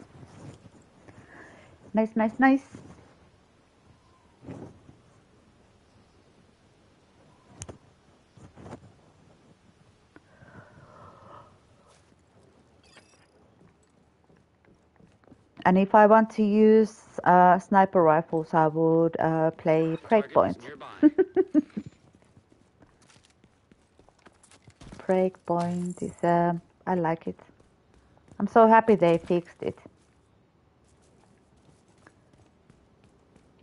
Nice, nice, nice. And if I want to use uh, sniper rifles, I would uh, play Breakpoint. Target is nearby. Breakpoint is, um, I like it. I'm so happy they fixed it.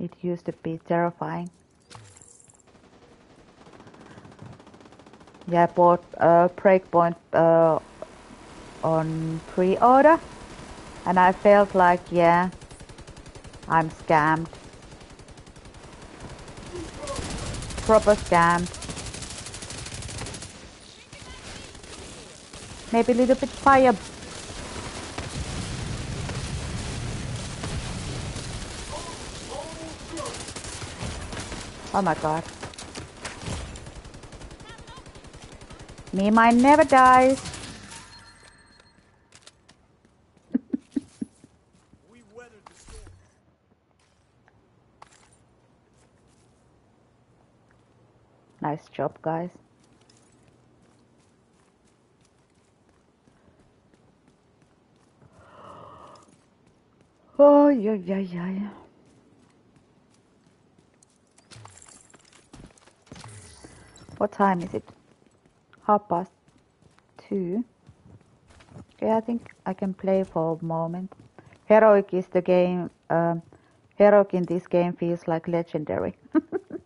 It used to be terrifying. Yeah, I bought uh, Breakpoint uh, on pre-order, and I felt like, yeah, I'm scammed. Proper scammed. Maybe a little bit fire. Oh my god. MiiMai never dies. We weathered the storm. Nice job, guys. Oh, yeah, yeah, yeah. What time is it? Half past two. Okay, I think I can play for a moment. Heroic is the game. Um, heroic in this game feels like legendary.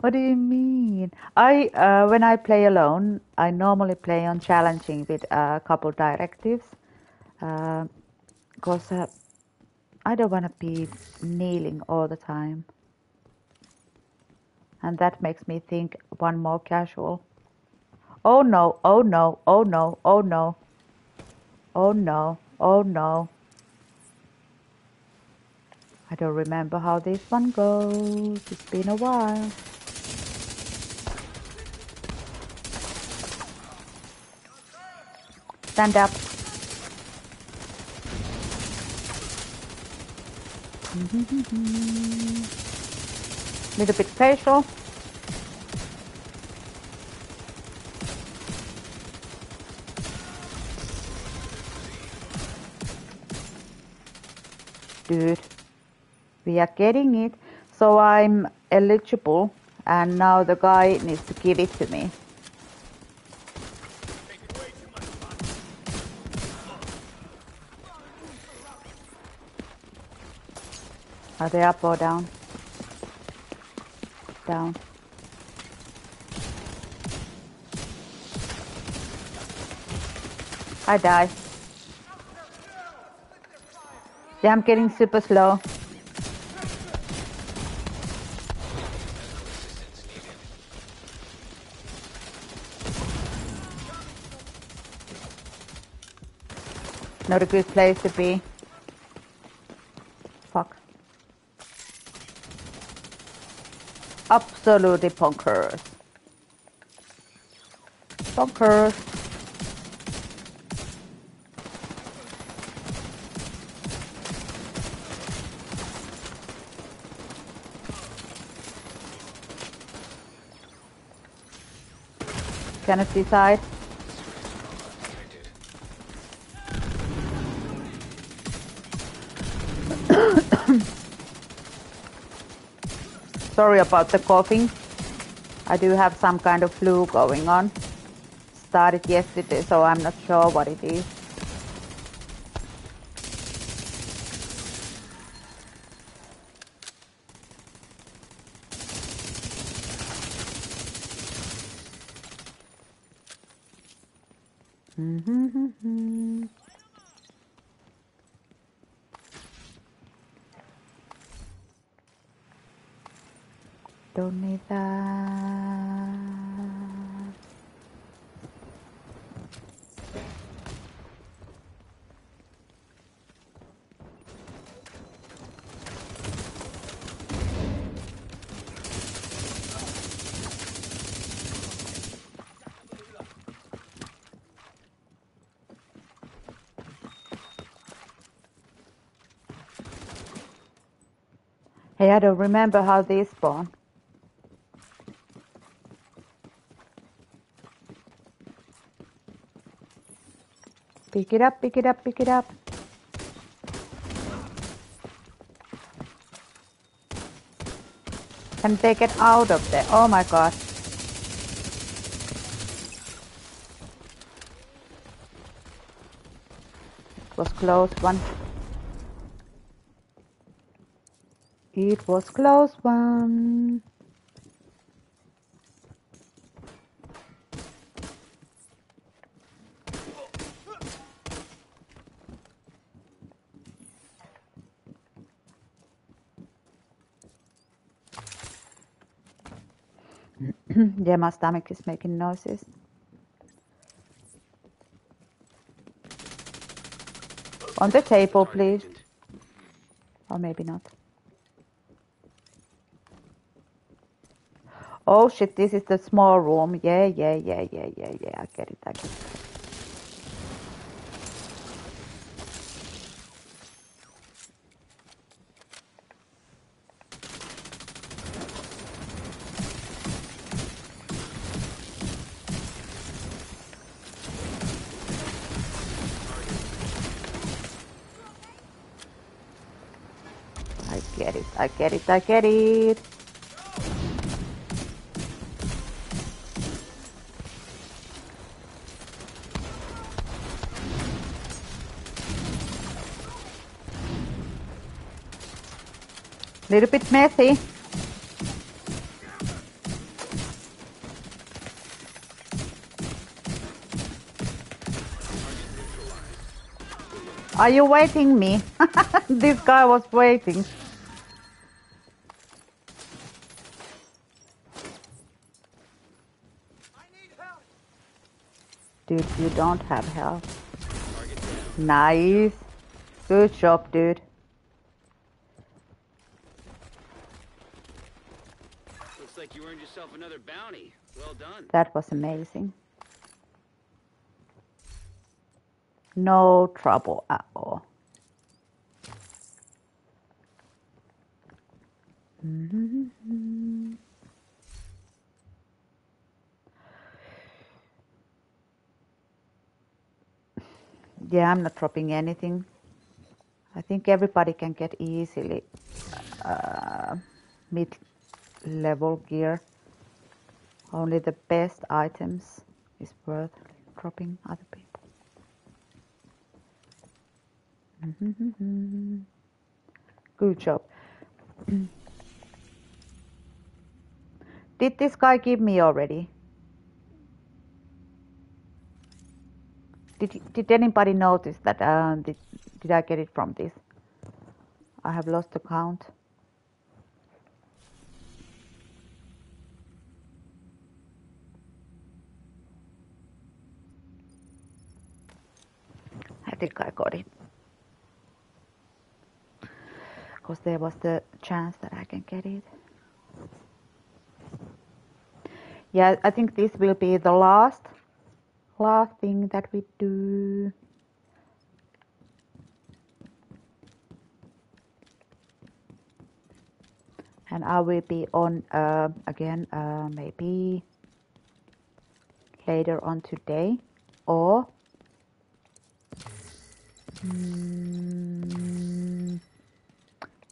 What do you mean? I uh, when I play alone, I normally play on challenging with a couple directives, because uh, I don't want to be kneeling all the time, and that makes me think one more casual. Oh no! Oh no! Oh no! Oh no! Oh no! Oh no! I don't remember how this one goes. It's been a while. Stand up. Little bit facial. Dude, we are getting it. So I'm eligible and now the guy needs to give it to me. Are they up or down? Down. I die. Yeah, I'm getting super slow. Not a good place to be. Fuck. Absolutely bonkers. Bonkers. Can I decide? Sorry about the coughing. I do have some kind of flu going on. Started yesterday, so I'm not sure what it is. Don't need that. Hey, I don't remember how they spawn. Pick it up, pick it up, pick it up. And take it out of there. Oh my god. It was close one. It was close one. yeah, my stomach is making noises. On the table, please. Or maybe not. Oh shit, this is the small room. Yeah, yeah, yeah, yeah, yeah, yeah. I get it, I get it. I get it, I get it, I get it. Little bit messy. Are you waiting me? this guy was waiting. Dude, you don't have help. Nice. Good job, dude. Looks like you earned another bounty. Well done. That was amazing. No trouble at all. Yeah, I'm not dropping anything. I think everybody can get easily uh, mid-level gear. Only the best items is worth dropping other people. Good job. Did this guy give me already? Did did anybody notice that? Uh, did did I get it from this? I have lost the count. Think I got it. Because there was the chance that I can get it. Yeah, I think this will be the last last thing that we do. And I will be on uh, again uh, maybe later on today or Mm,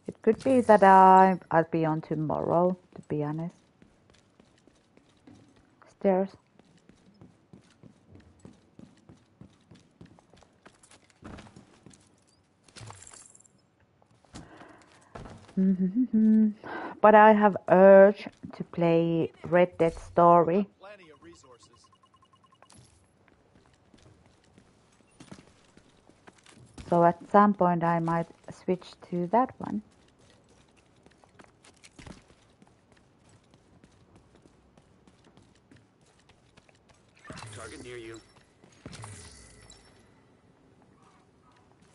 it could be that I I'll be on tomorrow, to be honest. Stairs. Mhm. But I have urge to play Red Dead Story. Plenty of resources. So at some point I might switch to that one. Target near you.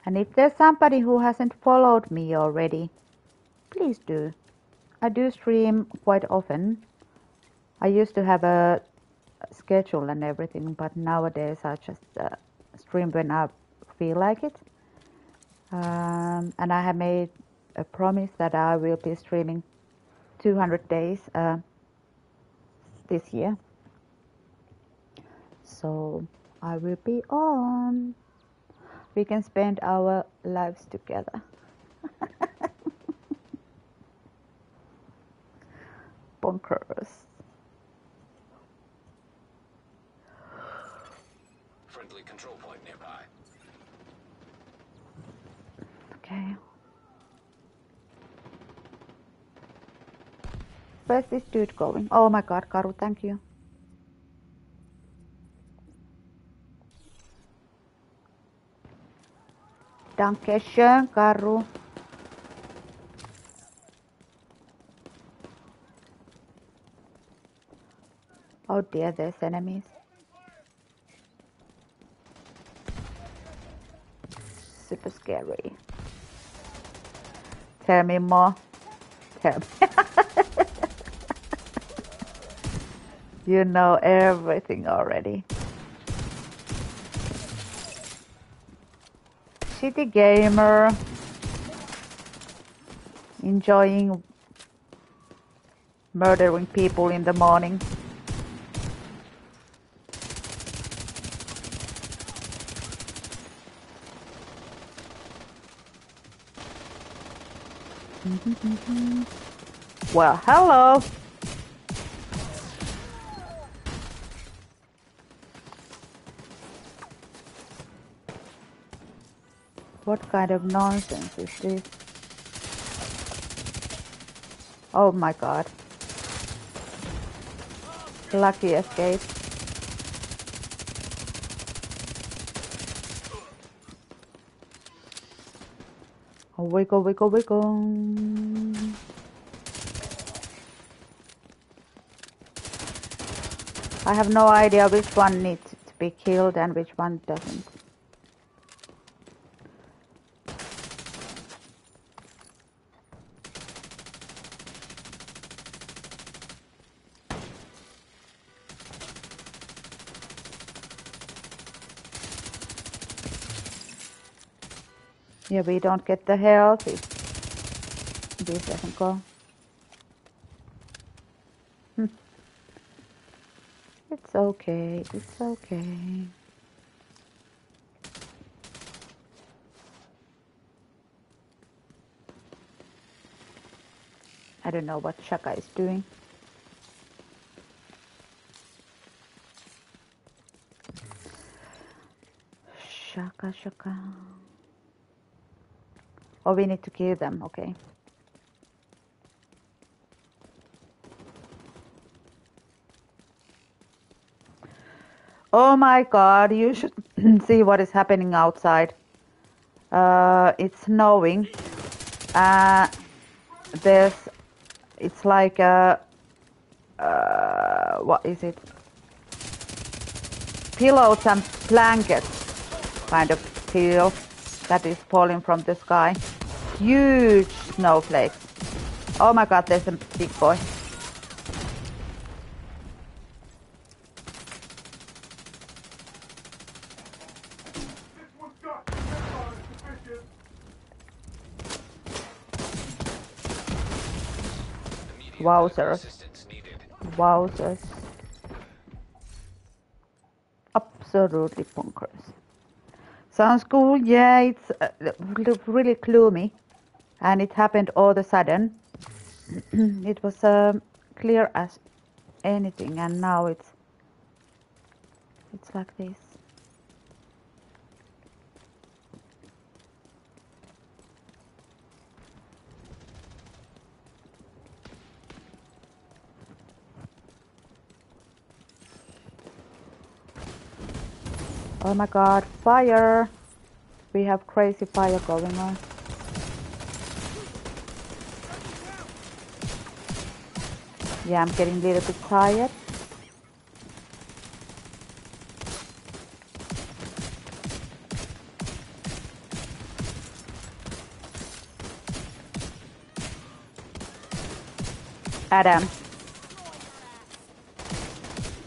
And if there's somebody who hasn't followed me already, please do. I do stream quite often. I used to have a schedule and everything, but nowadays I just uh, stream when I feel like it. Um, and I have made a promise that I will be streaming 200 days uh, this year. So I will be on. We can spend our lives together. Bonkers. Friendly control point nearby. Okay. Where's this dude going? Oh my god, Karu, thank you. Dankeschön, Karu. Oh dear, there's enemies. Super scary. Tell me more. Tell me. you know everything already. City gamer. Enjoying murdering people in the morning. Mm-hmm, mm-hmm. Well, hello. What kind of nonsense is this? Oh my god. Lucky escape. Oh, wiggle, wiggle, wiggle. I have no idea which one needs to be killed and which one doesn't. Yeah, we don't get the health this doesn't go. It's okay, it's okay. I don't know what Shaka is doing. Shaka, Shaka. Oh, we need to kill them, okay. Oh my god, you should see what is happening outside. Uh, it's snowing. Uh, there's, it's like a, uh, what is it? Pillows and blankets kind of feel that is falling from the sky. Huge snowflakes. Oh my god, there's a big boy. Wowzers. Wowzers. Absolutely bonkers. Sounds cool. Yeah, it's uh, really gloomy, and it happened all of a sudden. it was um, clear as anything, and now it's it's like this. Oh my god, fire! We have crazy fire going on. Yeah, I'm getting a little bit tired. Adam.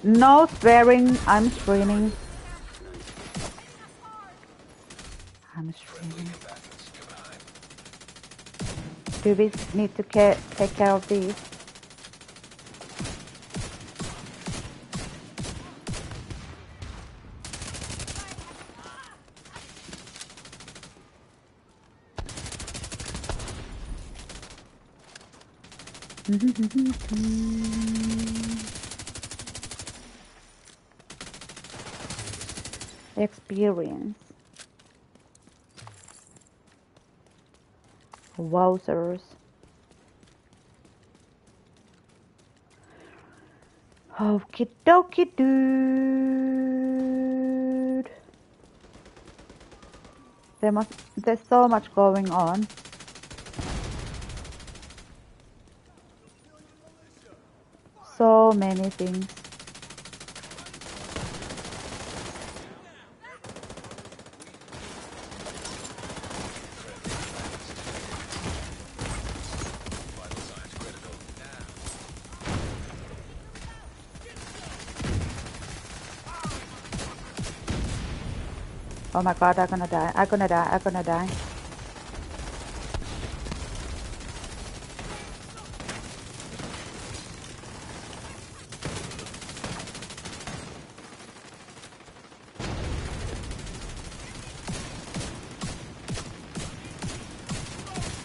No swearing, I'm screaming. I'm screaming. Do we need to care, take care of these? Experience. Wowzers. Okie dokie dude. There must there's so much going on. So many things. Oh my god, I'm gonna die. I'm gonna die. I'm gonna die.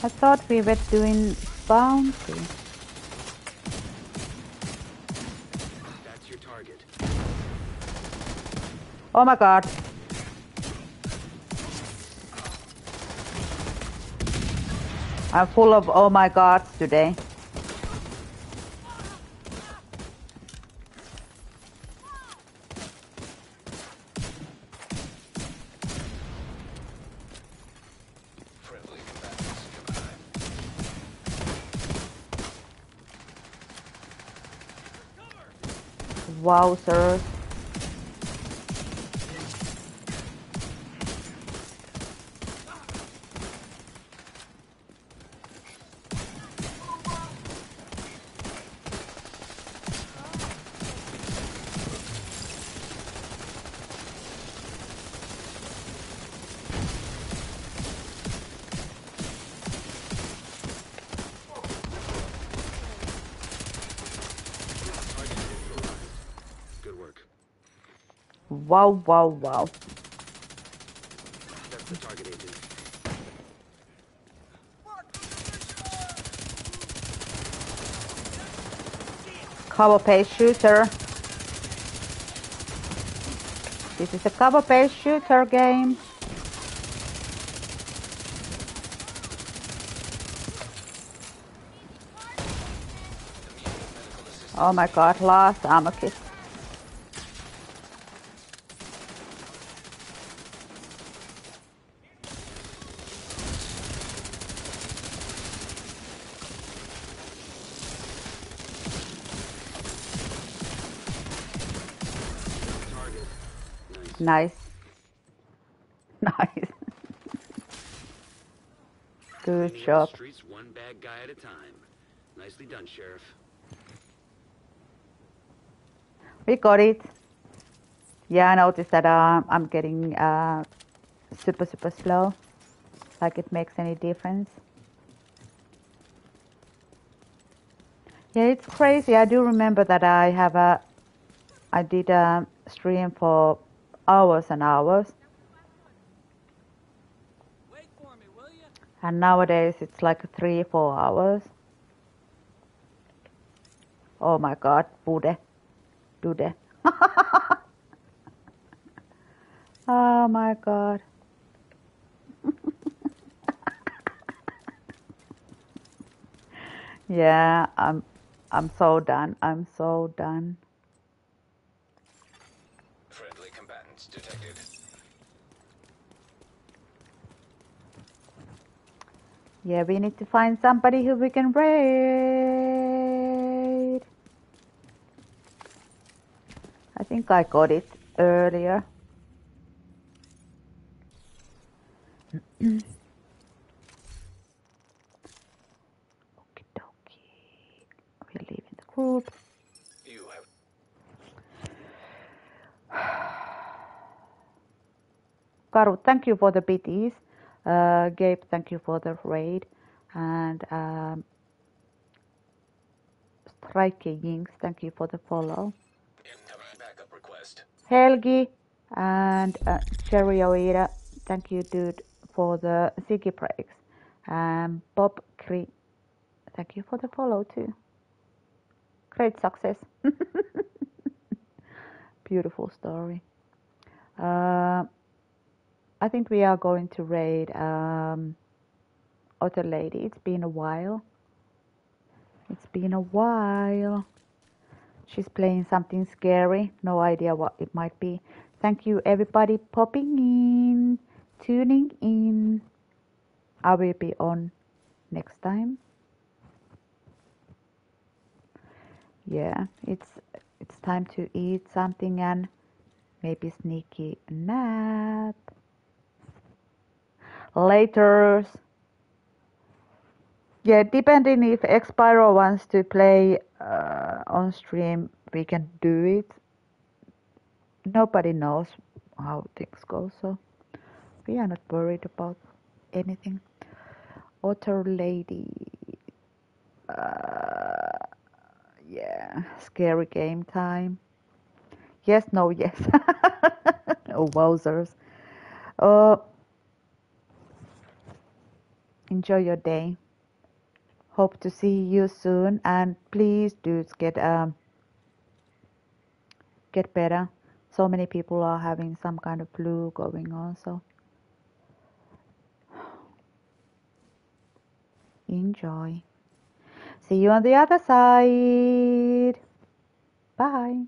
I thought we were doing bounty. That's your target. Oh my god. I'm full of oh my gods today. Wow, combatants nearby. Wowzers. Target neutralized. Good work. Wow, wow, wow. That's the target agent. Cover based shooter. This is a cover based shooter game. Oh my god, last ammo kit. Nice. Nice. Nice. Good Cleaning up the job. Streets one bad guy at a time. Nicely done, Sheriff. We got it. Yeah, I noticed that uh, I'm getting uh, super, super slow. Like it makes any difference. Yeah, it's crazy. I do remember that I have a, I did a stream for hours and hours, me, and nowadays it's like three, four hours. Oh my God, Bude, Dude. oh my God. yeah, I'm, I'm so done. I'm so done. Friendly combatants detected. Yeah, we need to find somebody who we can raid. I think I got it earlier. Okie dokie. We're leaving the group. You have Karu, thank you for the BTs. Uh, Gabe, thank you for the raid. And um, Strike thank you for the follow. Helgi and uh, Cherry Oida, thank you, dude, for the Ziggy breaks. And Bob Cree, thank you for the follow too. Great success. Beautiful story. Uh, I think we are going to raid um, Other Lady. It's been a while. It's been a while. She's playing something scary. No idea what it might be. Thank you, everybody, popping in, tuning in. I will be on next time. Yeah, it's it's time to eat something and maybe sneaky nap. Later. Yeah, depending if Expiro wants to play uh, on stream, we can do it. Nobody knows how things go, so We are not worried about anything. Otter lady. Uh, yeah, scary game time. Yes, no, yes. oh, wowzers. Uh, enjoy your day. Hope to see you soon, and please do get um get better. So many people are having some kind of flu going on, so enjoy. See you on the other side. Bye.